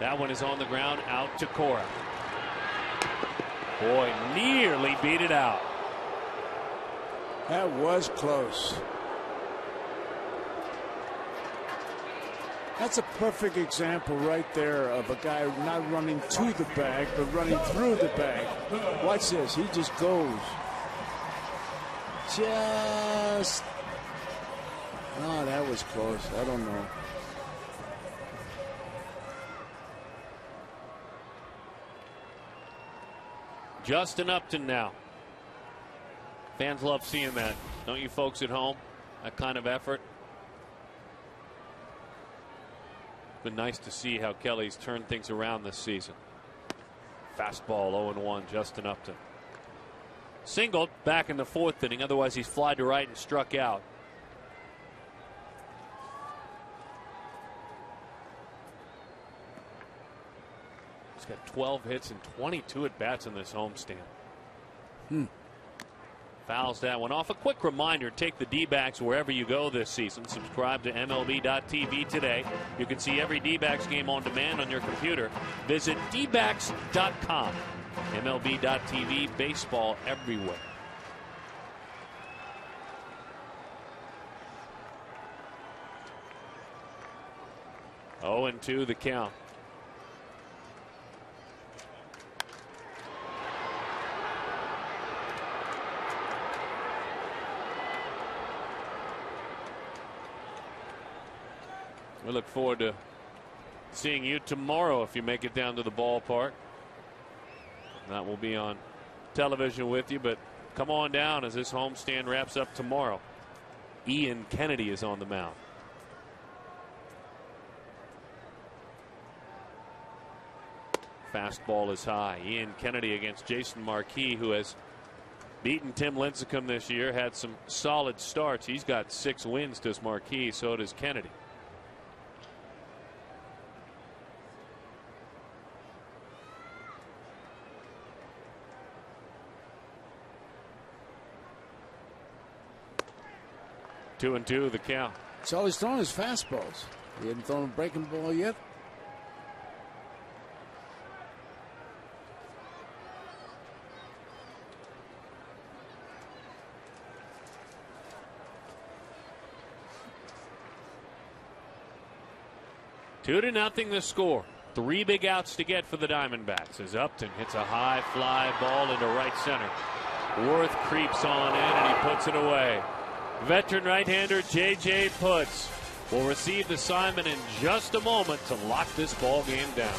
That one is on the ground out to Cora. Boy, nearly beat it out. That was close. That's a perfect example right there of a guy not running to the bag, but running through the bag. Watch this. He just goes. Just. Oh, that was close. I don't know. Justin Upton now. Fans love seeing that. Don't you folks at home? That kind of effort. Been nice to see how Kelly's turned things around this season. Fastball 0 1, Justin Upton. Singled back in the fourth inning, otherwise, he's fly to right and struck out. He's got 12 hits and 22 at bats in this homestand. Hmm. Fouls that one off. A quick reminder take the D backs wherever you go this season. Subscribe to MLB.tv today. You can see every D backs game on demand on your computer. Visit dbacks.com. MLB.tv, baseball everywhere. Oh and 2 the count. Look forward to seeing you tomorrow if you make it down to the ballpark. That will be on television with you, but come on down as this homestand wraps up tomorrow. Ian Kennedy is on the mound. Fastball is high. Ian Kennedy against Jason Marquis, who has beaten Tim Lincecum this year, had some solid starts. He's got six wins, does Marquis, so does Kennedy. Two and two, the count. All he's throwing is fastballs. He hasn't thrown a breaking ball yet. Two to nothing the score. Three big outs to get for the Diamondbacks as Upton hits a high fly ball into right center. Werth creeps on in and he puts it away. Veteran right-hander J.J. Putz will receive the assignment in just a moment to lock this ball game down.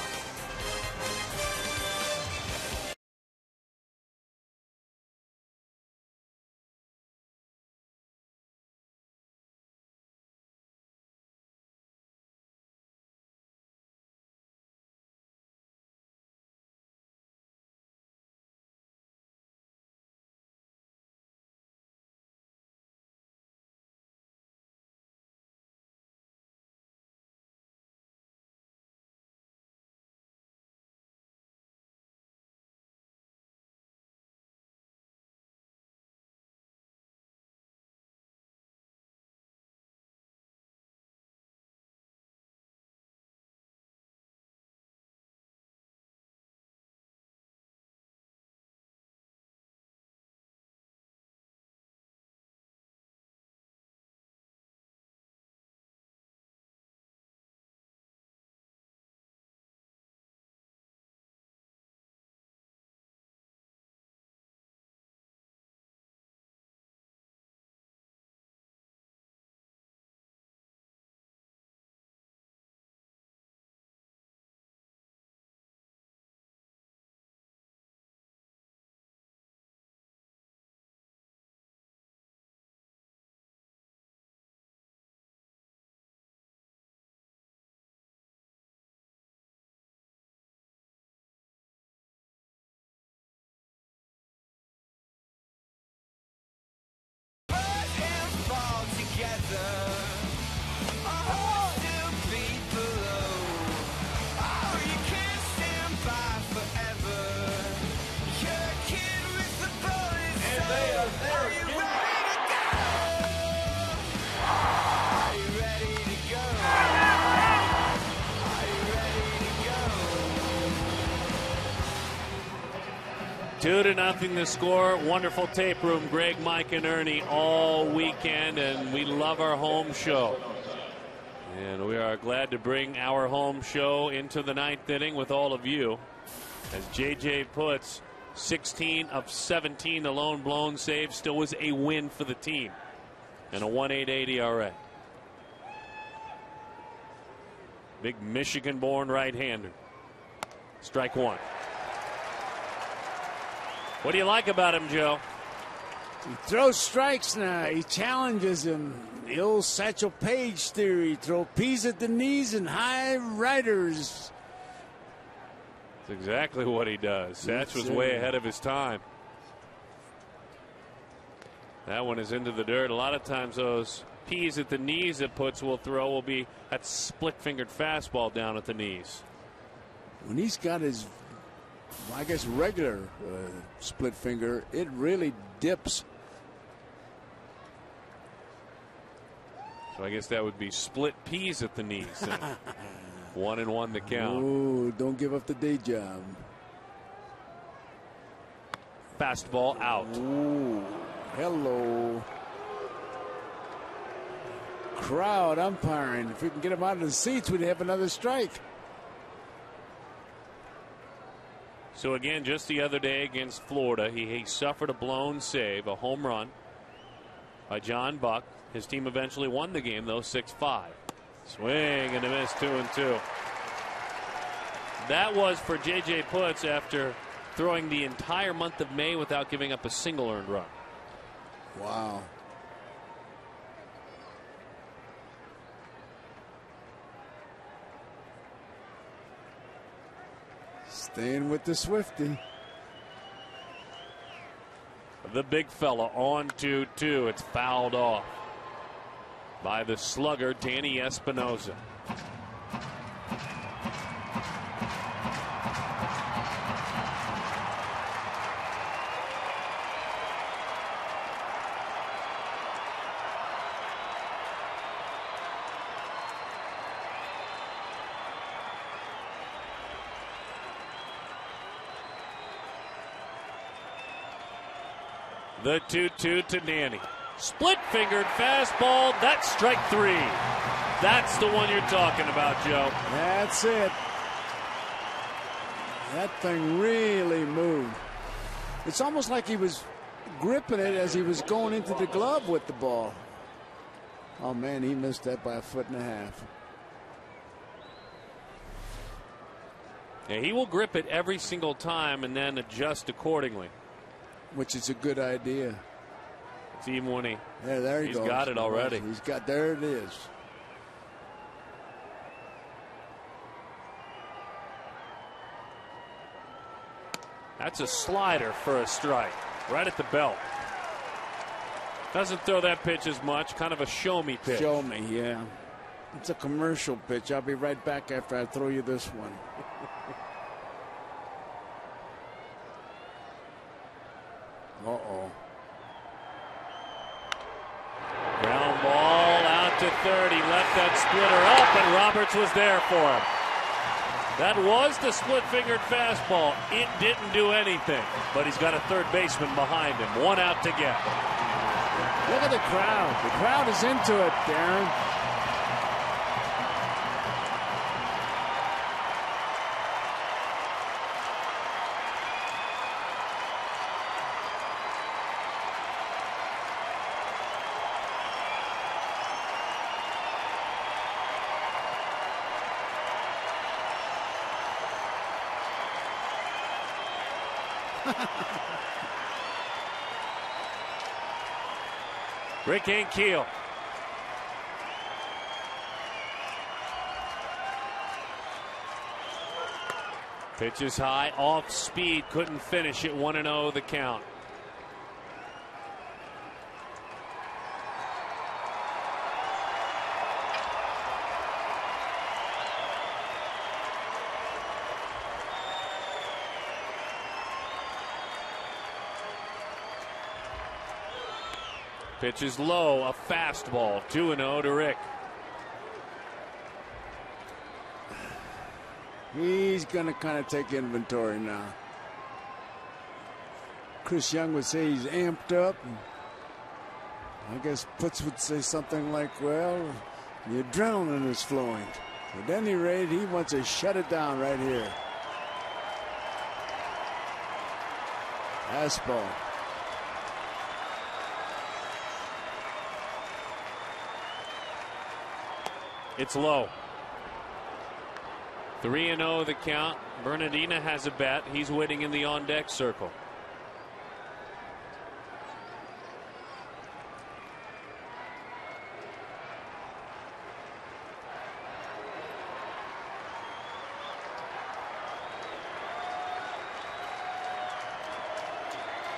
To nothing the score. Wonderful tape room, Greg, Mike, and Ernie all weekend, and we love our home show. And we are glad to bring our home show into the ninth inning with all of you. As JJ Putz 16 of 17, the lone blown save still was a win for the team. And a 188 ERA. Big Michigan born right hander. Strike one. What do you like about him, Joe? He throws strikes now. He challenges him. The old Satchel Paige theory throw peas at the knees and high riders. That's exactly what he does. Satch was way ahead of his time. That one is into the dirt. A lot of times those peas at the knees that Putz will throw will be that split fingered fastball down at the knees. When he's got his I guess regular uh, split finger, it really dips. So I guess that would be split peas at the knees. one and one the count. Oh, don't give up the day job. Fastball out. Ooh, hello. Crowd umpiring. If we can get him out of the seats, we'd have another strike. So again, just the other day against Florida, he, he suffered a blown save, a home run by John Buck. His team eventually won the game, though, 6 5. Swing and a miss, 2 and 2. That was for J.J. Putz after throwing the entire month of May without giving up a single earned run. Wow. Staying with the Swifty. The big fella on 2 2. It's fouled off by the slugger, Danny Espinosa. The 2 2 to Nanny. Split fingered fastball. That's strike three. That's the one you're talking about, Joe. That's it. That thing really moved. It's almost like he was gripping it as he was going into the glove with the ball. Oh, man, he missed that by a foot and a half. Yeah, he will grip it every single time and then adjust accordingly which is a good idea. Team he yeah, there he he's goes. got it already. He's got there it is. That's a slider for a strike, right at the belt. Doesn't throw that pitch as much, kind of a show me pitch. Show me, yeah. It's a commercial pitch. I'll be right back after I throw you this one. Uh-oh. Ground ball out to third. He left that splitter up, and Roberts was there for him. That was the split-fingered fastball. It didn't do anything, but he's got a third baseman behind him. One out to get. Look at the crowd. The crowd is into it, Daron. Rick Ankiel. Pitches high, off speed, couldn't finish it. 1 0 the count. Pitch is low, a fastball. 2 0 to Rick. He's going to kind of take inventory now. Chris Young would say he's amped up. I guess Putz would say something like, well, the adrenaline is flowing. At any rate, he wants to shut it down right here. Fastball. It's low. 3 0 the count. Bernadina has a bat. He's waiting in the on deck circle.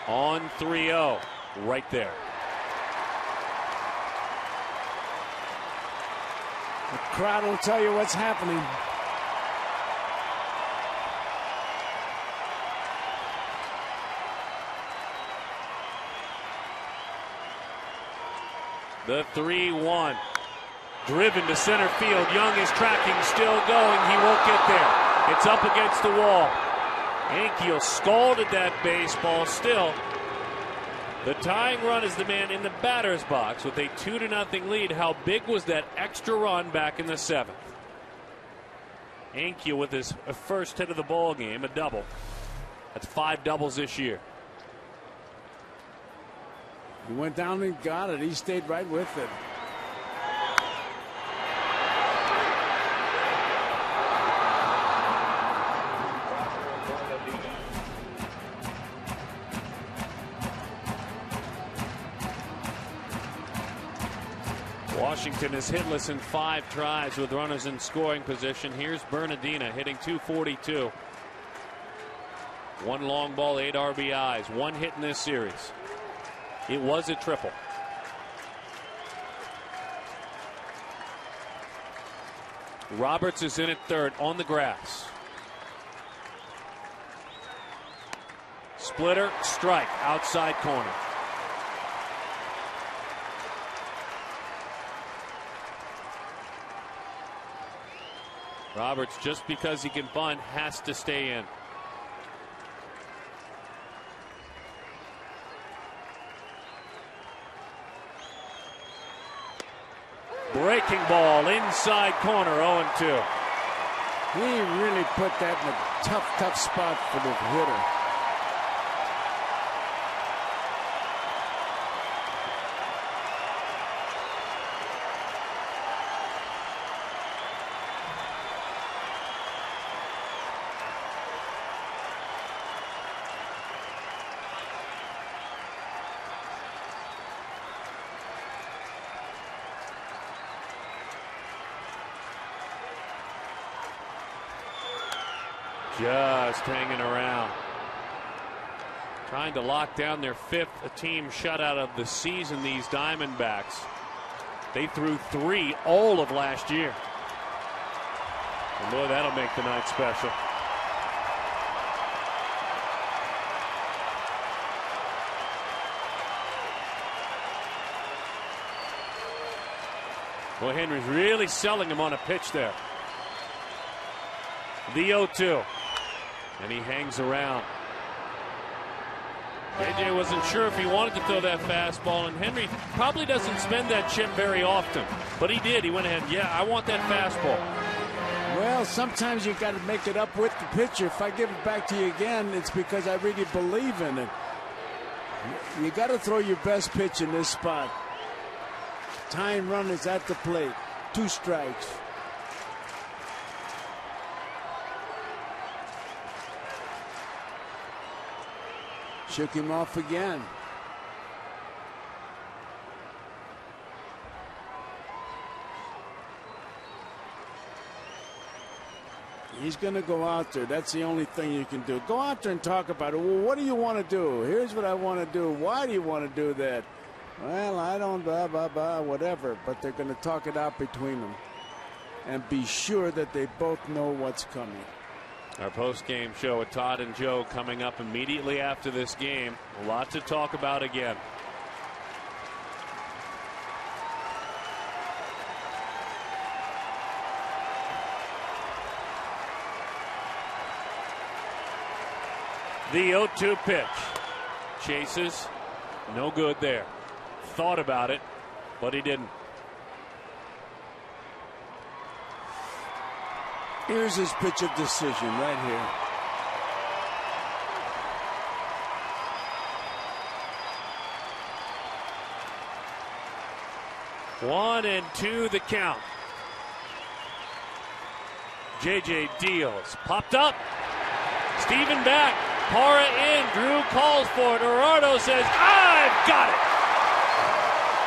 On 3 0, right there. Crowd will tell you what's happening. The 3 1. Driven to center field. Young is tracking, still going. He won't get there. It's up against the wall. Ankiel scalded that baseball still. The tying run is the man in the batter's box with a 2 to nothing lead. How big was that extra run back in the seventh? Ankiel with his first hit of the ball game, a double. That's five doubles this year. He went down and got it. He stayed right with it. Washington is hitless in five tries with runners in scoring position. Here's Bernadina hitting 242. One long ball, eight RBIs, one hit in this series. It was a triple. Roberts is in at third on the grass. Splitter, strike, outside corner. Roberts, just because he can bunt, has to stay in. Breaking ball inside corner 0 2. He really put that in a tough, tough spot for the hitter. Just hanging around. Trying to lock down their fifth team shutout of the season, these Diamondbacks. They threw three all of last year. And boy, that'll make the night special. Well, Henry's really selling him on a pitch there. The 0 2. And he hangs around. JJ wasn't sure if he wanted to throw that fastball, and Henry probably doesn't spend that chip very often. But he did. He went ahead, yeah, I want that fastball. Well, sometimes you got to make it up with the pitcher. If I give it back to you again, it's because I really believe in it. You got to throw your best pitch in this spot. Time run is at the plate. Two strikes. Shook him off again. He's going to go out there. That's the only thing you can do. Go out there and talk about it. Well, what do you want to do? Here's what I want to do. Why do you want to do that? Well, I don't, blah, blah, blah, whatever. But they're going to talk it out between them and be sure that they both know what's coming. Our post-game show with Todd and Joe coming up immediately after this game. A lot to talk about again. The 0-2 pitch. Chases, no good there. Thought about it, but he didn't. Here's his pitch of decision right here. One and two the count. JJ deals. Popped up. Stephen back. Parra in. Drew calls for it. Gerardo says, I've got it.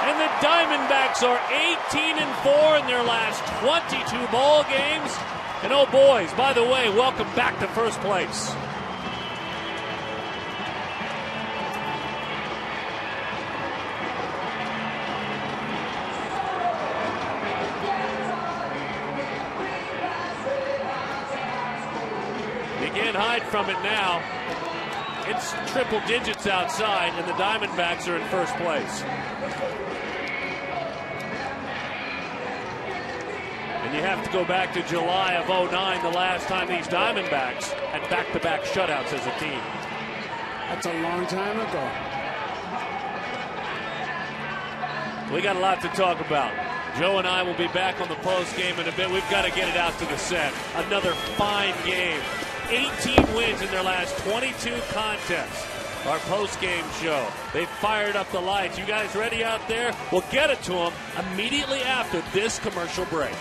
And the Diamondbacks are 18 and 4 in their last 22 ball games. And oh boys, by the way, welcome back to first place. You can't hide from it now. It's triple digits outside, and the Diamondbacks are in first place. And you have to go back to July of 09, the last time these Diamondbacks had back to back shutouts as a team. That's a long time ago. We got a lot to talk about. Joe and I will be back on the post game in a bit. We've got to get it out to the set. Another fine game. 18 wins in their last 22 contests. Our post game show. They fired up the lights. You guys ready out there? We'll get it to them immediately after this commercial break.